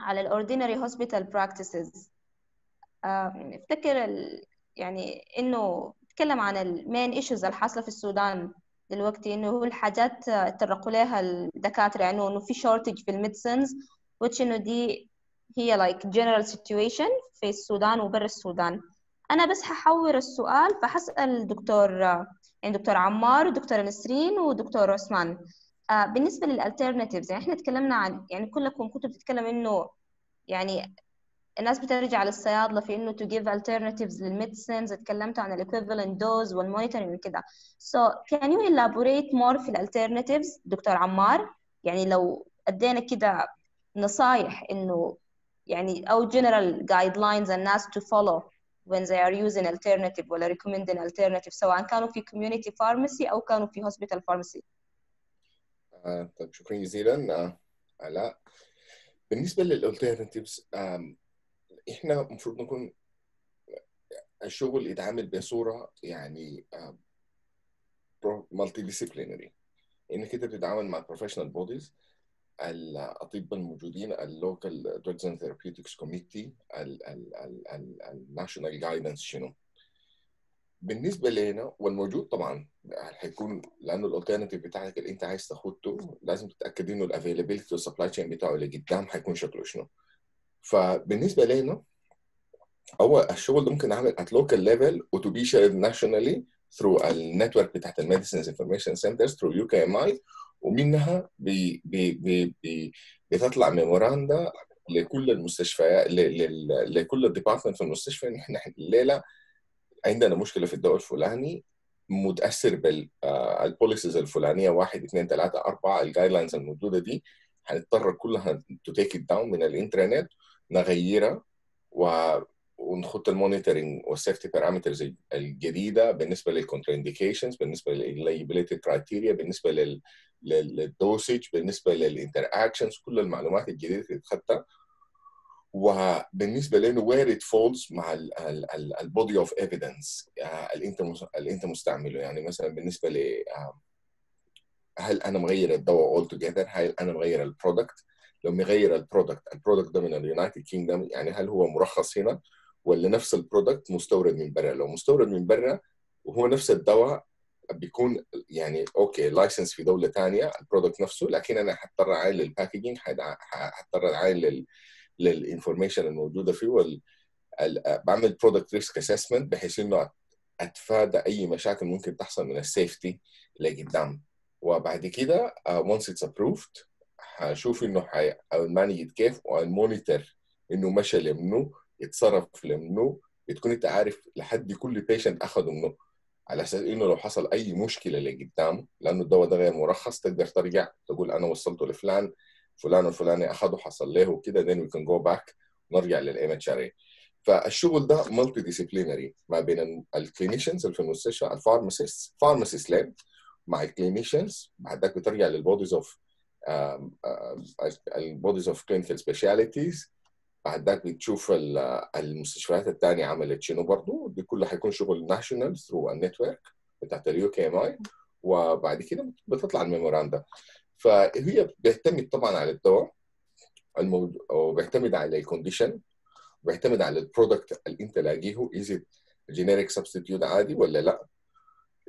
S2: على ال ordinary hospital practices افتكر ال... يعني إنه نتكلم عن ال main issues الحاصله في السودان دلوقتي إنه الحاجات تطرقوا لها الدكاترة يعني إنه في shortage في ال medicines which إنه دي هي like general situation في السودان وبر السودان. أنا بس هحور السؤال فحسأل دكتور يعني دكتور عمار ودكتور نسرين ودكتور عثمان. آه بالنسبة لل alternatives يعني إحنا تكلمنا عن يعني كلكم كنتوا بتتكلم إنه يعني الناس بترجع للصيادله في إنه to give alternatives لل medicines اتكلمت عن ال equivalent dose وال monitoring وكده. So can you elaborate more في ال alternatives دكتور عمار؟ يعني لو أدينا كده نصايح إنه يعني أو general guidelines الناس to follow when they are using alternative ولا recommending alternative سواء كانوا في community pharmacy أو كانوا في hospital pharmacy.
S4: آه، طيب شكرا جزيلا. آه، علاء بالنسبة لل alternatives إحنا المفروض نكون الشغل يتعامل بصورة يعني multidisciplinary انك انت بتتعامل مع professional bodies الأطباء الموجودين ال local drugs and therapeutics committee ال national guidance شنو. بالنسبة لنا والموجود طبعا حيكون لأنه ال alternative بتاعك اللي أنت عايز تاخده لازم تتأكد إنه ال availability وال supply chain بتاعه اللي قدام حيكون شكله شنو. فبالنسبة لنا اول الشغل ده ممكن نعمل at local level و to be shared nationally through ال network بتاعت ال medicines information centres through UKMi ومنها بي بي بي بي بتطلع memoranda لكل المستشفيات لكل ال department في المستشفى. ان إحنا الليلة عندنا مشكلة في الدواء الفلاني متأثر بال policies الفلانية واحد اثنين ثلاثة أربعة ال guidelines الموجودة دي. هنضطر كلها to take down من الإنترنت. نغيرها و ونخط ال monitoring وال safety parameters الجديدة بالنسبة لل contraindications بالنسبة لل liability criteria بالنسبة لل لل dosage بالنسبة لل interactions كل المعلومات الجديدة اللي تتخطى وبالنسبة لأنه where it falls مع ال body of evidence اللي انت اللي انت مستعمله يعني مثلا بالنسبة ل هل أنا مغير الدواء all together هل أنا مغير ال product لو مغير ال product ال product ده من ال United Kingdom يعني هل هو مرخص هنا؟ ولا نفس ال product مستورد من برا؟ لو مستورد من برا وهو نفس الدواء بيكون يعني okay license في دولة ثانية ال product نفسه لكن أنا حضطر اعاين لل packaging حضطر اعاين لل لل information الموجودة فيه وال... بعمل product risk assessment بحيث إنه أتفادى أي مشاكل ممكن تحصل من ال safety اللي قدام. وبعد كده once it's approved هشوف إنه حي... ال managed كيف وال monitor إنه مشى لمنه يتصرف لمنه بتكون أنت عارف لحد كل patient اخذه منه. على أساس إنه لو حصل أي مشكلة لقدام لأنه الدواء ده غير مرخص تقدر ترجع تقول أنا وصلته لفلان فلان الفلاني اخذه حصل له وكده then we can go back نرجع لل MHRA فالشغل ده multidisciplinary ما بين ال clinicians اللي في المستشفى ال pharmacist pharmacist لاب مع ال clinicians بعد ذاك بترجع لل bodies of ال bodies of clinical specialties بعد ذاك بتشوف المستشفيات الثانية عملت شنو برضه دي كلها حيكون شغل national through ال network بتاعت ال UKMi وبعد كده بتطلع ال memoranda. فهي بيعتمد طبعا على الدواء وبيعتمد على ال condition وبيعتمد على ال product اللي انت لاقيه. is generic substitute عادي ولا لا؟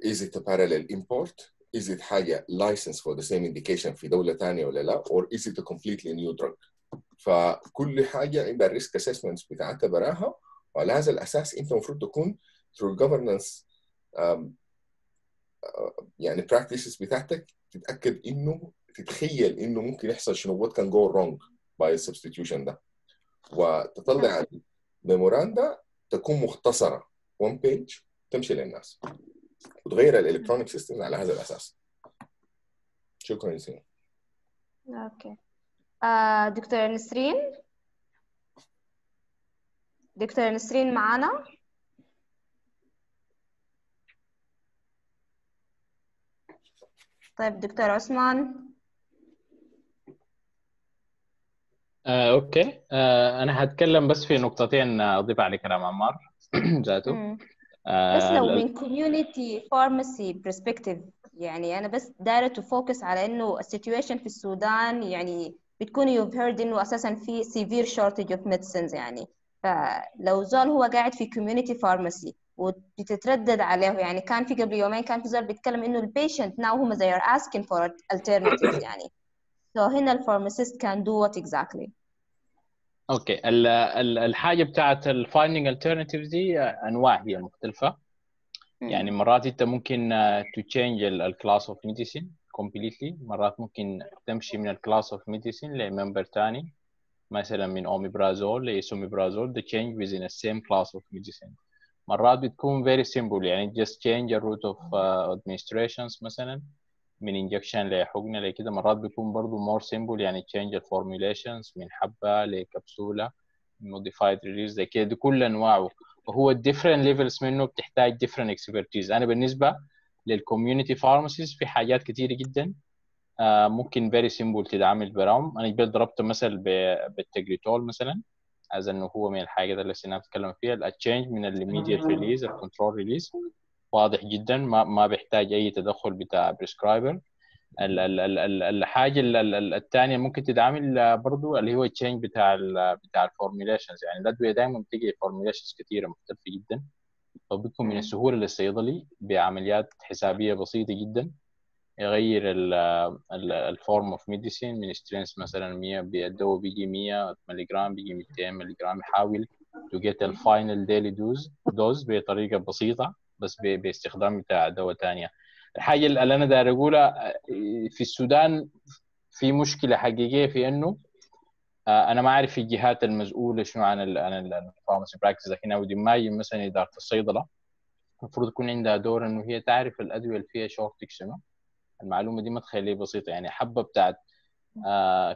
S4: is it parallel import is it حاجة license for the same indication في دولة ثانية ولا لا or is it a completely new drug? فكل حاجة عندها ال risk assessments بتاعتها براها وعلى هذا الأساس أنت المفروض تكون through governance um, يعني practices بتاعتك تتأكد إنه تتخيل إنه ممكن يحصل شنو what can go wrong by substitution ده. وتطلع ال memoranda تكون مختصرة one page تمشي للناس. وتغير ال electronic system على هذا الأساس. شكرا جزيلا
S2: okay. آه دكتور نسرين؟ دكتور نسرين معانا؟ طيب دكتور عثمان؟
S5: آه، okay. آه، أنا هتكلم بس في نقطتين أضيف على كلام عمار. ذاته. آه،
S2: بس لو
S5: ال-
S2: من community pharmacy perspective يعني أنا بس دايرة ت focus على إنه ال situation في السودان يعني بتكون you've heard إنه أساسا في severe shortage of medicines يعني. فلو زول هو قاعد في community pharmacy وبتتردد عليه يعني كان في قبل يومين كان في زول بيتكلم إنه ال patient now هم they are asking for alternatives يعني. So هنا ال pharmacist can do what exactly.
S5: Okay. ال- ال- الحاجة بتاعت ال finding alternatives دي أنواع هي مختلفة. يعني مرات أنت ممكن to change ال class of medicine completely مرات ممكن تمشي من ال class of medicine ل member تاني مثلا من omeprazole ل esomeprazole the change within the same class of medicine. مرات بتكون very simple يعني just change the route of uh, administrations مثلا. من injection لحقنة لكده مرات بيكون برضو more simple يعني the formulations من حبة لكبسولة modified release زي كده. دي كل أنواعه. وهو different levels منه بتحتاج different expertise. أنا بالنسبة لل community pharmacies في حاجات كتيرة جدا آه، ممكن very simple تتعامل براهم. أنا جبت ضربت مثل بال Tegretol مثلا as إنه هو من الحاجات اللي سينا بتكلم فيها. ال change من ال immediate release ال controlled release واضح جدا ما ما بيحتاج أي تدخل بتاع prescriber ال- ال- ال- ال- الحاجة ال- ال- الثانية ممكن تتعامل برضو اللي هو ال change بتاع ال بتاع ال formulations يعني الادويه دائما بتيجي formulations كثيره مختلفة جدا. فبيكون من السهولة للصيدلي بعمليات حسابية بسيطة جدا. يغير ال form of medicine من strength مثلا 100 الدواء بيجي 100 ملي جرام بيجي 200 ملي جرام يحاول to get ال final daily dose dose بطريقة بسيطة. بس باستخدام بتاع دواء ثانية الحاجة اللي أنا داير أقولها في السودان في مشكلة حقيقية في إنه آه، أنا ما أعرف الجهات المسؤولة شنو عن عن ال pharmacy practice لكن أودي ماي مثلا اداره الصيدلة المفروض يكون عندها دور إنه هي تعرف الأدوية اللي فيها shortage شنو. المعلومة دي ما تخليه بسيطة يعني حبة بتاعت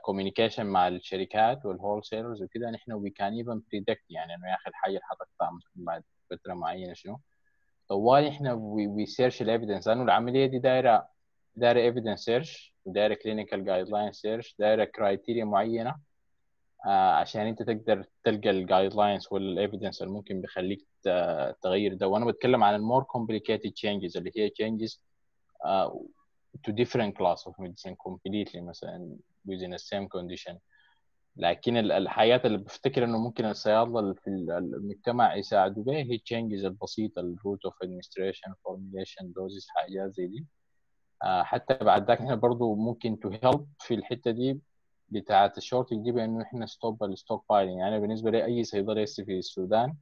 S5: communication مع الشركات وال wholesalers وكده نحن we can even predict يعني إنه يا أخي الحاجة اللي حتقطع بعد فترة معينة شنو. طوال إحنا we search ال evidence لأنه العملية دي دايرة دايرة evidence search ودايرة clinical guideline search دايرة criteria معينة آه عشان انت تقدر تلقى ال guidelines وال evidence اللي ممكن بيخليك تغير ده. وأنا بتكلم عن ال more complicated changes اللي هي uh, to different class of medicine completely مثلا within the same condition. لكن ال- الحاجات اللي بفتكر إنه ممكن الصيادلة اللي في ال- المجتمع يساعدوا بها هي changes البسيطة ال route of administration formulation doses حاجات زي دي. آه، حتى بعد ذاك إحنا برضو ممكن to help في الحتة دي بتاعه ال shortage دي بإنه إحنا stop ال stockpiling يعني بالنسبة لي أي صيدلي هسه في السودان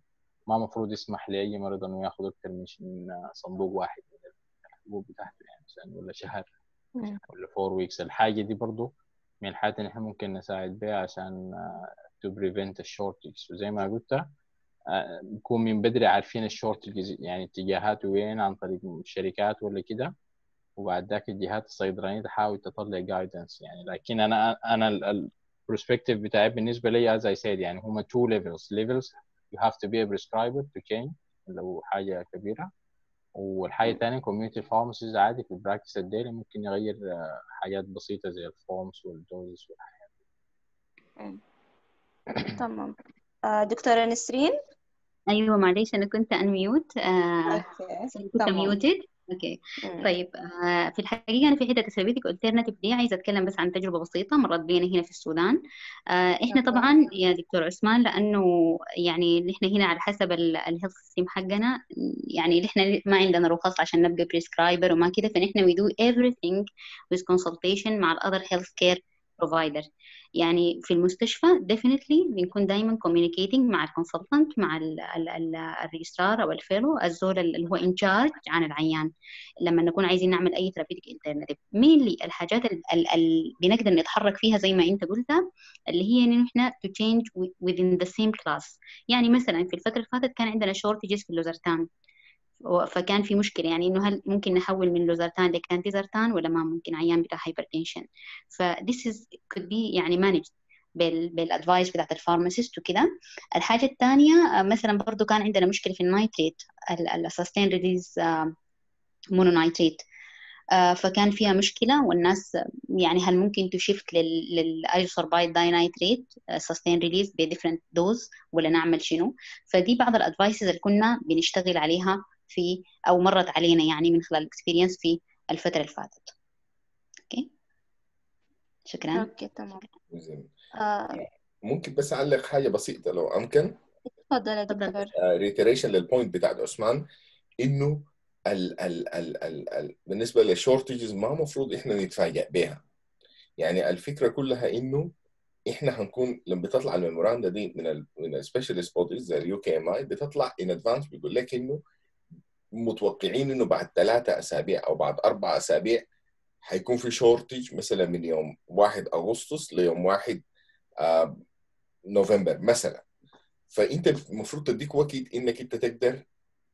S5: ما المفروض يسمح لاي مريض إنه ياخذ أكثر من من صندوق واحد من الحبوب بتاعته يعني مثلا ولا شهر. ولا four weeks الحاجة دي برضو من الحاجات اللي إحنا ممكن نساعد بها عشان to prevent ال shortage وزي ما قلت آه، نكون من بدري عارفين ال shortage يعني اتجاهاته وين عن طريق الشركات ولا كده. وبعد ذاك الجهات الصيدلانية تحاول تطلع guidance يعني. لكن أنا أنا ال perspective بتاعي بالنسبة لي as I said يعني هم two levels. Levels you have to be a prescriber to change لو حاجة كبيرة. والحاجة الثانية community pharmacies عادي في ال practice ال daily ممكن يغير آه، حاجات بسيطة زي ال forms وال doses والحاجات
S2: تمام. آه، دكتورة نسرين؟
S9: أيوه معلش أنا كنت unmute آه
S2: okay.
S9: كنت muted okay
S2: مم.
S9: طيب آه في الحقيقة أنا في حتة ال therapeutic alternative دي عايزة أتكلم بس عن تجربة بسيطة مرت بينا هنا في السودان آه
S2: إحنا.
S9: طبعا يا دكتور عثمان لأنه يعني نحن هنا على حسب ال health system حقنا يعني نحن ما عندنا رخص عشان نبقى prescriber وما كده فنحن we do everything with consultation مع ال other healthcare provider يعني في المستشفى definitely بنكون دايما communicating مع ال consultant مع ال- ال- ال- ال registrar أو ال fellow الزول اللي هو charge عن العيان. لما نكون عايزين نعمل أي alternative من الحاجات اللي بنقدر نتحرك فيها زي ما أنت قلتها اللي هي انه إحنا change wi- within the same class. يعني مثلا في الفترة اللي فاتت كان عندنا shortages في اللوزرتان. فكان في مشكلة يعني إنه هل ممكن نحول من losartan ل candesartan ولا ما ممكن عيان بتاع hypertension ف this is could be يعني managed بال بال advice بتاعت ال pharmacist وكده. الحاجة الثانية مثلا برضو كان عندنا مشكلة في ال nitrate ال sustained release mononitrate فكان فيها مشكلة والناس يعني هل ممكن ت shift لل isosorbide dinitrate sustained release ب different dose ولا نعمل شنو؟ فدي بعض ال advices اللي كنا بنشتغل عليها في أو مرت علينا يعني من خلال ال experience في الفترة اللي فاتت. Okay؟ شكرا.
S2: Okay تمام. آه،
S4: ممكن بس أعلق حاجة بسيطة لو أمكن؟
S2: تفضل يا. دكتور.
S4: reiteration لل point بتاعت عثمان إنه ال ال ال ال ال بالنسبة لل shortages ما المفروض إحنا نتفاجئ بها. يعني الفكرة كلها إنه إحنا هنكون لما بتطلع ال memoranda دي من ال من ال specialist bodies زي ال UKMI بتطلع in advance بيقول لك إنه متوقعين إنه بعد ثلاثة أسابيع أو بعد أربع أسابيع حيكون في shortage مثلا من يوم 1 أغسطس ليوم 1 آه نوفمبر مثلا. فأنت المفروض تديك وقت إنك أنت تقدر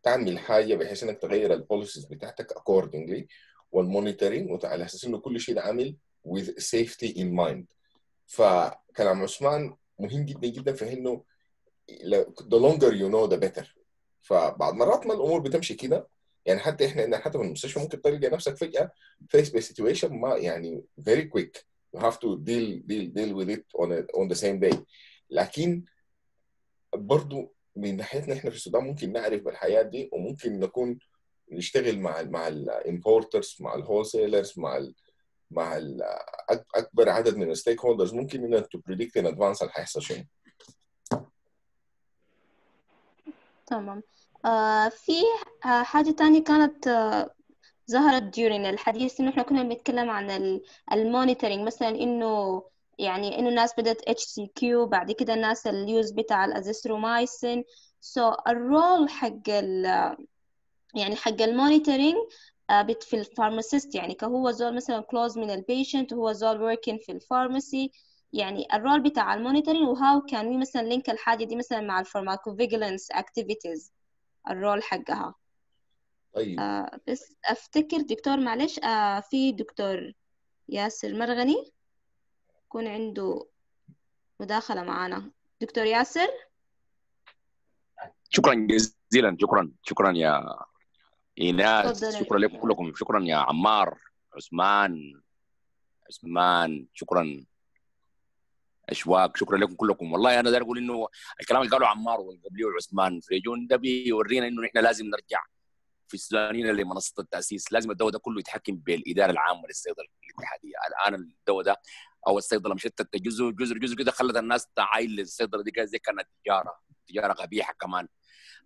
S4: تعمل حاجة بحيث إنك تغير ال policies بتاعتك accordingly وال monitoring على أساس إنه كل شيء عامل with safety in mind. فكلام عثمان مهم جدا جدا في إنه the longer you know the better. فبعض مرات ما الأمور بتمشي كده يعني حتى إحنا حتى في المستشفى ممكن تلقى نفسك فجأة by situation ما يعني you have to deal deal deal with it on a, on the same day. لكن برضو من ناحيتنا إحنا في السودان ممكن نعرف بالحياة دي وممكن نكون نشتغل مع ال مع ال importers مع ال wholesalers مع ال مع ال- أك- أكبر عدد من ال stakeholders ممكن انك to predict in advance اللي هيحصل شنو.
S2: تمام. آه في آه حاجة تانية كانت آه ظهرت during الحديث إنه إحنا كنا بنتكلم عن ال monitoring مثلا إنه يعني إنه الناس بدأت HCQ بعد كده الناس ال use بتاع ال azithromycin so ال role حق ال يعني حق ال monitoring بت في ال pharmacist يعني كهو زول مثلا close من ال patient وهو زول working في ال pharmacy يعني ال role بتاع ال monitoring و how can we مثلا link الحاجة دي مثلا مع ال pharmacovigilance activities الرول حقها.
S4: طيب.
S2: آه بس أفتكر دكتور معلش آه في دكتور ياسر مرغني يكون عنده مداخلة معانا. دكتور ياسر؟
S10: شكرا جزيلا شكرا شكرا يا
S2: إيناس
S10: شكرا لكم. كلكم شكرا يا عمار عثمان عثمان شكرا. أشواق شكرا لكم كلكم. والله أنا داير أقول إنه الكلام اللي قاله عمار والقبلي وعثمان فريجون ده بيورينا إنه نحن لازم نرجع في السودانيين لمنصه التأسيس. لازم الدواء ده كله يتحكم بالإدارة العامة للصيدلة الاتحادية. الآن الدواء ده أو الصيدلة مشتت جزء جزء جزء كده خلت الناس تعاين للصيدلة دي زي كانت تجارة تجارة قبيحة كمان.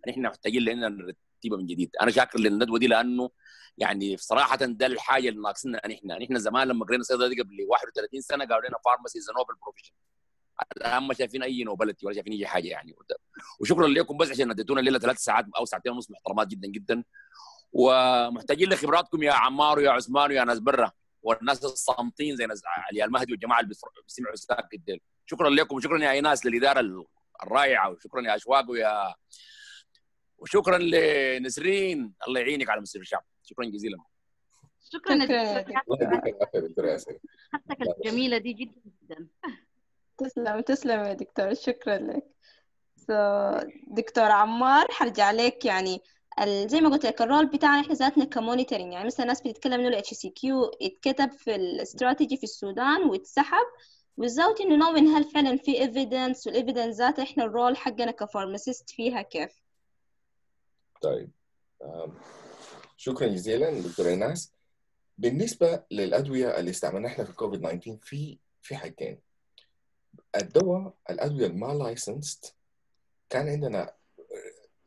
S10: نحن محتاجين لنا نرتبها من جديد. أنا شاكر للندوة دي لأنه يعني صراحة ده الحاجة اللي ناقصنا نحن نحن زمان لما قرينا الصيدله دي قبل 31 سنة قالوا لنا pharmacy is noble profession الآن ما شايفين أي نوبلتي ولا شايفين أي حاجة يعني. وشكرا لكم بس عشان اديتونا الليلة ثلاث ساعات أو ساعتين ونص. محترمات جدا جدا. ومحتاجين لخبراتكم يا عمار ويا عثمان ويا ناس برا. والناس الصامتين زي ناس علي المهدي والجماعة اللي بيسمعوا ساكت شكرا لكم وشكرا يا ايناس للإدارة الرائعة وشكرا يا أشواق ويا وشكرا لنسرين. الله يعينك على مستشفى الشعب. شكرا جزيلا.
S3: شكرا
S4: ياسر.
S3: حلقتك الجميله دي جدا جدا.
S2: تسلم تسلم يا دكتور شكرا لك. So, دكتور عمار حرجع لك. يعني زي ما قلت لك ال role بتاعنا إحنا ذاتنا ك monitoring يعني مثلا الناس بتتكلم إنه ال HCQ اتكتب في الاستراتيجي في السودان واتسحب without إنه نوين هل فعلا في evidence وال evidence ذاتها إحنا ال role حقنا ك pharmacist فيها كيف.
S4: طيب شكرا جزيلا دكتور أيناس. بالنسبة للأدوية اللي استعملناها إحنا في الكوفيد 19 في في حاجتين الدواء الأدوية الما licensed كان عندنا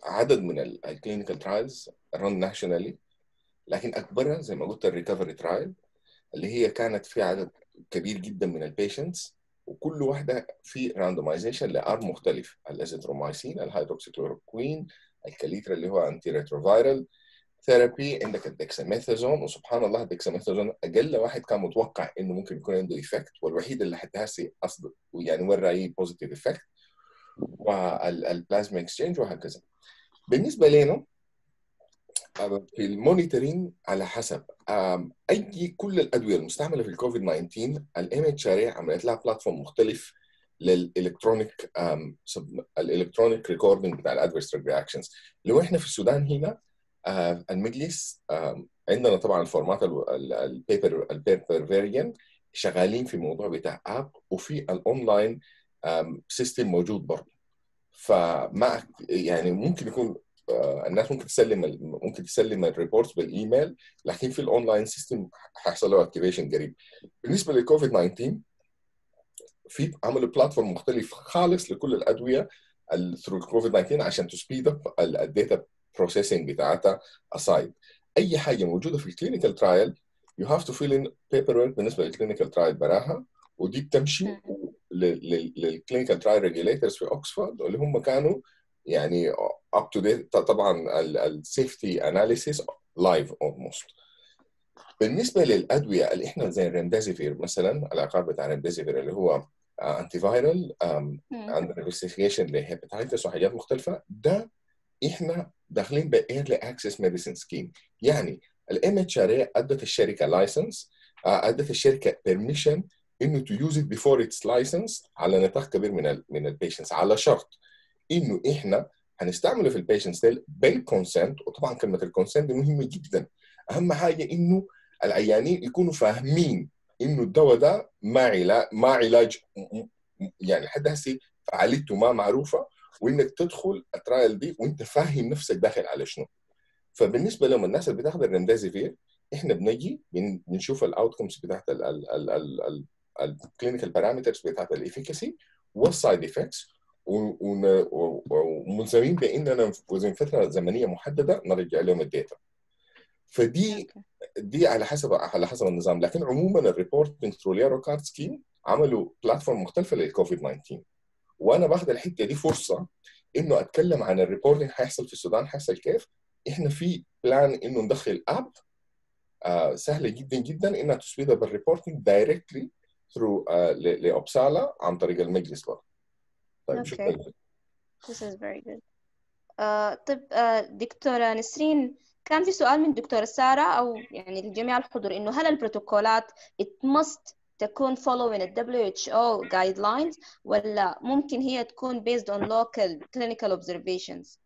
S4: عدد من ال clinical trials run nationally لكن أكبرها زي ما قلت ال recovery trial اللي هي كانت في عدد كبير جدا من ال patients وكل واحدة في randomization ل arm مختلف ال azithromycin ال hydroxychloroquine الكاليترا اللي هو antiretroviral therapy عندك الدكساميثازون وسبحان الله الدكساميثازون أقل واحد كان متوقع إنه ممكن يكون عنده effect والوحيد اللي حتى هسه أصدق يعني ورى اي positive effect وال plasma exchange وهكذا. بالنسبة لنا في ال monitoring على حسب أي كل الأدوية المستعملة في الكوفيد 19 ال MHRA عملت لها platform مختلف لل electronic ال electronic recording بتاع ال adverse reactions لو إحنا في السودان هنا آه، المجلس عندنا طبعا ال format ال- ال- ال paper ال paper version شغالين في موضوع بتاع app وفي ال online system موجود برضه. فما يعني ممكن يكون آه، الناس ممكن تسلم ممكن تسلم ال reports بالإيميل لكن في ال online system هيحصل له activation قريب. بالنسبة للكوفيد 19 في عملوا platform مختلف خالص لكل الأدوية through COVID 19 عشان ت speed up ال data processing بتاعتها aside أي حاجة موجودة في ال clinical trial you have to fill in paperwork بالنسبة لل clinical trial براها ودي بتمشي لل clinical trial regulators في اوكسفورد اللي هم كانوا يعني up to date طبعا ال safety analysis live almost بالنسبة للأدوية اللي إحنا زي الريمديزيفير مثلا العقار بتاع الريمديزيفير اللي هو antiviral عندنا investigation ل hepatitis وحاجات مختلفة. ده إحنا داخلين ب early access medicine scheme يعني ال MHRA أدت الشركة license أدت الشركة permission إنه to use it before its license على نطاق كبير من ال من ال patients على شرط إنه إحنا هنستعمله في ال patients ديل بال consent وطبعا كلمة ال consent دي مهمة جدا. أهم حاجة إنه العيانين يكونوا فاهمين إنه الدواء ده ما علاج ما علاج يعني لحد هسه فعاليته ما معروفة وإنك تدخل ال trial دي وإنت فاهم نفسك داخل على شنو. فبالنسبة لهم الناس اللي بتاخذ الريمديزيفير إحنا بنجي بن- بنشوف ال outcomes بتاعت ال clinical parameters بتاعت ال efficacy وال side effects وملزمين باننا within فترة زمنية محددة نرجع لهم ال data. فدي دي على حسب على حسب النظام. لكن عموما ال reporting through ال Yellow Card scheme عملوا platform مختلفة للكوفيد 19 وأنا باخد الحتة دي فرصة إنه أتكلم عن ال reporting هيحصل في السودان هيحصل كيف. إحنا في plan إنه ندخل app آه سهلة جدا جدا إنها تسويدها بال reporting directly through لأوبسالا عن طريق المجلس برضه. طيب شكرا
S2: Okay. This is very good. آه طيب آه دكتورة نسرين كان في سؤال من دكتورة سارة أو يعني لجميع الحضور إنه هل البروتوكولات it must تكون following ال WHO guidelines ولا ممكن هي تكون based on local clinical observations؟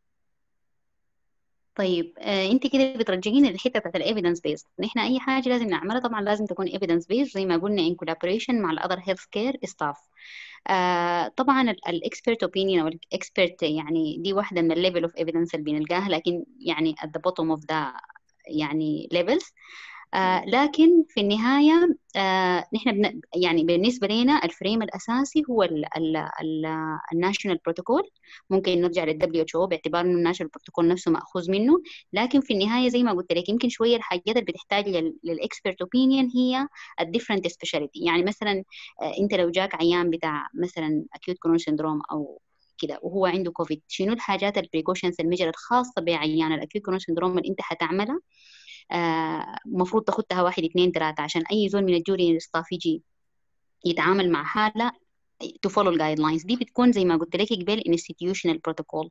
S9: طيب آه انت كده بترجعينا للحتة بتاعت ال evidence based نحن أي حاجة لازم نعملها طبعا لازم تكون evidence based زي ما قلنا ان collaboration مع ال other health care staff آه طبعا ال expert opinion أو ال expert يعني دي واحدة من ال level of evidence اللي بنلقاها لكن يعني at the bottom of the يعني levels. آه لكن في النهاية آه نحن بن يعني بالنسبة لنا ال frame الأساسي هو ال national protocol ممكن نرجع لل WHO باعتبار إنه ال national protocol نفسه مأخوذ منه. لكن في النهاية زي ما قلت لك يمكن شوية الحاجات اللي بتحتاج لل expert opinion هي ال different specialty يعني مثلا آه أنت لو جاك عيان بتاع مثلا acute coronary syndrome أو كده وهو عنده كوفيد شنو الحاجات ال precautions ال major الخاصة بعيان ال acute coronary syndrome اللي أنت حتعملها؟ المفروض آه تاخدها واحد اثنين ثلاثة عشان أي زول من ال junior staff يجي يتعامل مع حالة follow ال guidelines دي بتكون زي ما قلت لك قبل protocol.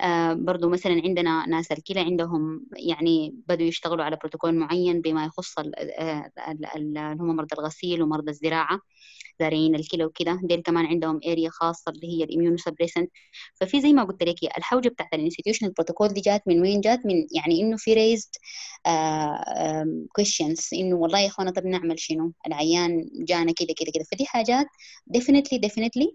S9: آه برضو مثلا عندنا ناس الكلى عندهم يعني بدوا يشتغلوا على بروتوكول معين بما يخص اللي هم مرضى الغسيل ومرضى الزراعة. زارعين الكلى وكده ديل كمان عندهم area خاصة اللي هي ال immunosuppressant ففي زي ما قلت لك الحوجة بتاعت ال institutional protocol دي جات من وين؟ جات من يعني إنه في raised questions إنه والله يا أخوانا طب نعمل شنو؟ العيان جانا كده كده كده فدي حاجات definitely definitely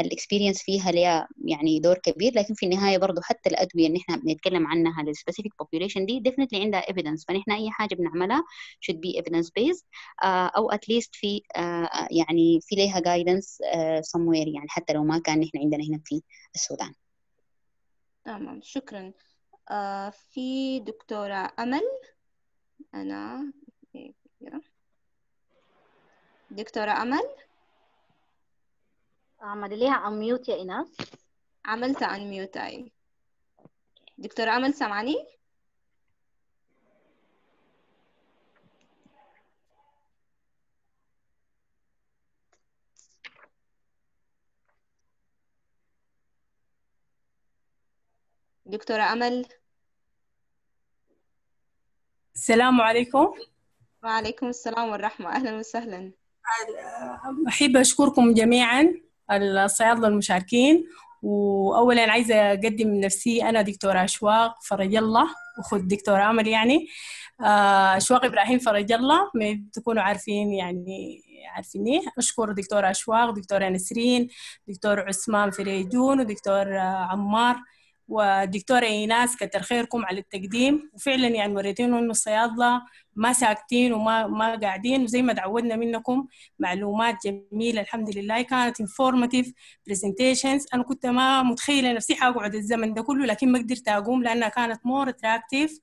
S9: ال experience فيها ليها يعني دور كبير. لكن في النهاية برضه حتى الأدوية اللي إحنا بنتكلم عنها لل specific population دي definitely عندها evidence. فنحن أي حاجة بنعملها should be evidence based uh, أو at least في uh, يعني في ليها guidance uh, somewhere يعني حتى لو ما كان نحن عندنا هنا في السودان.
S2: تمام شكرا. آه في دكتورة أمل. أنا دكتورة أمل.
S3: عملي ليها أميوت يا إيناس.
S2: عملت أنميوت أي. دكتورة أمل سامعني؟ دكتورة أمل.
S11: السلام عليكم.
S2: وعليكم السلام والرحمة. أهلا وسهلا.
S11: أحب أشكركم جميعا الصيادلة المشاركين وأولا عايزة أقدم نفسي أنا دكتورة أشواق فرج الله أخت دكتورة أمل يعني. أشواق إبراهيم فرج الله تكونوا عارفين يعني عارفيني. أشكر دكتورة أشواق دكتورة نسرين دكتور عثمان فريجون ودكتور عمار. ودكتورة إيناس كتر خيركم على التقديم. وفعلا يعني وريتينه إنه الصيادلة ما ساكتين وما ما قاعدين وزي ما تعودنا منكم معلومات جميلة الحمد لله. كانت informative presentations. أنا كنت ما متخيلة نفسي حقعد الزمن ده كله لكن ما قدرت أقوم لأنها كانت more attractive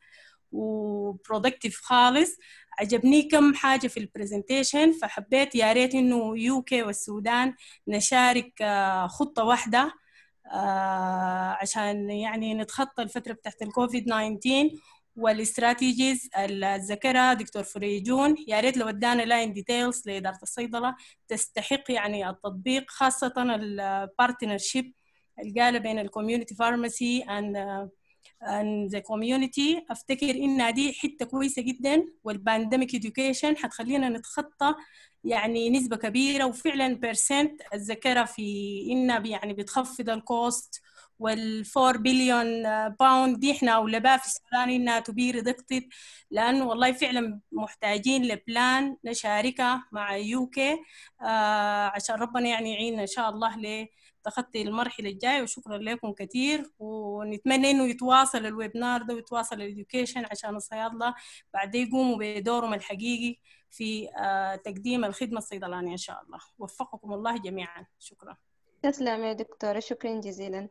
S11: و productive خالص. عجبني كم حاجة في ال presentation فحبيت يا ريت إنه UK والسودان نشارك خطة واحدة. آه عشان يعني نتخطى الفترة بتاعت الكوفيد 19 وال strategies اللي ذكرها دكتور فريجون يا ريت لو ادانا line details لإدارة الصيدلة تستحق يعني التطبيق خاصة ال partnership اللي بين ال community pharmacy and and the community. أفتكر انها دي حتة كويسة جدا وال pandemic education حتخلينا نتخطى يعني نسبة كبيرة وفعلا percent الذكرة في إنها يعني بتخفض ال cost وال4 billion pound دي إحنا اولى في السودان إنها to be reduced لأنه والله فعلا محتاجين ل plan نشاركها مع UK آه عشان ربنا يعني يعيننا إن شاء الله تخطي المرحلة الجاية. وشكرا لكم كثير ونتمنى إنه يتواصل ال webinar ده ويتواصل ال education عشان الصيادلة بعد يقوموا بدورهم الحقيقي. في آه، تقديم الخدمة الصيدلانية إن شاء الله. وفقكم الله جميعا. شكرا.
S2: تسلم يا دكتورة. شكرا جزيلا.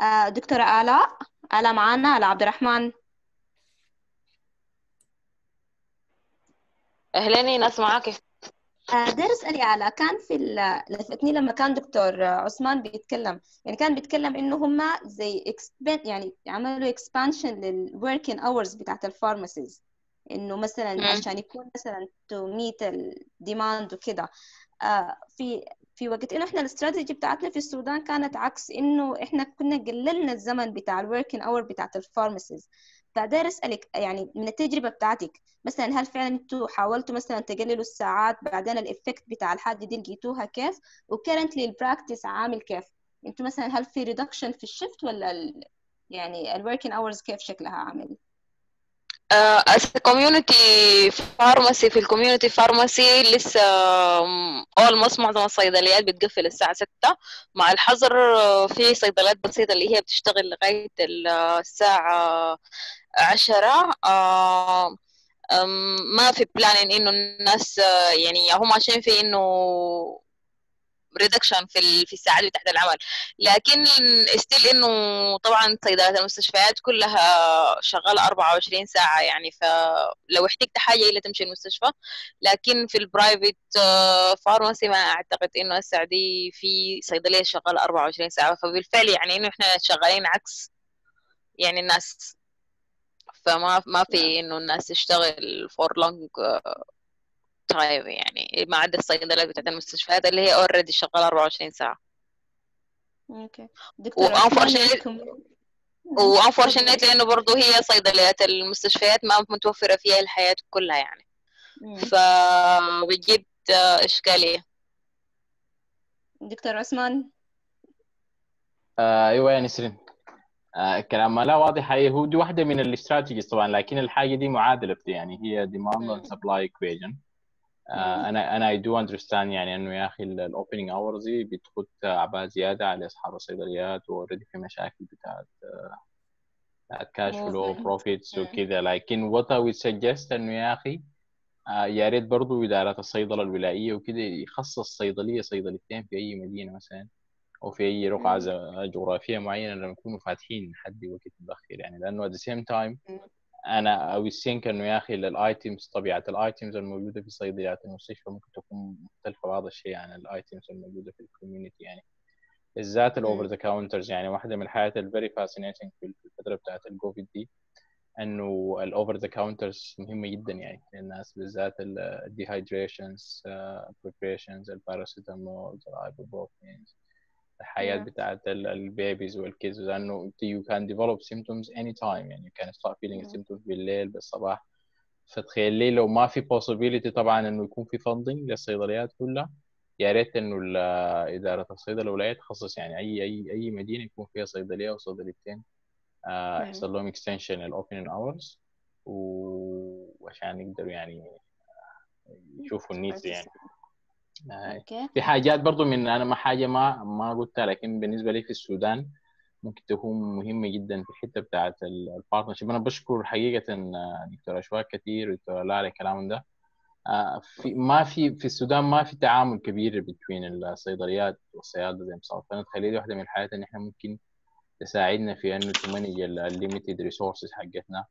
S2: آه، دكتورة آلاء. آلاء معانا. آلاء عبد الرحمن.
S7: أهلين إيناس معاكي
S2: آه، داير اسال علاء كان في ال- لفتني لما كان دكتور عثمان بيتكلم يعني كان بيتكلم إنه هم زي يعني عملوا expansion لل working hours بتاعت ال pharmacies إنه مثلا
S7: مم.
S2: عشان يكون مثلا to meet ال demand وكده. آه، في في وقت إنه إحنا الاستراتيجي بتاعتنا في السودان كانت عكس إنه إحنا كنا قللنا الزمن بتاع ال working hour بتاعت ال pharmacies فداير أسألك يعني من التجربة بتاعتك مثلا هل فعلا أنتوا حاولتوا مثلا تقللوا الساعات بعدين ال effect بتاع الحاجة دي لقيتوها كيف؟ و currently ال practice عامل كيف؟ أنتوا مثلا هل في reduction في ال shift ولا ال... يعني ال working hours كيف شكلها عامل؟
S7: As a community pharmacy في ال community pharmacy لسه almost معظم الصيدليات بتقفل الساعة 6 مع الحظر آه، في صيدليات بسيطة اللي هي بتشتغل لغاية ال- الساعة 10 آه، أم، ما في plan إنه الناس آه، يعني هم عشان في إنه reduction في في الساعات بتاعت العمل لكن still إنه طبعا صيدلات المستشفيات كلها شغالة 24 ساعة يعني فلو احتجت حاجة الا تمشي المستشفى. لكن في ال private pharmacy ما أعتقد إنه الساعة دي في صيدلية شغالة 24 ساعة. فبالفعل يعني إنه إحنا شغالين عكس يعني الناس. فما ما في إنه الناس تشتغل for long time يعني ما عدا الصيدليات بتاعت المستشفيات اللي هي already شغالة 24 ساعة.
S2: okay. دكتور
S7: و unfortunately لأنه برضه هي صيدليات المستشفيات ما متوفرة فيها الحياة كلها يعني. فبتجيب إشكالية.
S2: دكتور عثمان؟
S5: آه أيوه يا نسرين. آه كلام ما لا واضح. هي هو دي واحدة من ال strategies طبعا لكن الحاجة دي معادلة بدي يعني. هي demand and supply equation. أنا أنا I do understand يعني إنه يا أخي ال opening hours دي بتخد أعباء زيادة على أصحاب الصيدليات و already في مشاكل بتاعت آه،
S2: cash
S5: flow.
S2: profits.
S5: وكذا لكن what I would suggest إنه يا أخي آه، يا ريت برضو إدارات الصيدلة الولائية وكده يخصص صيدلية صيدلتين في أي مدينة مثلا أو في
S2: مم.
S5: ز- جغرافية معينة لما يكونوا فاتحين لحد وقت متأخر يعني لأنه at the same time I was think إنه يا أخي ال items طبيعة ال items الموجودة في صيدليات المستشفى ممكن تكون مختلفة بعض الشيء عن ال items الموجودة في ال community يعني. بالذات ال over the counters يعني واحدة من الحاجات ال very fascinating في الفترة بتاعت الكوفيد دي إنه ال over the counters مهمة جدا يعني للناس بالذات ال dehydrations preparations الباراسيتامول ال ibuprofens الحاجات
S2: Yeah.
S5: بتاعت ال babies و ال kids لأنه you can develop symptoms anytime يعني you can start feeling
S2: Mm.
S5: symptoms بالليل بالصباح فتخيل لي لو ما في possibility طبعا إنه يكون في funding للصيدليات كلها يا ريت إنه ال- اداره الصيدله الولايه تخصص يعني أي أي أي مدينة يكون فيها صيدلية أو صيدليتين آه،. يحصل لهم extension ال opening hours وعشان يقدروا يعني يشوفوا ال needs يعني آه،
S2: okay.
S5: في حاجات برضو من أنا ما حاجة ما ما قلتها لكن بالنسبة لي في السودان ممكن تكون مهمة جدا في الحتة بتاعت ال partnership أنا بشكر حقيقة آه، دكتور اشواق كثير ودكتور لا على الكلام ده. آه، في ما في في السودان ما في تعامل كبير بين الصيدليات والصيادله زي ما فانا تخيل دي واحدة من الحاجات ان إحنا ممكن تساعدنا في إنه ت manage ال limited resources حقتنا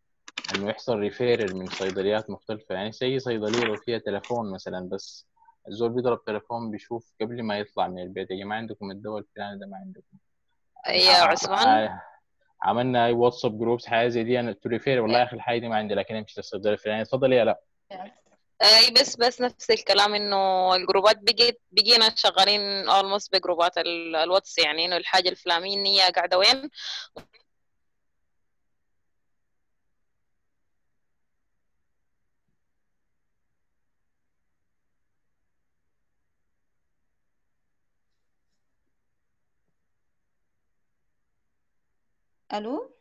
S5: إنه يحصل referral من صيدليات مختلفة. يعني زي صيدلية لو فيها تليفون مثلا بس الزول بيضرب تليفون بيشوف قبل ما يطلع من البيت. يا جماعة عندكم الدواء الفلاني ده ما عندكم.
S7: يا عثمان؟
S5: عملنا اي واتساب groups حاجة زي دي. أنا to refer والله يا أخي الحاجة دي ما عندي لكن امشي للصيدليه الفلانية. تفضل يا لا.
S7: اي بس بس نفس الكلام إنه الجروبات بقيت بقينا شغالين almost بجروبات ال- الواتس يعني إنه الحاجة الفلانية قاعدة وين؟
S2: ألو؟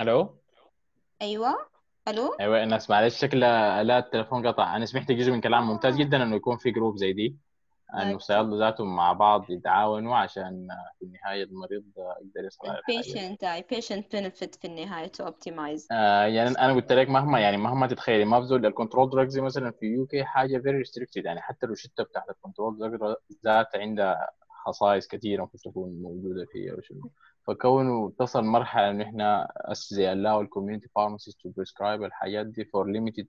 S5: ألو؟
S2: أيوه. ألو؟
S5: أيوه الناس معلش شكلها لا التليفون قطع. أنا سمعت جزء من كلام ممتاز جدا إنه يكون في جروب زي دي. إنه الصيادله ذاتهم مع بعض يتعاونوا عشان في النهاية المريض يقدر يصل على الحاجة
S2: patient اي patient benefit في النهاية to optimize.
S5: آه يعني أنا قلت لك مهما يعني مهما تتخيلي ما بزول ال control drugs مثلا في UK حاجة very restricted يعني حتى الروشته بتاعت ال control drug ذات عندها خصائص كثيرة ممكن تكون موجودة فيها وشنو فكونه تصل مرحلة إنه إحنا زي allow ال community pharmacists to prescribe الحاجات دي for limited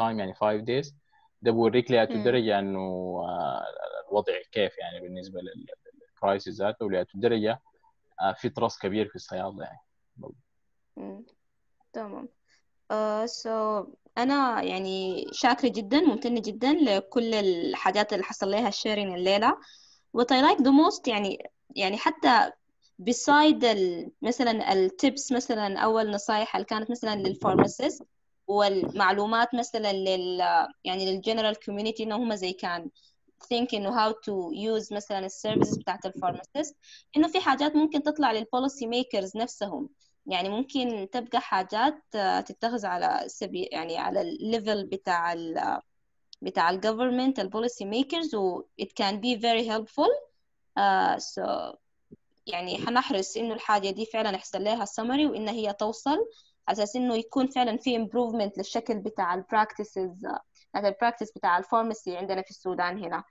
S5: time يعني 5 days ده بوريك لأي
S2: مم.
S5: درجه أنه آه، الوضع كيف يعني بالنسبة لل crisis ذاته ولأي درجه آه، في trust كبير في الصيادله يعني.
S2: تمام uh, so أنا يعني شاكرة جدا ممتنة جدا لكل الحاجات اللي حصل لها ال sharing الليلة what I like the most يعني يعني حتى beside ال مثلا ال tips مثلا أو النصايح اللي كانت مثلا لل pharmacist والمعلومات مثلا لل يعني لل general community إنه هم زي كان think إنه how to use مثلا ال services بتاعت ال pharmacist إنه في حاجات ممكن تطلع لل policy makers نفسهم. يعني ممكن تبقى حاجات آه، تتخذ على سبيل يعني على ال level بتاع ال بتاع ال government ال policy makers و it can be very helpful. uh, so يعني حنحرص إنه الحاجة دي فعلا يحصل لها summary وإن هي توصل. على أساس إنه يكون فعلا في improvement للشكل بتاع ال practices بتاع ال practice بتاع ال pharmacy عندنا في السودان هنا.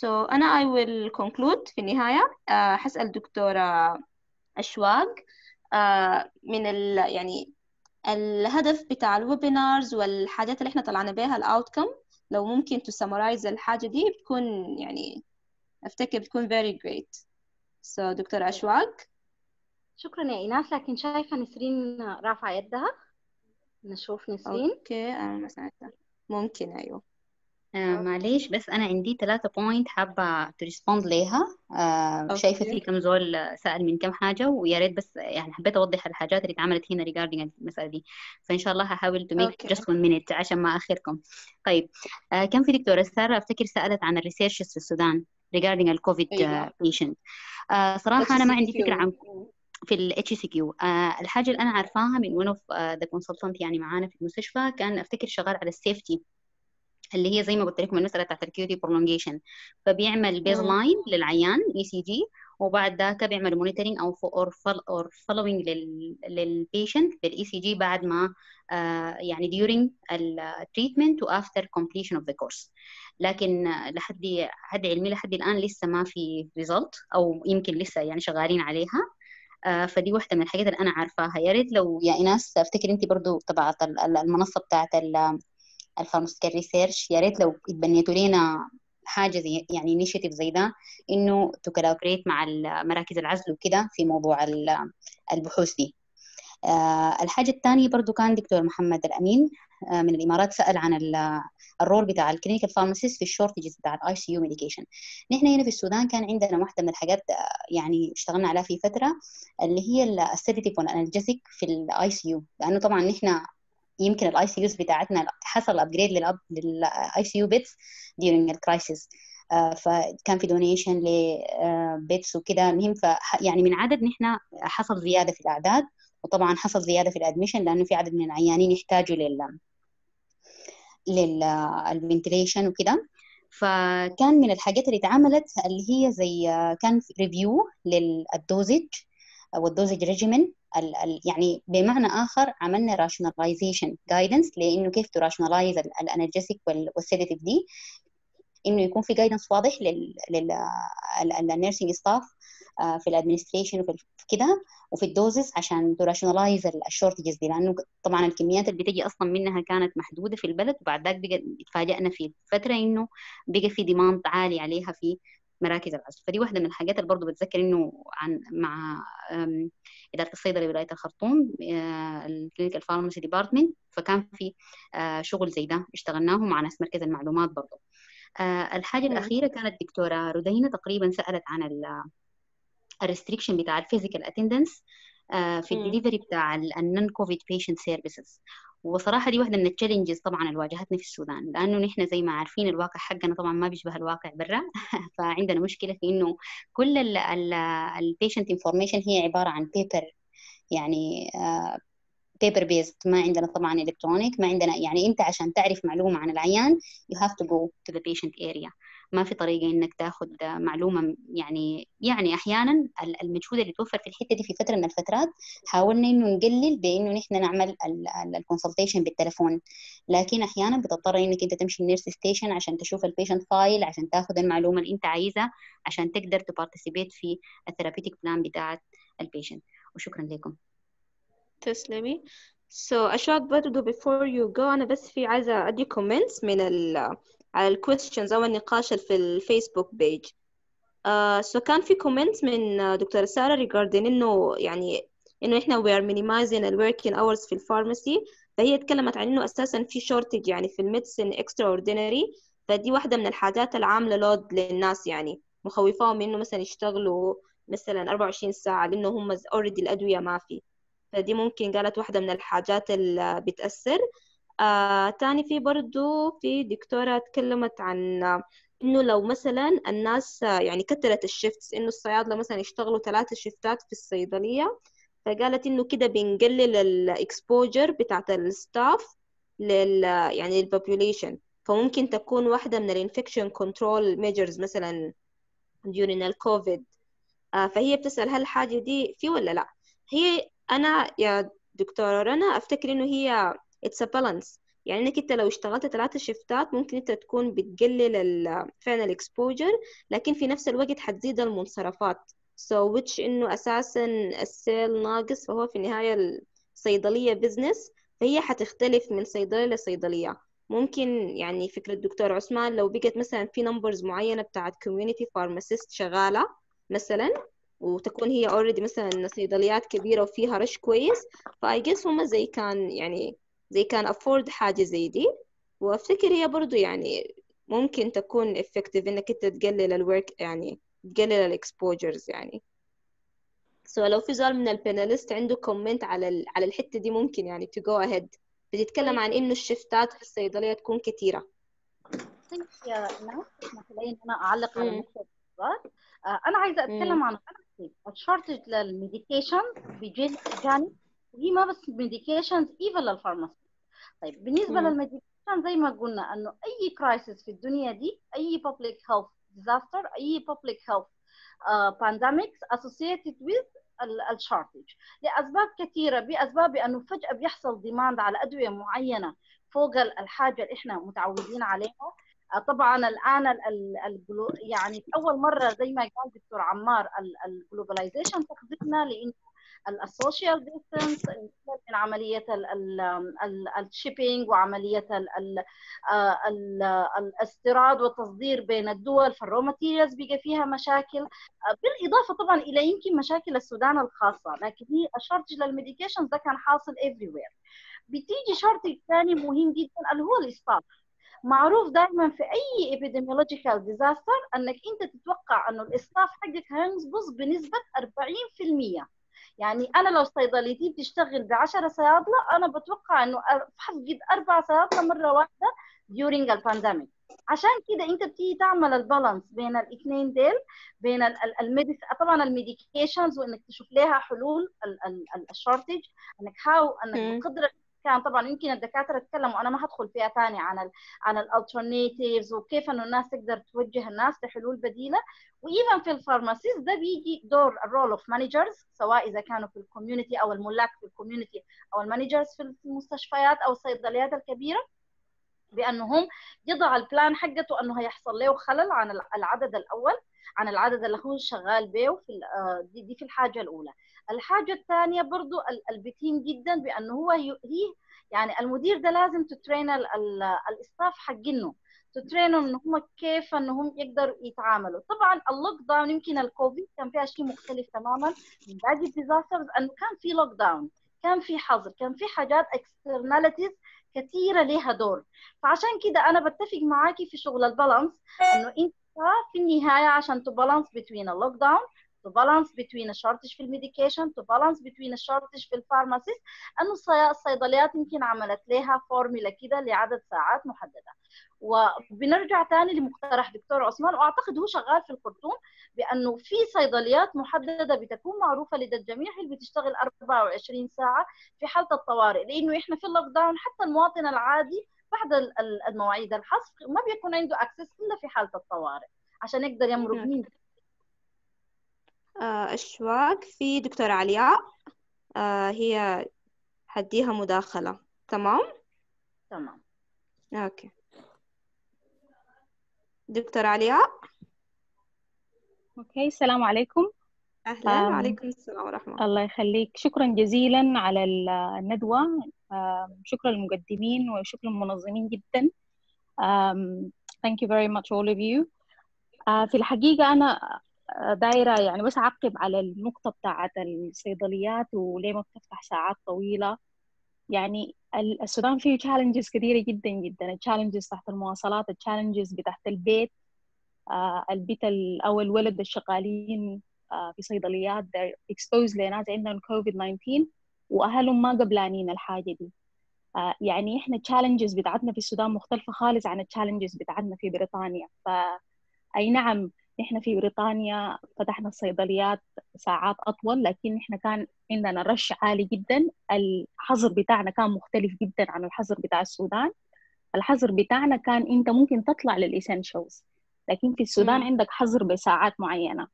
S2: So أنا I will conclude في النهاية. uh, حسأل دكتورة أشواق. آه، من ال يعني الهدف بتاع ال webinars والحاجات اللي إحنا طلعنا بيها ال outcome لو ممكن summarize الحاجة دي بتكون يعني أفتكر بتكون very great. So دكتورة أشواق.
S3: شكرا يا إيناس. لكن شايفة نسرين رافعة يدها؟ نشوف نسرين.
S2: okay أنا ما سمعتها. ممكن أيوه.
S9: آه معليش بس أنا عندي ثلاثة point حابة ت respond ليها. آه شايفة
S2: okay
S9: في كم زول سأل من كم حاجة ويا ريت بس يعني حبيت أوضح الحاجات اللي اتعملت هنا regarding المسألة دي. فإن شاء الله هحاول make
S2: okay.
S9: just one minute عشان ما أخركم. طيب آه كان في دكتورة سارة؟ أفتكر سألت عن ال research في السودان regarding الكوفيد آه صراحة أنا ما عندي فكرة عن
S2: HCQ
S9: في ال HCQ آه الحاجة اللي أنا عارفاها من one of uh, the consultant يعني معانا في المستشفى كان أفتكر شغال على ال safety اللي هي زي ما قلت لكم المسألة بتاعت ال QT prolongation. فبيعمل
S2: base.
S9: line للعيان ECG وبعد ذاك بيعمل monitoring أو or or following لل patient بال ECG بعد ما آه يعني during ال treatment و after completion of the course. لكن آه، لحد حد علمي لحد الآن لسه ما في result أو يمكن لسه يعني شغالين عليها. آه، فدي واحدة من الحاجات اللي أنا عارفاها. يا ريت لو يا إيناس أفتكر أنت برضو تبعت ال- ال- المنصة بتاعت ال- ال pharmaceutical research. يا ريت لو اتبنيتوا لنا حاجة زي يعني initiative زي ده إنه ت collaborate مع مراكز العزل وكده في موضوع ال- البحوث دي. آه، الحاجة الثانية برضو كان دكتور محمد الأمين. آه، من الإمارات سأل عن ال- الrole بتاع ال clinical pharmacist في ال shortages بتاع ال ICU medication نحن هنا في السودان كان عندنا واحدة من الحاجات آه، يعني اشتغلنا عليها في فترة اللي هي ال sedative وال analgesic في ال ICU لأنه طبعا نحن يمكن ال ICUs بتاعتنا حصل upgrade لل ICU beds during ال crisis فكان في donation ل beds وكده. المهم ف يعني من عدد نحن حصل زيادة في الأعداد وطبعا حصل زيادة في ال admission لأنه في عدد من العيانين يحتاجوا لل لل ventilation وكده. فكان من الحاجات اللي اتعملت اللي هي زي كان review لل dosage وال dosage regimen يعني بمعنى آخر عملنا rationalization guidance لإنه كيف ت rationalize ال analgesic وال sedative دي. إنه يكون في guidance واضح لل لل nursing staff في ال administration وفي كده وفي ال doses عشان ت rationalize ال shortages دي. لأنه طبعا الكميات اللي بتجي أصلا منها كانت محدودة في البلد وبعد ذاك بقى اتفاجئنا في فترة إنه بقى في demand عالي عليها في مراكز العزل. فدي واحدة من الحاجات اللي برضه بتذكر إنه عن مع إدارة الصيدلة بولاية الخرطوم ال clinical pharmacy department فكان في شغل زي ده اشتغلناه مع ناس مركز المعلومات برضه الحاجة الأخيرة كانت دكتورة رودينا تقريبا سألت عن ال restriction بتاع ال physical attendance في الدليفري بتاع ال non-COVID patient services وصراحة دي واحدة من ال challenges طبعا اللي واجهتنا في السودان. لأنه نحن زي ما عارفين الواقع حقنا طبعا ما بيشبه الواقع برا. فعندنا مشكلة في إنه كل ال patient information هي عبارة عن paper يعني paper based ما عندنا طبعا electronic ما عندنا يعني أنت عشان تعرف معلومة عن العيان you have to go to the patient area. ما في طريقة إنك تاخذ معلومة يعني يعني أحيانا المجهود اللي توفر في الحتة دي في فترة من الفترات حاولنا إنه نقلل بإنه نحن نعمل ال consultation بالتليفون لكن أحيانا بتضطر إنك أنت تمشي ال nurse station عشان تشوف ال patient file عشان تاخذ المعلومة اللي أنت عايزها عشان تقدر ت participate في ال therapeutic plan بتاعت ال patient وشكرا لكم.
S2: تسلمي. So أشواق برضو before you go أنا بس في عايزة أدي comments من ال على ال questions أو النقاش في ال Facebook page uh, so كان في comments من دكتورة سارة regarding إنه يعني إنه إحنا we are minimizing ال working hours في ال pharmacy فهي اتكلمت عن إنه أساسا في shortage يعني في ال medicine extraordinary. فدي واحدة من الحاجات العاملة load للناس يعني. مخوفاهم إنه مثلا يشتغلوا مثلا 24 ساعة لأنه هم already الأدوية ما في. فدي ممكن قالت واحدة من الحاجات اللي بتأثر. آه، تاني في برضو في دكتورة تكلمت عن إنه لو مثلا الناس يعني كترت ال shifts إنه الصيادلة مثلا يشتغلوا ثلاثة shift ات في الصيدلية فقالت إنه كده بنقلل ال exposure بتاعت ال staff لل يعني لل population فممكن تكون واحدة من ال infection control measures مثلا during الكوفيد آه، فهي بتسأل هل الحاجة دي في ولا لا. هي أنا يا دكتورة رنا أفتكر إنه هي a balance. يعني إنك أنت لو اشتغلت ثلاثة shift ات ممكن أنت تكون بتقلل فعلا ال exposure لكن في نفس الوقت حتزيد المنصرفات. So which إنه أساسا ال sale ناقص فهو في النهاية الصيدلية business فهي حتختلف من صيدلية لصيدلية. ممكن يعني فكرة دكتور عثمان لو بقت مثلا في numbers معينة بتاعت community pharmacist شغالة مثلا وتكون هي already مثلا صيدليات كبيرة وفيها rush كويس ف I guess هم زي كان يعني زي can afford حاجة زي دي. وأفتكر هي برضو يعني ممكن تكون effective إنك أنت تقلل ال work يعني تقلل ال exposures يعني. so so لو في زول من ال panelist عنده comment على ال... على الحتة دي ممكن يعني to go ahead. بتتكلم عن إنه ال shift ات في الصيدلية تكون كثيرة
S3: طيب يا ناس أنا أعلق على نقطة أنا عايزة أتكلم عن ال shortage لل medication بجانب وهي ما بس medications even لل pharmacy طيب بالنسبة لل medication زي ما قلنا إنه أي crisis في الدنيا دي أي public health disaster أي public health pandemics associated with ال shortage لأسباب كثيرة بأسباب إنه فجأة بيحصل demand على أدوية معينة فوق الحاجة اللي إحنا متعودين عليها. طبعا الآن ال ال يعني أول مرة زي ما قال دكتور عمار ال globalization تخذتنا لإنه ال social distance من عملية ال shipping وعملية الاستيراد والتصدير بين الدول فال raw materials بقى فيها مشاكل. بالإضافة طبعا إلى يمكن مشاكل السودان الخاصة لكن هي ال shortage لل medications ده كان حاصل everywhere. بتيجي shortage ثاني مهم جدا اللي هو ال staff معروف دائما في أي epidemiological disaster إنك أنت تتوقع إنه ال staff حقك هينقص بنسبة 40% يعني أنا لو صيدليتي بتشتغل ب 10 صيادلة أنا بتوقع إنه حفقد أربع صيادلة مرة واحدة during ال pandemic عشان كده أنت بتيجي تعمل ال balance بين الاثنين ديل بين ال medi طبعا ال medications وإنك تشوف لها حلول ال shortage إنك حاول إنك بقدر كان طبعا يمكن الدكاترة تكلموا أنا ما هدخل فيها ثاني عن ال عن ال alternatives وكيف إنه الناس تقدر توجه الناس لحلول بديلة. و even في ال pharmacist ده بيجي دور ال role of managers سواء إذا كانوا في ال community أو الملاك في ال community أو ال managers في المستشفيات أو الصيدليات الكبيرة. بأنهم يضع ال plan حقته إنه هيحصل له خلل عن العدد الأول عن العدد اللي هو شغال به في دي, دي في الحاجة الأولى. الحاجة الثانية برضو البتين جدا بأنه هو هي يعني المدير ده لازم تترين الإستاف حقنه تترينوا ان هم كيف إنهم يقدروا يتعاملوا. طبعا ال lockdown يمكن الكوفيد كان فيها شيء مختلف تماما من باقي ال disasters إنه كان في lockdown كان في حظر كان في حاجات externalities كثيرة لها دور. فعشان كده أنا بتفق معاكي في شغل ال balance إنه أنت في النهاية عشان ت balance بين ال lockdown to balance between ال shortage في ال medication to balance between ال shortage في ال pharmacist أنه الصي- الصيدليات يمكن عملت لها فورمولا كده لعدد ساعات محددة. وبنرجع تاني لمقترح دكتور عثمان وأعتقد هو شغال في الخرطوم بأنه في صيدليات محددة بتكون معروفة لدى الجميع اللي بتشتغل 24 ساعة في حالة الطوارئ. لأنه إحنا في ال lockdown حتى المواطن العادي بعد ال- ال- المواعيد الحظر ما بيكون عنده access إلا في حالة الطوارئ عشان يقدر يمرق
S2: نعم.
S3: مين
S2: آه، أشواق في دكتورة علياء؟ آه، هي هديها مداخلة. تمام؟
S3: تمام.
S2: okay. دكتورة علياء؟
S12: okay السلام عليكم.
S2: أهلا. وعليكم السلام ورحمة الله.
S12: الله يخليك. شكرا جزيلا على ال- الندوة شكرا للمقدمين وشكرا للمنظمين جدا. thank you very much all of you. آه، في الحقيقة أنا دايرة يعني بس أعقب على النقطة بتاعت الصيدليات وليه ما بتفتح ساعات طويلة. يعني ال- السودان فيه challenges كثيرة جدا جدا. الchallenges تحت المواصلات الchallenges بتاعت البيت. آه، البيت ال- أو الولد الشغالين آه، في صيدليات they're exposed لناس عندهم كوفيد 19 وأهلهم ما قبلانين الحاجة دي. آه، يعني إحنا الchallenges بتاعتنا في السودان مختلفة خالص عن الchallenges بتاعتنا في بريطانيا. فأي نعم إحنا في بريطانيا فتحنا الصيدليات ساعات أطول لكن إحنا كان عندنا رش عالي جدا. الحظر بتاعنا كان مختلف جدا عن الحظر بتاع السودان. الحظر بتاعنا كان أنت ممكن تطلع لل essentials لكن في السودان. عندك حظر بساعات معينة.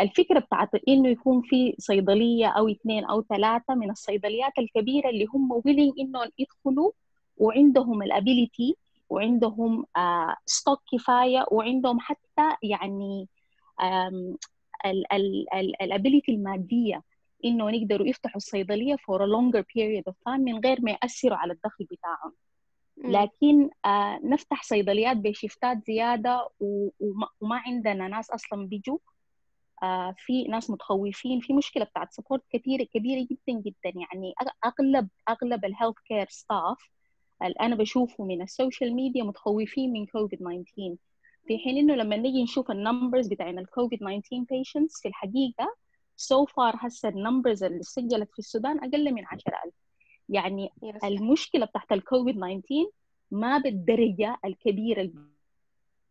S12: الفكرة بتاعت إنه يكون في صيدلية أو اثنين أو ثلاثة من الصيدليات الكبيرة اللي هم willing إنهم يدخلوا وعندهم ال ability وعندهم stock كفاية وعندهم حتى يعني ال ability المادية إنه يقدروا يفتحوا الصيدلية for a longer period of time من غير ما يأثروا على الدخل بتاعهم. لكن آه، نفتح صيدليات ب shift ات زيادة و- وما وما عندنا ناس أصلا بيجوا. آه، في ناس متخوفين. في مشكلة بتاعت support كثيرة كبيرة جدا جدا. يعني أغلب أغلب ال healthcare staff أنا بشوفه من ال social media متخوفين من كوفيد 19 في حين إنه لما نيجي نشوف ال numbers بتاعين الكوفيد 19 patients في الحقيقة so far هسه ال numbers اللي سجلت في السودان أقل من 10000 يعني
S2: yes
S12: المشكلة بتاعت الكوفيد 19 ما بالدرجة الكبيرة اللي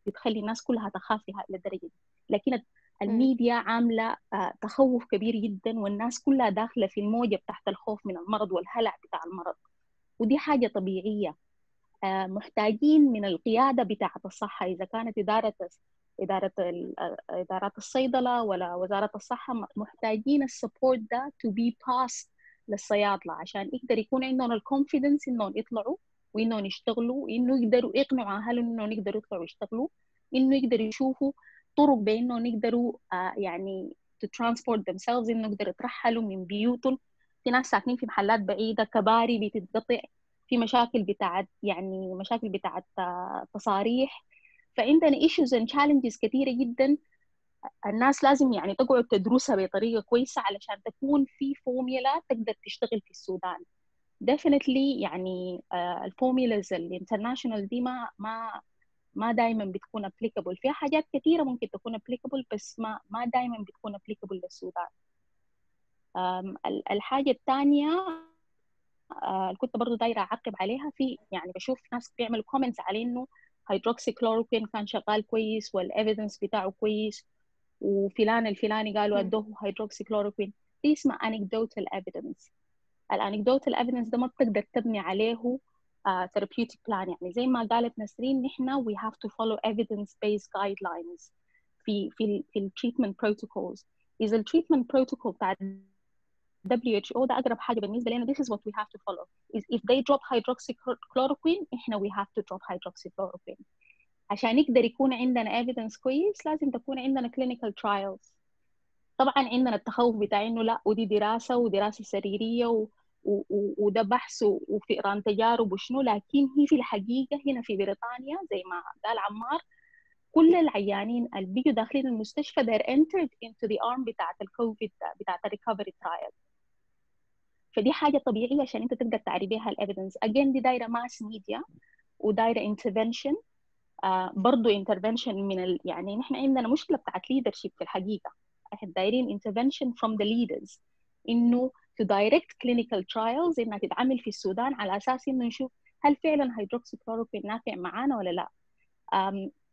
S12: بتخلي الناس كلها تخاف لها للدرجة دي. لكن الميديا عاملة آه، تخوف كبير جدا والناس كلها داخلة في الموجة بتاعت الخوف من المرض والهلع بتاع المرض. ودي حاجة طبيعية. آه، محتاجين من القيادة بتاعة الصحة. إذا كانت إدارة إدارة آه، إدارات الصيدلة ولا وزارة الصحة محتاجين ال support ده to be passed للصيادلة عشان يقدر يكون عندهم الكونفيدنس إنهم يطلعوا وإنهم يشتغلوا وإنه يقدروا يقنعوا أهلهم إنهم يقدروا يطلعوا يشتغلوا إنه يقدروا يشوفوا طرق بإنهم يقدروا آه، يعني to transport themselves إنه يقدروا يترحلوا من بيوتهم. في ناس ساكنين في محلات بعيدة كباري بتتقطع في مشاكل بتاعت يعني مشاكل بتاعت آه، تصاريح. فعندنا issues and challenges كثيرة جدا. الناس لازم يعني تقعد تدرسها بطريقة كويسة علشان تكون في فورميلا تقدر تشتغل في السودان. Definitely يعني آه، ال formulas ال international دي ما ما ما دائما بتكون applicable. فيها حاجات كثيرة ممكن تكون applicable بس ما ما دائما بتكون applicable للسودان. أم، ال- الحاجة الثانية آه، كنت برضو دايرة أعقب عليها. في يعني بشوف ناس بيعملوا comments على إنه هيدروكسي كلوروكوين كان شغال كويس وال evidence بتاعه كويس وفلان الفلاني قالوا. أدوه هيدروكسي كلوروكوين دي اسمها anecdotal evidence. ال anecdotal evidence ده ما بتقدر تبني عليه uh, therapeutic plan. يعني زي ما قالت نسرين نحن we have to follow evidence based guidelines في في ال في ال treatment protocols. إذا ال treatment protocol بتاع WHO ده أقرب حاجة بالنسبة لنا. This is what we have to follow. Is if they drop hydroxychloroquine إحنا we have to drop hydroxychloroquine. عشان يقدر يكون عندنا evidence كويس لازم تكون عندنا clinical trials. طبعا عندنا التخوف بتاع إنه لا ودي دراسة ودراسه سريرية و... و... و- وده بحث وفئران تجارب وشنو. لكن هي في الحقيقة هنا في بريطانيا زي ما قال عمار كل العيانين اللي بيجوا داخلين المستشفى they're entered into the arm بتاعت الكوفيد بتاعت ال recovery trial فدي حاجة طبيعية عشان أنت تقدر تعري بيها ال evidence again دي دايرة mass media ودايرة intervention آه برضه intervention من ال... يعني نحن عندنا مشكلة بتاعت leadership في الحقيقة. إحنا دايرين intervention from the leaders. إنه to direct clinical trials إنها تتعمل في السودان على أساس إنه نشوف هل فعلا هيدروكسيكلوروكوين نافع معانا ولا لا.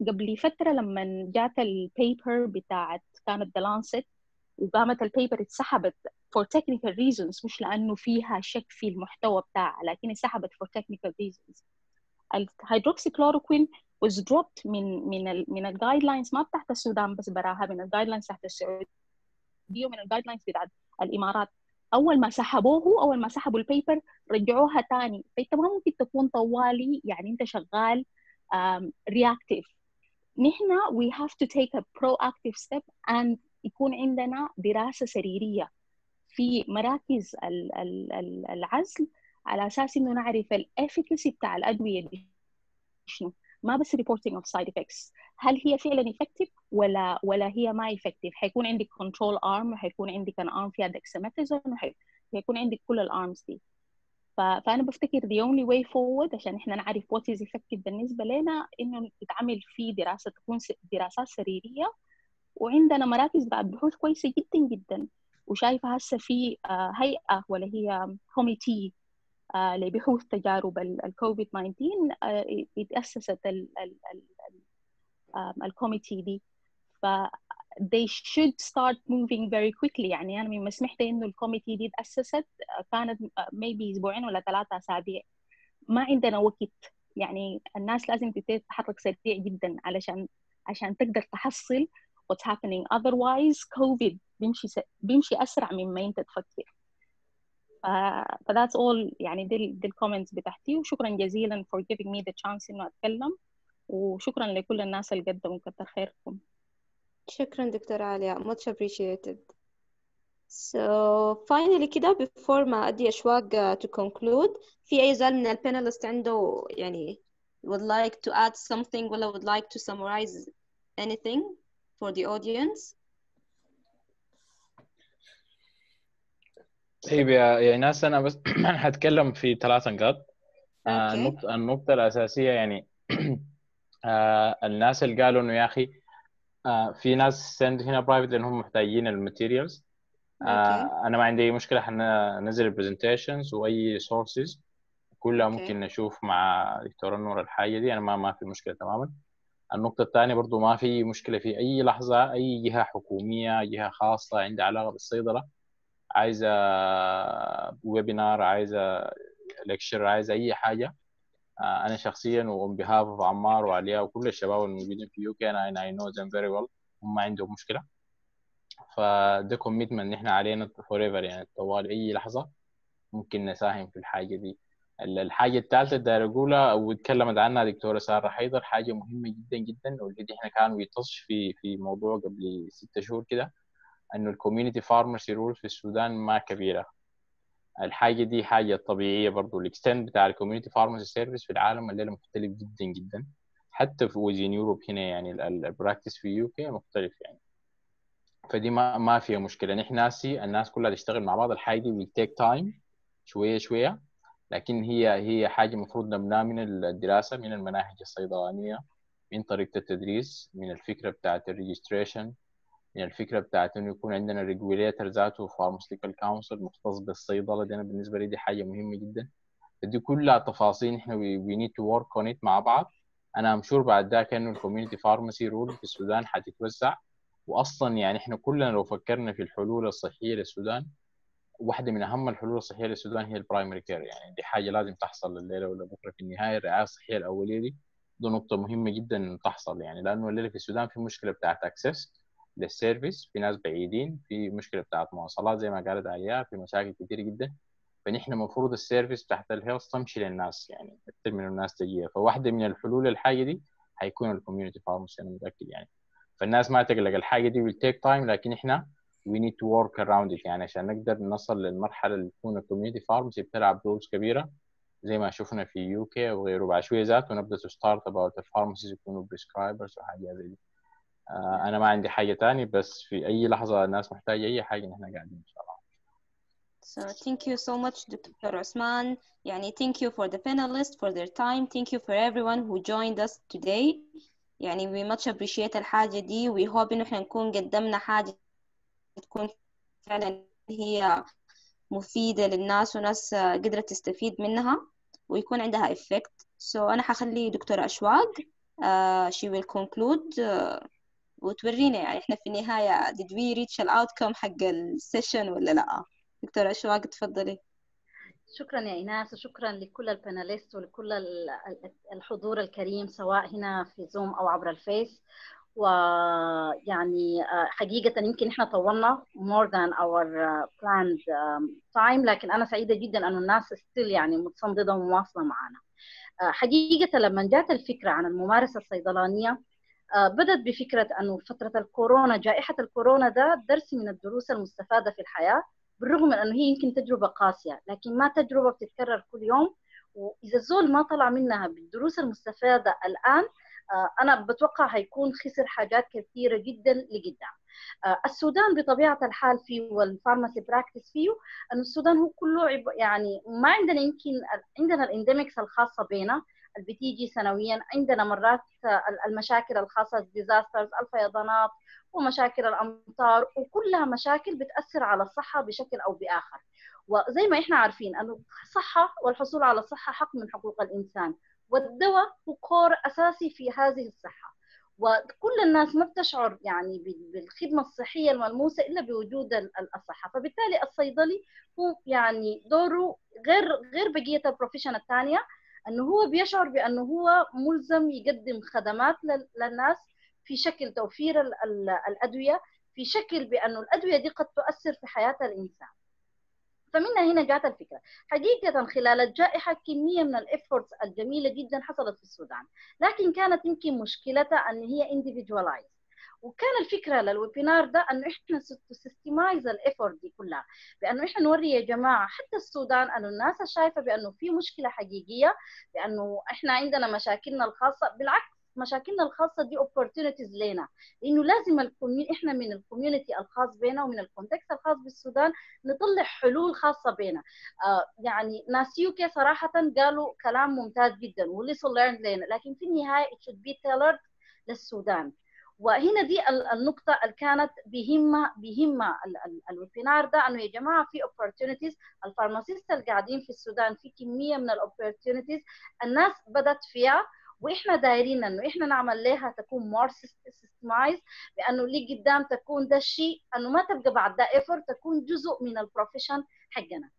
S12: قبل فترة لما جات ال paper بتاعت كانت The Lancet وقامت ال paper اتسحبت for technical reasons مش لأنه فيها شك في المحتوى بتاعها لكن اتسحبت for technical reasons. ال hydroxychloroquine was dropped من من ال من الجايد ما بتاعت السودان بس براها من ال guidelines بتاعت السعودية ومن ال guidelines بتاعت الإمارات. أول ما سحبوه أول ما سحبوا ال paper رجعوها تاني. فانت ما ممكن تكون طوالي يعني أنت شغال um, reactive. نحن we have to take a proactive step و يكون عندنا دراسة سريرية. في مراكز ال ال ال العزل على أساس إنه نعرف ال efficacy بتاع الأدوية دي شنو. ما بس reporting of side effects. هل هي فعلا effective ولا ولا هي ما effective حيكون عندك control arm وحيكون عندك an arm فيها dexamethasone وحيكون عندك كل ال arms دي. فأنا بفتكر the only way forward عشان إحنا نعرف what is effective بالنسبة لنا إنه تتعمل في دراسة تكون دراسات سريرية. وعندنا مراكز بعد بحوث كويسة جدا جدا. وشايفة هسه في هيئة ولا هي committee لبحوث تجارب الكوفيد 19 اتأسست ال committee دي. ف they should start moving very quickly. يعني أنا من سمعت إنه ال committee دي تأسست كانت maybe أسبوعين ولا ثلاثة أسابيع. ما عندنا وقت. يعني الناس لازم تتحرك سريع جدا علشان عشان تقدر تحصل what's happening. Otherwise COVID بيمشي س... بيمشي أسرع مما أنت تفكر. ف that's all يعني دي دي الكومنتس بتاعتي. وشكرا جزيلا for giving me the chance إنه أتكلم. وشكرا لكل الناس اللي قدموا كتر خيركم.
S2: شكرا دكتورة علياء much appreciated. So finally كده before ما أدي أشواق uh, to conclude في أي زول من البانelists عنده يعني would like to add something ولا would like to summarize anything for the audience?
S5: طيب يا يا ناس أنا بس هتكلم في ثلاث نقاط. آه،. النقطة النقطة الأساسية يعني آه، الناس اللي قالوا إنه يا أخي آه، في ناس send هنا private لأنهم محتاجين ال materials أنا ما عندي أي مشكلة حننزل ال presentations وأي sources كلها
S2: okay.
S5: ممكن نشوف مع دكتور نور الحاجة دي أنا ما ما في مشكلة تماما. النقطة الثانية برضو ما في مشكلة في أي لحظة أي جهة حكومية جهة خاصة عندها علاقة بالصيدلة. عايزة webinar عايزة lecture عايزة أي حاجة. آه، أنا شخصيا و on behalf of عمار وعلياء وكل الشباب الموجودين في UK أنا I know them very well. ما عندهم مشكلة. فده commitment نحن علينا forever يعني طوال أي لحظة ممكن نساهم في الحاجة دي. ال- الحاجة الثالثة اللي داير أقولها واتكلمت عنها دكتورة سارة حيدر حاجة مهمة جدا جدا واللي إحنا كان ويتص في في موضوع قبل ستة شهور كده. إنه ال community pharmacy role في السودان ما كبيرة. الحاجة دي حاجة طبيعية برضو. ال extent بتاع ال community pharmacy service في العالم الليلة مختلف جدا جدا. حتى في within Europe هنا يعني ال practice في UK مختلف يعني. فدي ما ما فيها مشكلة. نحن ناسي الناس كلها تشتغل مع بعض. الحاجة دي will take time شوية شوية. لكن هي هي حاجة المفروض نبناها من الدراسة من المناهج الصيدلانية من طريقة التدريس من الفكرة بتاعت ال registration من الفكرة بتاعت إنه يكون عندنا regulator ذاته pharmaceutical council مختص بالصيدلة دي أنا بالنسبة لي دي حاجة مهمة جدا. فدي كلها تفاصيل إحنا we need to work on مع بعض. أنا I'm sure بعد ذاك إنه ال community pharmacy role في السودان حتتوسع واصلا يعني إحنا كلنا لو فكرنا في الحلول الصحية للسودان واحدة من أهم الحلول الصحية للسودان هي ال primary care يعني دي حاجة لازم تحصل الليلة ولا بكرة في النهاية الرعاية الصحية الأولية دي. دي نقطة مهمة جدا تحصل يعني لأنه الليلة في السودان في مشكلة بتاعت access لل service في ناس بعيدين في مشكلة بتاعت مواصلات زي ما قالت عليها في مشاكل كتير جدا. فنحن المفروض ال service حقت ال health تمشي للناس يعني أكثر من الناس تجيها فواحدة من الحلول الحاجة دي حيكون ال community pharmacy أنا متأكد يعني. فالناس ما تقلق الحاجة دي will take time لكن إحنا we need to work around it. يعني عشان نقدر نصل للمرحلة اللي تكون ال community pharmacy بتلعب roles كبيرة زي ما شفنا في UK وغيره. بعد شوية ذات ونبدأ to start about ال pharmacists يكونوا prescribers وحاجات زي دي. أنا ما عندي حاجة تاني بس في أي لحظة الناس محتاجة أي حاجة نحن قاعدين إن شاء الله.
S2: So thank you so much Dr. Osman. يعني thank you for the panelists for their time. Thank you for everyone who joined us today. يعني we much appreciate الحاجة دي. We hope إنه نكون قدمنا حاجة تكون فعلا هي مفيدة للناس وناس قدرت تستفيد منها ويكون عندها effect so أنا حخلي دكتورة أشواق. uh, she will conclude. uh, وتورينا يعني إحنا في النهاية did we reach the outcome حق ال session ولا لأ؟ دكتورة أشواق تفضلي؟
S3: شكرا يا إيناس وشكرا لكل ال panelists ولكل الحضور الكريم سواء هنا في زوم أو عبر الفيس. ويعني حقيقة يمكن إحنا طولنا more than our planned time لكن أنا سعيدة جدا أن الناس still يعني متصنتة ومواصلة معنا. حقيقة لما جات الفكرة عن الممارسة الصيدلانية بدأت بفكرة أنه فترة الكورونا جائحة الكورونا ده درس من الدروس المستفادة في الحياة بالرغم من أنه هي يمكن تجربة قاسية لكن ما تجربة بتتكرر كل يوم. وإذا الزول ما طلع منها بالدروس المستفادة الآن أنا بتوقع هيكون خسر حاجات كثيرة جدا لقدام. السودان بطبيعة الحال فيه وال pharmacy practice فيه أن السودان هو كله يعني ما عندنا يمكن عندنا ال endemics الخاصة بنا اللي بتيجي سنويا. عندنا مرات المشاكل الخاصة بال disasters الفيضانات ومشاكل الأمطار وكلها مشاكل بتأثر على الصحة بشكل أو بآخر. وزي ما إحنا عارفين أنه الصحة والحصول على الصحة حق من حقوق الإنسان. والدواء هو core أساسي في هذه الصحة. وكل الناس ما بتشعر يعني بالخدمة الصحية الملموسة إلا بوجود الصحة. فبالتالي الصيدلي هو يعني دوره غير غير بقية ال profession الثانية. أنه هو بيشعر بأنه هو ملزم يقدم خدمات للناس في شكل توفير الأدوية في شكل بأنه الأدوية دي قد تؤثر في حياة الإنسان. فمن هنا جاءت الفكرة. حقيقة خلال الجائحة كمية من ال efforts الجميلة جدا حصلت في السودان. لكن كانت يمكن مشكلتها أن هي individualized. وكان الفكرة لل webinar ده أنه إحنا systemize ال effort دي كلها. بأنه إحنا نوري يا جماعة حتى السودان أنه الناس شايفة بأنه في مشكلة حقيقية بأنه إحنا عندنا مشاكلنا الخاصة. بالعكس مشاكلنا الخاصة دي opportunities لنا. لأنه لازم إحنا من ال community الخاص بنا ومن ال context الخاص بالسودان نطلع حلول خاصة بنا آه يعني ناس UK صراحة قالوا كلام ممتاز جدا ولسه learned لنا. لكن في النهاية tailored للسودان. وهنا دي النقطة اللي كانت بهمة بهمة ال webinar ده إنه يا جماعة في opportunities. ال pharmacists اللي قاعدين في السودان في كمية من ال opportunities الناس بدت فيها وإحنا دايرين إنه إحنا نعمل لها تكون more systemized بانه اللي قدام تكون ده الشيء إنه ما تبقى بعد ده effort تكون جزء من ال profession حقنا.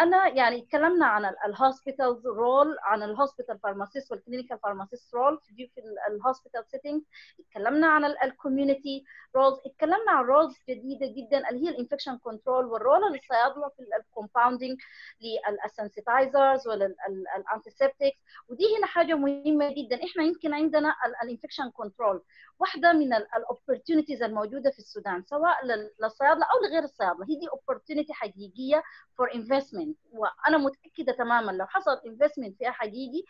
S3: أنا يعني اتكلمنا عن ال hospitals role عن ال hospital pharmacist وال clinical pharmacist role في ال hospital setting اتكلمنا عن ال community roles اتكلمنا عن roles جديدة جدا اللي هي ال infection control وال role للصيادله في ال compounding لل sanitizers وال antiseptics ودي هنا حاجة مهمة جدا. إحنا يمكن عندنا ال infection control واحدة من ال opportunities الموجودة في السودان سواء للصيادلة أو لغير الصيادلة. هي دي opportunity حقيقية for investment وأنا متأكدة تماما لو حصل investment فيها حقيقي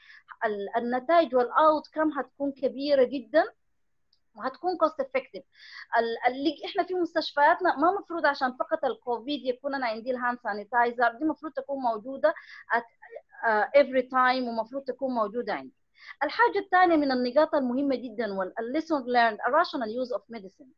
S3: النتائج وال outcome هتكون كبيرة جدا وهتكون cost effective اللي إحنا في مستشفياتنا ما مفروض عشان فقط الكوفيد يكون أنا عندي ال hand sanitizer دي مفروض تكون موجودة at uh, every time ومفروض تكون موجودة عندي. الحاجة الثانية من النقاط المهمة جدا وال lesson learned ال rational use of medicine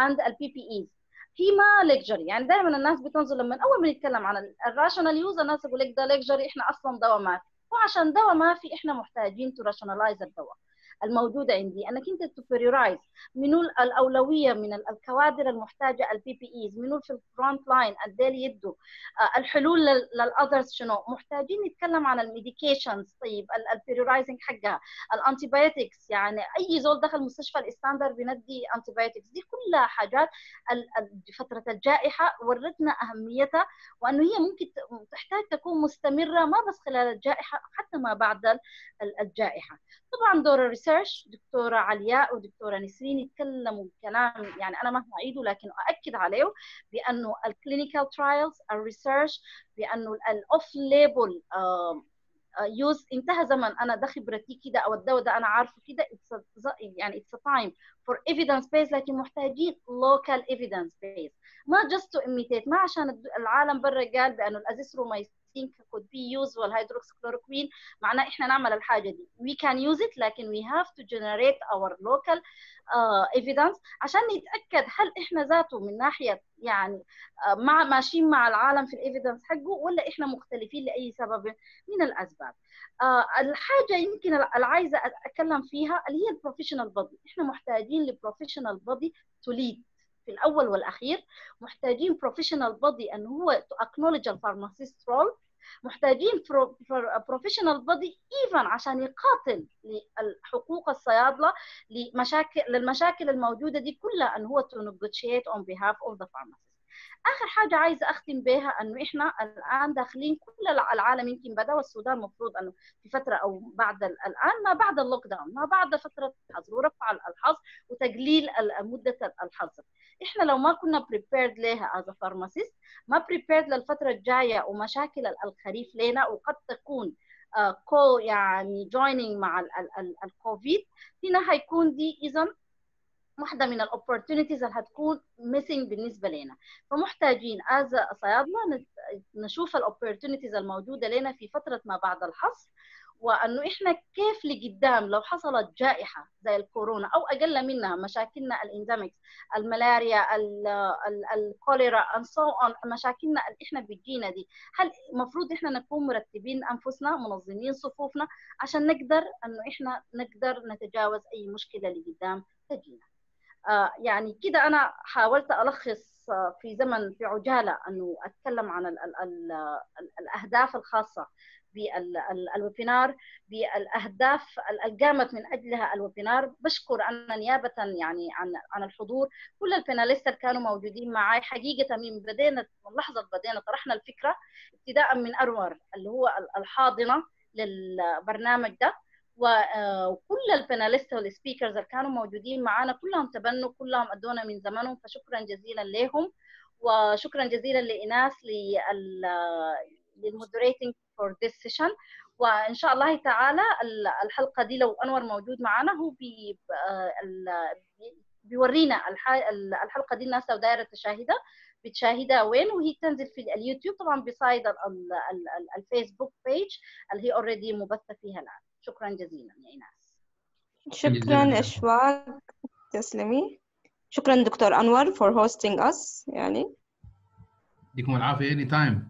S3: and ال PPEs هي ما luxury يعني دائما الناس بتنظر لما أول ما نتكلم عن ال rational use الناس يقول لك ده luxury إحنا أصلا دواء ما في. وعشان دواء ما في إحنا محتاجين to rationalize الدواء. الموجودة عندي. أنك أنت ت prioritize منو الأولوية من الكوادر المحتاجة ال PPEs منو في ال front line الديل يدوا الحلول لل others شنو؟ محتاجين نتكلم عن ال medications طيب ال prioritizing حقها ال antibiotics يعني أي زول دخل مستشفى ال standard بندي antibiotics دي كلها حاجات فترة الجائحة ورتنا أهميتها وأنه هي ممكن تحتاج تكون مستمرة ما بس خلال الجائحة حتى ما بعد الجائحة. طبعا دور ال research دكتورة علياء ودكتورة نسرين يتكلموا كلام يعني أنا ما أعيده لكن أؤكد عليه بأنه ال clinical trials ال research بأنه ال off-label use انتهى زمن. أنا ده خبرتي كده أو الدواء ده أنا عارفه كده. يعني it's time for evidence based لكن محتاجين local evidence based. ما just to imitate ما عشان العالم برا قال بأنه ال azithromycin could be used والهيدروكسيكلوروكوين معناه إحنا نعمل الحاجة دي. We can use it لكن we have to generate our local uh, evidence عشان نتأكد هل إحنا ذاته من ناحية يعني uh, مع ماشيين مع العالم في ال evidence حقه ولا إحنا مختلفين لأي سبب من الأسباب. Uh, الحاجة يمكن اللي عايزة اتكلم فيها اللي هي ال professional body إحنا محتاجين ل professional body to lead في الأول والأخير محتاجين professional body أن هو to acknowledge ال pharmacist role محتاجين professional body even عشان يقاتل لحقوق الصيادلة لمشاكل للمشاكل الموجودة دي كلها أن هو تو negotiate on behalf of the pharmacist. آخر حاجة عايزة أختم بها إنه إحنا الآن داخلين كل العالم يمكن بدأ والسودان المفروض إنه في فترة أو بعد الآن ما بعد ال lockdown ما بعد فترة الحظر ورفع الحظر وتقليل مدة الحظر. إحنا لو ما كنا prepared لها as pharmacist ما prepared للفترة الجاية ومشاكل الخريف لنا وقد تكون co uh, يعني joining مع الكوفيد هنا هيكون دي اذا واحدة من ال opportunities اللي هتكون missing بالنسبة لنا. فمحتاجين as صيادلة نشوف ال opportunities الموجودة لنا في فترة ما بعد الحظر وأنه إحنا كيف لقدام لو حصلت جائحة زي الكورونا أو أقل منها مشاكلنا ال endemics الملاريا الكوليرا and so on مشاكلنا اللي إحنا بتجينا دي. هل المفروض إحنا نكون مرتبين أنفسنا منظمين صفوفنا عشان نقدر أنه إحنا نقدر نتجاوز أي مشكلة لقدام تجينا؟ يعني كده أنا حاولت ألخص في زمن في عجالة أنه أتكلم عن ال ال ال الأهداف الخاصة بال webinar بالأهداف اللي قامت من أجلها ال webinar. بشكر أنا نيابة يعني عن عن الحضور. كل ال panelists اللي كانوا موجودين معي حقيقة من بدينا من لحظة بدينا طرحنا الفكرة ابتداء من انور اللي هو الحاضنة للبرنامج ده. وكل ال panelists وال speakers اللي كانوا موجودين معانا كلهم تبنوا كلهم أدونا من زمنهم فشكرا جزيلا لهم. وشكرا جزيلا لإيناس لل moderating for this session وإن شاء الله تعالى الحلقة دي لو أنور موجود معنا هو بي بيورينا الحلقة دي الناس لو دايرة تشاهدها بتشاهدها وين؟ وهي تنزل في اليوتيوب طبعا بصايد ال Facebook page اللي هي already مبثة فيها الآن. شكرا جزيلا يا إيناس.
S2: شكرا أشواق تسلمي. شكرا دكتور أنور for hosting us يعني.
S1: يديكم العافية anytime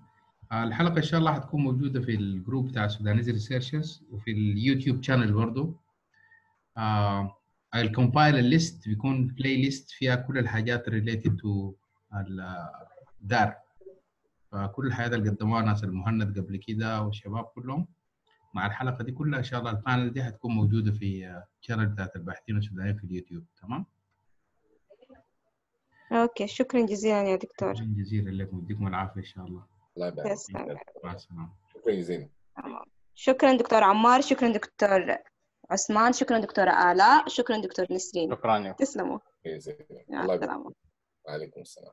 S1: الحلقة إن شاء الله حتكون موجودة في ال group بتاع Sudanese Researchers وفي ال YouTube channel برضه آه ال compiled list بيكون playlist فيها كل الحاجات related to الدار فكل الحاجات اللي قدموها ناس المهند قبل كده والشباب كلهم. مع الحلقة دي كلها إن شاء الله ال panel دي حتكون موجودة في ال channel بتاعت الباحثين السودانيين في اليوتيوب. تمام؟
S2: okay شكرا جزيلا يا دكتور.
S1: شكرا جزيلا لكم يديكم العافية إن شاء الله.
S4: الله يبارك
S2: تسلم.
S1: مع السلامة.
S4: شكرا جزيلا.
S2: شكرا دكتور عمار شكرا دكتور عثمان شكرا دكتورة آلاء شكرا دكتور نسرين.
S5: شكرا
S2: تسلموا.
S4: الله. يبارك وعليكم السلام.